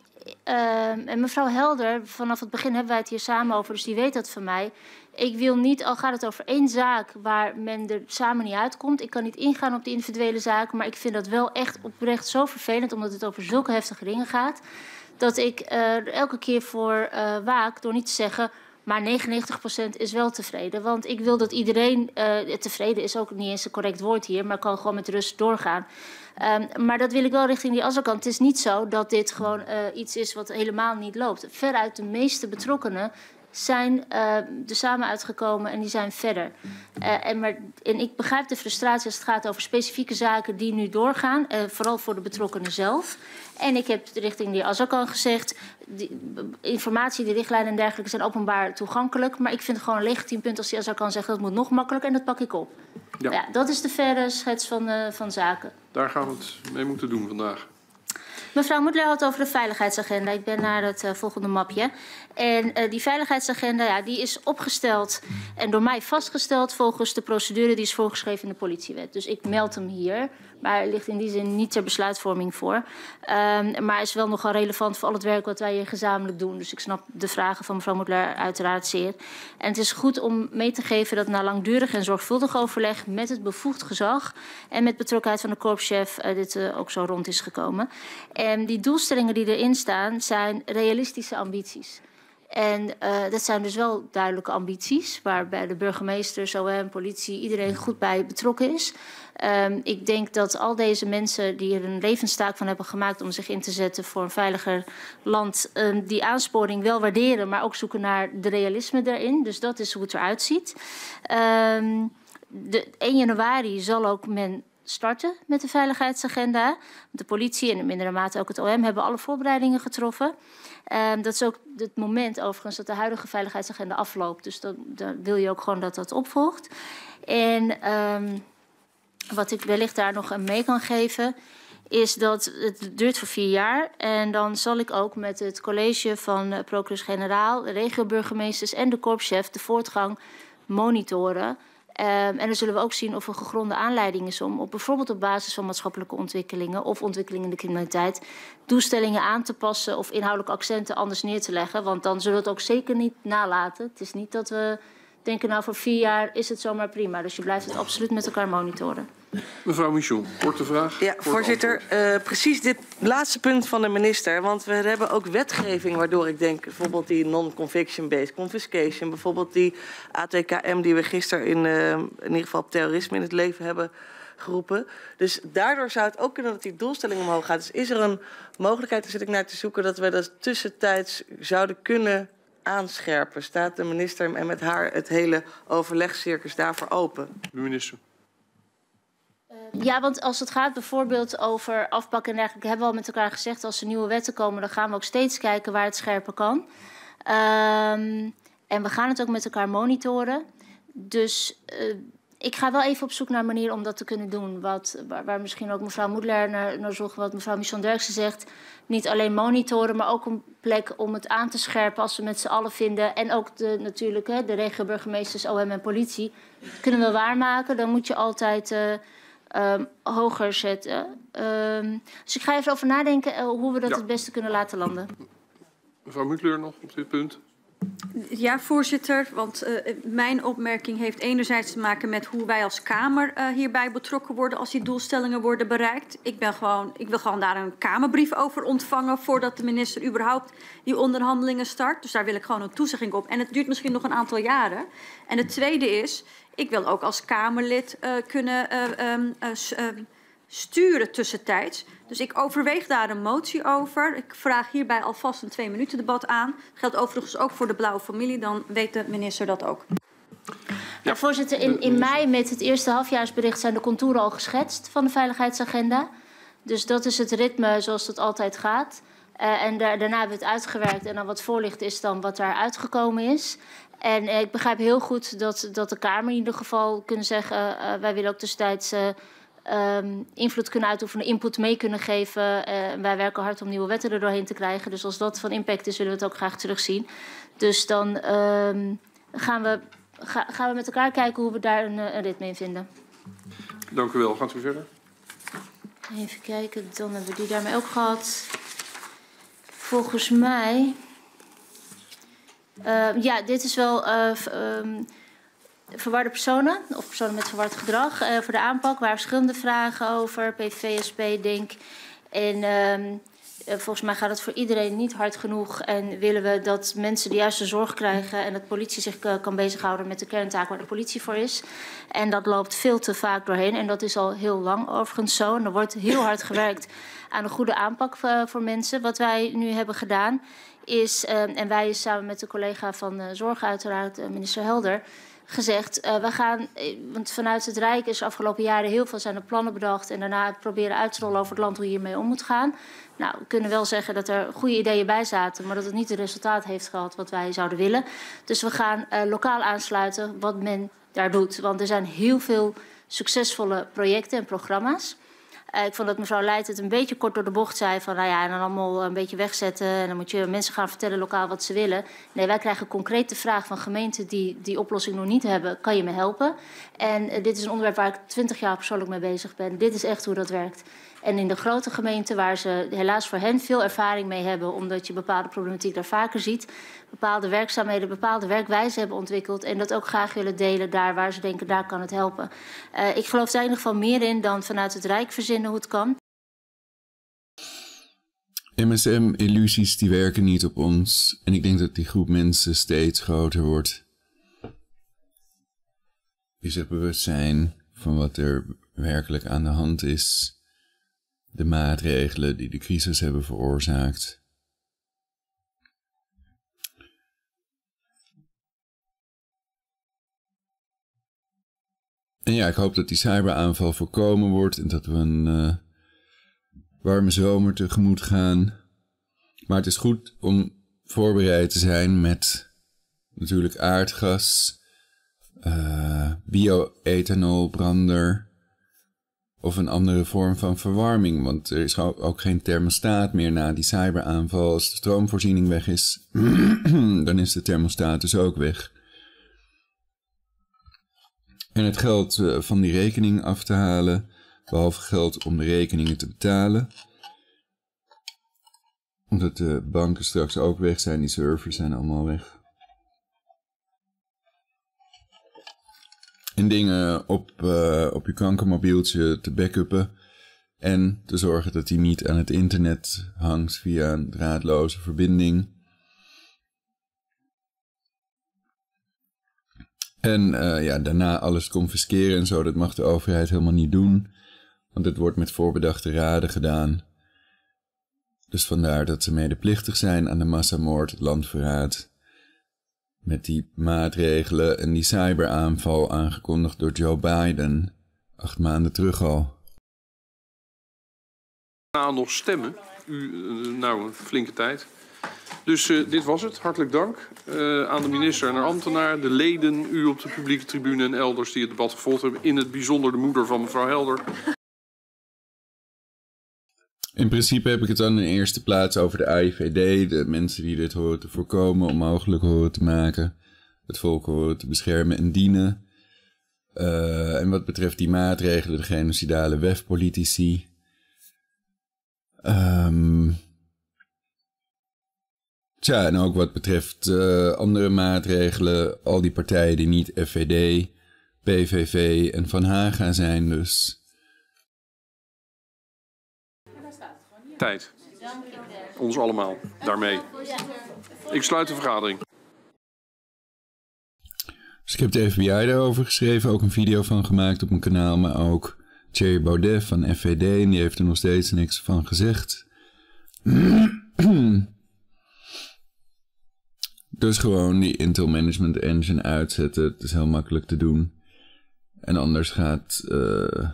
uh, en mevrouw Helder, vanaf het begin hebben wij het hier samen over... dus die weet dat van mij. Ik wil niet, al gaat het over één zaak waar men er samen niet uitkomt... ik kan niet ingaan op die individuele zaken... maar ik vind dat wel echt oprecht zo vervelend... omdat het over zulke heftige dingen gaat dat ik uh, elke keer voor uh, waak door niet te zeggen. Maar 99% is wel tevreden. Want ik wil dat iedereen. Uh, tevreden is ook niet eens een correct woord hier, maar kan gewoon met rust doorgaan. Um, maar dat wil ik wel richting die azerkant. Het is niet zo dat dit gewoon iets is wat helemaal niet loopt. Veruit de meeste betrokkenen zijn uh, er samen uitgekomen en die zijn verder. Uh, en, maar, en ik begrijp de frustratie als het gaat over specifieke zaken die nu doorgaan, uh, vooral voor de betrokkenen zelf. En ik heb richting de ASAC al gezegd, die, informatie, die richtlijnen en dergelijke zijn openbaar toegankelijk. Maar ik vind het gewoon een legitiem punt als die ASAC kan zeggen dat moet nog makkelijker en dat pak ik op. Ja. ja dat is de verre schets van, van zaken. Daar gaan we het mee moeten doen vandaag. Mevrouw Moedler had over de veiligheidsagenda. Ik ben naar het uh, volgende mapje. En uh, die veiligheidsagenda ja, die is opgesteld en door mij vastgesteld volgens de procedure die is voorgeschreven in de politiewet. Dus ik meld hem hier, maar hij ligt in die zin niet ter besluitvorming voor. Um, maar is wel nogal relevant voor al het werk wat wij hier gezamenlijk doen. Dus ik snap de vragen van mevrouw Moedler uiteraard zeer. En het is goed om mee te geven dat na langdurig en zorgvuldig overleg met het bevoegd gezag en met betrokkenheid van de korpschef uh, dit uh, ook zo rond is gekomen. En die doelstellingen die erin staan zijn realistische ambities. En uh, dat zijn dus wel duidelijke ambities, waarbij de burgemeester, OM, politie, iedereen goed bij betrokken is. Um, ik denk dat al deze mensen die er een levenstaak van hebben gemaakt om zich in te zetten voor een veiliger land, um, die aansporing wel waarderen, maar ook zoeken naar de realisme daarin. Dus dat is hoe het eruit ziet. Um, de 1 januari zal ook men starten met de veiligheidsagenda. De politie en in mindere mate ook het OM hebben alle voorbereidingen getroffen. Dat is ook het moment overigens dat de huidige veiligheidsagenda afloopt. Dus dan, wil je ook gewoon dat dat opvolgt. En wat ik wellicht daar nog mee kan geven is dat het duurt voor vier jaar. En dan zal ik ook met het college van uh, procureurs-generaal, de regioburgemeesters en de korpschef de voortgang monitoren. Um, en dan zullen we ook zien of er gegronde aanleiding is om op bijvoorbeeld op basis van maatschappelijke ontwikkelingen of ontwikkelingen in de criminaliteit doelstellingen aan te passen of inhoudelijke accenten anders neer te leggen. Want dan zullen we het ook zeker niet nalaten. Het is niet dat we denken, nou voor vier jaar is het zomaar prima. Dus je blijft het absoluut met elkaar monitoren. Mevrouw Michon, korte vraag. Ja, voorzitter, uh, precies dit laatste punt van de minister. Want we hebben ook wetgeving waardoor ik denk, bijvoorbeeld die non-conviction-based confiscation, bijvoorbeeld die ATKM die we gisteren in, uh, in ieder geval op terrorisme in het leven hebben geroepen. Dus daardoor zou het ook kunnen dat die doelstelling omhoog gaat. Dus is er een mogelijkheid, daar zit ik naar te zoeken, dat we dat tussentijds zouden kunnen aanscherpen? Staat de minister en met haar het hele overlegcircus daarvoor open? Minister. Ja, want als het gaat bijvoorbeeld over afpakken en dergelijke, hebben we al met elkaar gezegd, als er nieuwe wetten komen, dan gaan we ook steeds kijken waar het scherper kan. Um, en we gaan het ook met elkaar monitoren. Dus uh, ik ga wel even op zoek naar een manier om dat te kunnen doen. Wat, waar, misschien ook mevrouw Moedler naar, naar wat mevrouw Michon Derksen zegt. Niet alleen monitoren, maar ook een plek om het aan te scherpen als we met z'n allen vinden. En ook de, natuurlijk hè, de regioburgemeesters, OM en politie. Kunnen we waarmaken, dan moet je altijd... Uh, um, hoger zetten. Um, dus ik ga even over nadenken uh, hoe we dat ja. het beste kunnen laten landen. Mevrouw Mutler nog op dit punt. Ja, voorzitter. Want uh, mijn opmerking heeft enerzijds te maken met hoe wij als Kamer uh, hierbij betrokken worden als die doelstellingen worden bereikt. Ik, ben gewoon, ik wil gewoon daar een Kamerbrief over ontvangen voordat de minister überhaupt die onderhandelingen start. Dus daar wil ik gewoon een toezegging op. En het duurt misschien nog een aantal jaren. En het tweede is, ik wil ook als Kamerlid uh, kunnen uh, um, uh, sturen tussentijds. Dus ik overweeg daar een motie over. Ik vraag hierbij alvast een twee minuten debat aan. Dat geldt overigens ook voor de blauwe familie. Dan weet de minister dat ook. Ja, voorzitter, in, in mei met het eerste halfjaarsbericht zijn de contouren al geschetst van de veiligheidsagenda. Dus dat is het ritme zoals het altijd gaat. Uh, en daar, daarna hebben we het uitgewerkt. En dan wat voorlicht is dan wat daar uitgekomen is. En uh, ik begrijp heel goed dat, dat de Kamer in ieder geval kunnen zeggen... Uh, wij willen ook tussentijds um, invloed kunnen uitoefenen, input mee kunnen geven. wij werken hard om nieuwe wetten er doorheen te krijgen. Dus als dat van impact is, willen we het ook graag terugzien. Dus dan um, gaan, we, ga, gaan we met elkaar kijken hoe we daar een, een ritme in vinden. Dank u wel. Gaat u verder? Even kijken, dan hebben we die daarmee ook gehad. Volgens mij... Uh, ja, dit is wel uh, um, verwarde personen of personen met verward gedrag. Uh, voor de aanpak waren verschillende vragen over, PVSP, denk En um, volgens mij gaat het voor iedereen niet hard genoeg. En willen we dat mensen de juiste zorg krijgen en dat politie zich kan bezighouden met de kerntaak waar de politie voor is. En dat loopt veel te vaak doorheen. En dat is al heel lang overigens zo. En er wordt heel hard gewerkt aan een goede aanpak voor mensen. Wat wij nu hebben gedaan is, uh, en wij samen met de collega van Zorg uiteraard, uh, minister Helder, gezegd, we gaan, want vanuit het Rijk is de afgelopen jaren heel veel zijn er plannen bedacht en daarna proberen uit te rollen over het land hoe je hiermee om moet gaan. Nou, we kunnen wel zeggen dat er goede ideeën bij zaten, maar dat het niet het resultaat heeft gehad wat wij zouden willen. Dus we gaan lokaal aansluiten wat men daar doet. Want er zijn heel veel succesvolle projecten en programma's. Uh, ik vond dat mevrouw Leijt het een beetje kort door de bocht zei van nou ja, en dan allemaal een beetje wegzetten en dan moet je mensen gaan vertellen lokaal wat ze willen. Nee, wij krijgen concreet de vraag van gemeenten die die oplossing nog niet hebben, kan je me helpen? En uh, dit is een onderwerp waar ik twintig jaar persoonlijk mee bezig ben. Dit is echt hoe dat werkt. En in de grote gemeenten, waar ze helaas voor hen veel ervaring mee hebben, omdat je bepaalde problematiek daar vaker ziet, bepaalde werkzaamheden, bepaalde werkwijzen hebben ontwikkeld en dat ook graag willen delen daar waar ze denken, daar kan het helpen. Uh, ik geloof daar in ieder geval meer in dan vanuit het Rijk verzinnen hoe het kan. MSM-illusies die werken niet op ons. En ik denk dat die groep mensen steeds groter wordt. Die zich bewust zijn van wat er werkelijk aan de hand is. De maatregelen die de crisis hebben veroorzaakt. En ja, ik hoop dat die cyberaanval voorkomen wordt en dat we een uh, warme zomer tegemoet gaan. Maar het is goed om voorbereid te zijn met natuurlijk aardgas, uh, bioethanol, brander of een andere vorm van verwarming. Want er is ook geen thermostaat meer na die cyberaanval. Als de stroomvoorziening weg is, dan is de thermostaat dus ook weg. En het geld uh, van die rekening af te halen, behalve geld om de rekeningen te betalen. Omdat de banken straks ook weg zijn, die servers zijn allemaal weg. En dingen op, uh, op je kankermobieltje te backuppen. En te zorgen dat die niet aan het internet hangt via een draadloze verbinding. En uh, ja, daarna alles confisceren en zo, dat mag de overheid helemaal niet doen. Want het wordt met voorbedachte raden gedaan. Dus vandaar dat ze medeplichtig zijn aan de massamoord, landverraad. Met die maatregelen en die cyberaanval aangekondigd door Joe Biden. Acht maanden terug al. Na nog stemmen. U, nou, een flinke tijd. Dus uh, dit was het. Hartelijk dank uh, aan de minister en haar ambtenaar, de leden, u op de publieke tribune en elders die het debat gevolgd hebben. In het bijzonder de moeder van mevrouw Helder. In principe heb ik het dan in eerste plaats over de AIVD, de mensen die dit horen te voorkomen, onmogelijk horen te maken, het volk horen te beschermen en dienen. Uh, en wat betreft die maatregelen, de genocidale WEF-politici. Um, tja, en ook wat betreft uh, andere maatregelen, al die partijen die niet FVD, PVV en Van Haga zijn dus. Tijd. Ons allemaal. Daarmee. Ik sluit de vergadering. Dus ik heb de FBI daarover geschreven, ook een video van gemaakt op mijn kanaal, maar ook Thierry Baudet van FVD, en die heeft er nog steeds niks van gezegd. dus gewoon die Intel Management Engine uitzetten, het is heel makkelijk te doen. En anders gaat uh,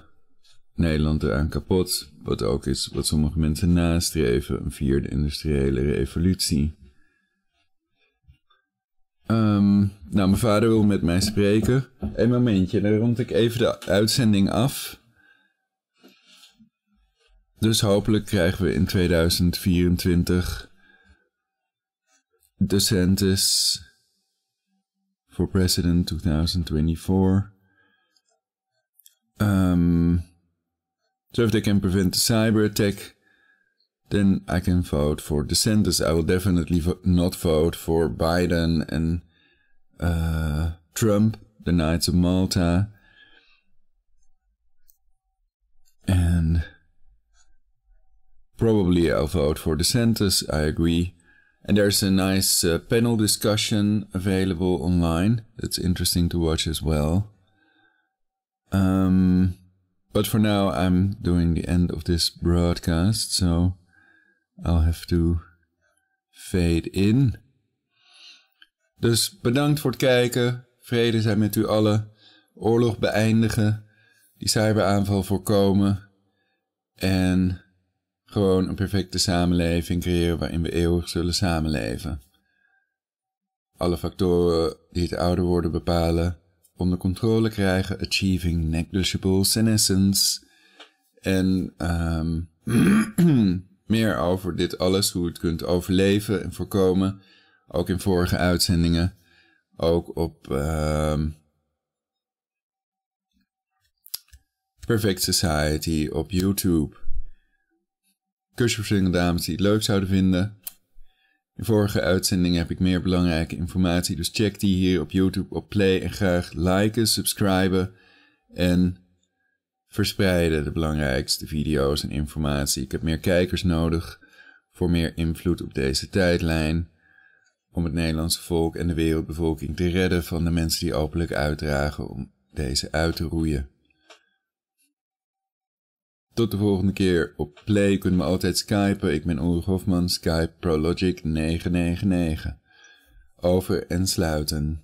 Nederland eraan kapot, wat ook is wat sommige mensen nastreven, een vierde industriële revolutie. Um, nou, mijn vader wil met mij spreken. Een momentje, dan rond ik even de uitzending af. Dus hopelijk krijgen we in 2024 DeSantis for President 2024. Um, so if they can prevent the cyber attack, then I can vote for DeSantis. I will definitely vo not vote for Biden and uh, Trump, the Knights of Malta. And probably I'll vote for DeSantis, I agree. And there's a nice uh, panel discussion available online. That's interesting to watch as well. Um, but for now, I'm doing the end of this broadcast, so I'll have to fade in. Dus bedankt voor het kijken. Vrede zijn met u allen. Oorlog beëindigen. Die cyberaanval voorkomen. En gewoon een perfecte samenleving creëren waarin we eeuwig zullen samenleven. Alle factoren die het ouder worden bepalen. Onder controle krijgen. Achieving negligible senescence. En um, meer over dit alles, hoe het kunt overleven en voorkomen. Ook in vorige uitzendingen. Ook op uh, Perfect Society op YouTube. Single dames die het leuk zouden vinden. In vorige uitzendingen heb ik meer belangrijke informatie, dus check die hier op YouTube op play en graag liken, subscriben en verspreiden de belangrijkste video's en informatie. Ik heb meer kijkers nodig voor meer invloed op deze tijdlijn. Om het Nederlandse volk en de wereldbevolking te redden van de mensen die openlijk uitdragen om deze uit te roeien. Tot de volgende keer op Play kunnen we altijd skypen. Ik ben Ulrich Hofman, Skype Prologic 999. Over en sluiten.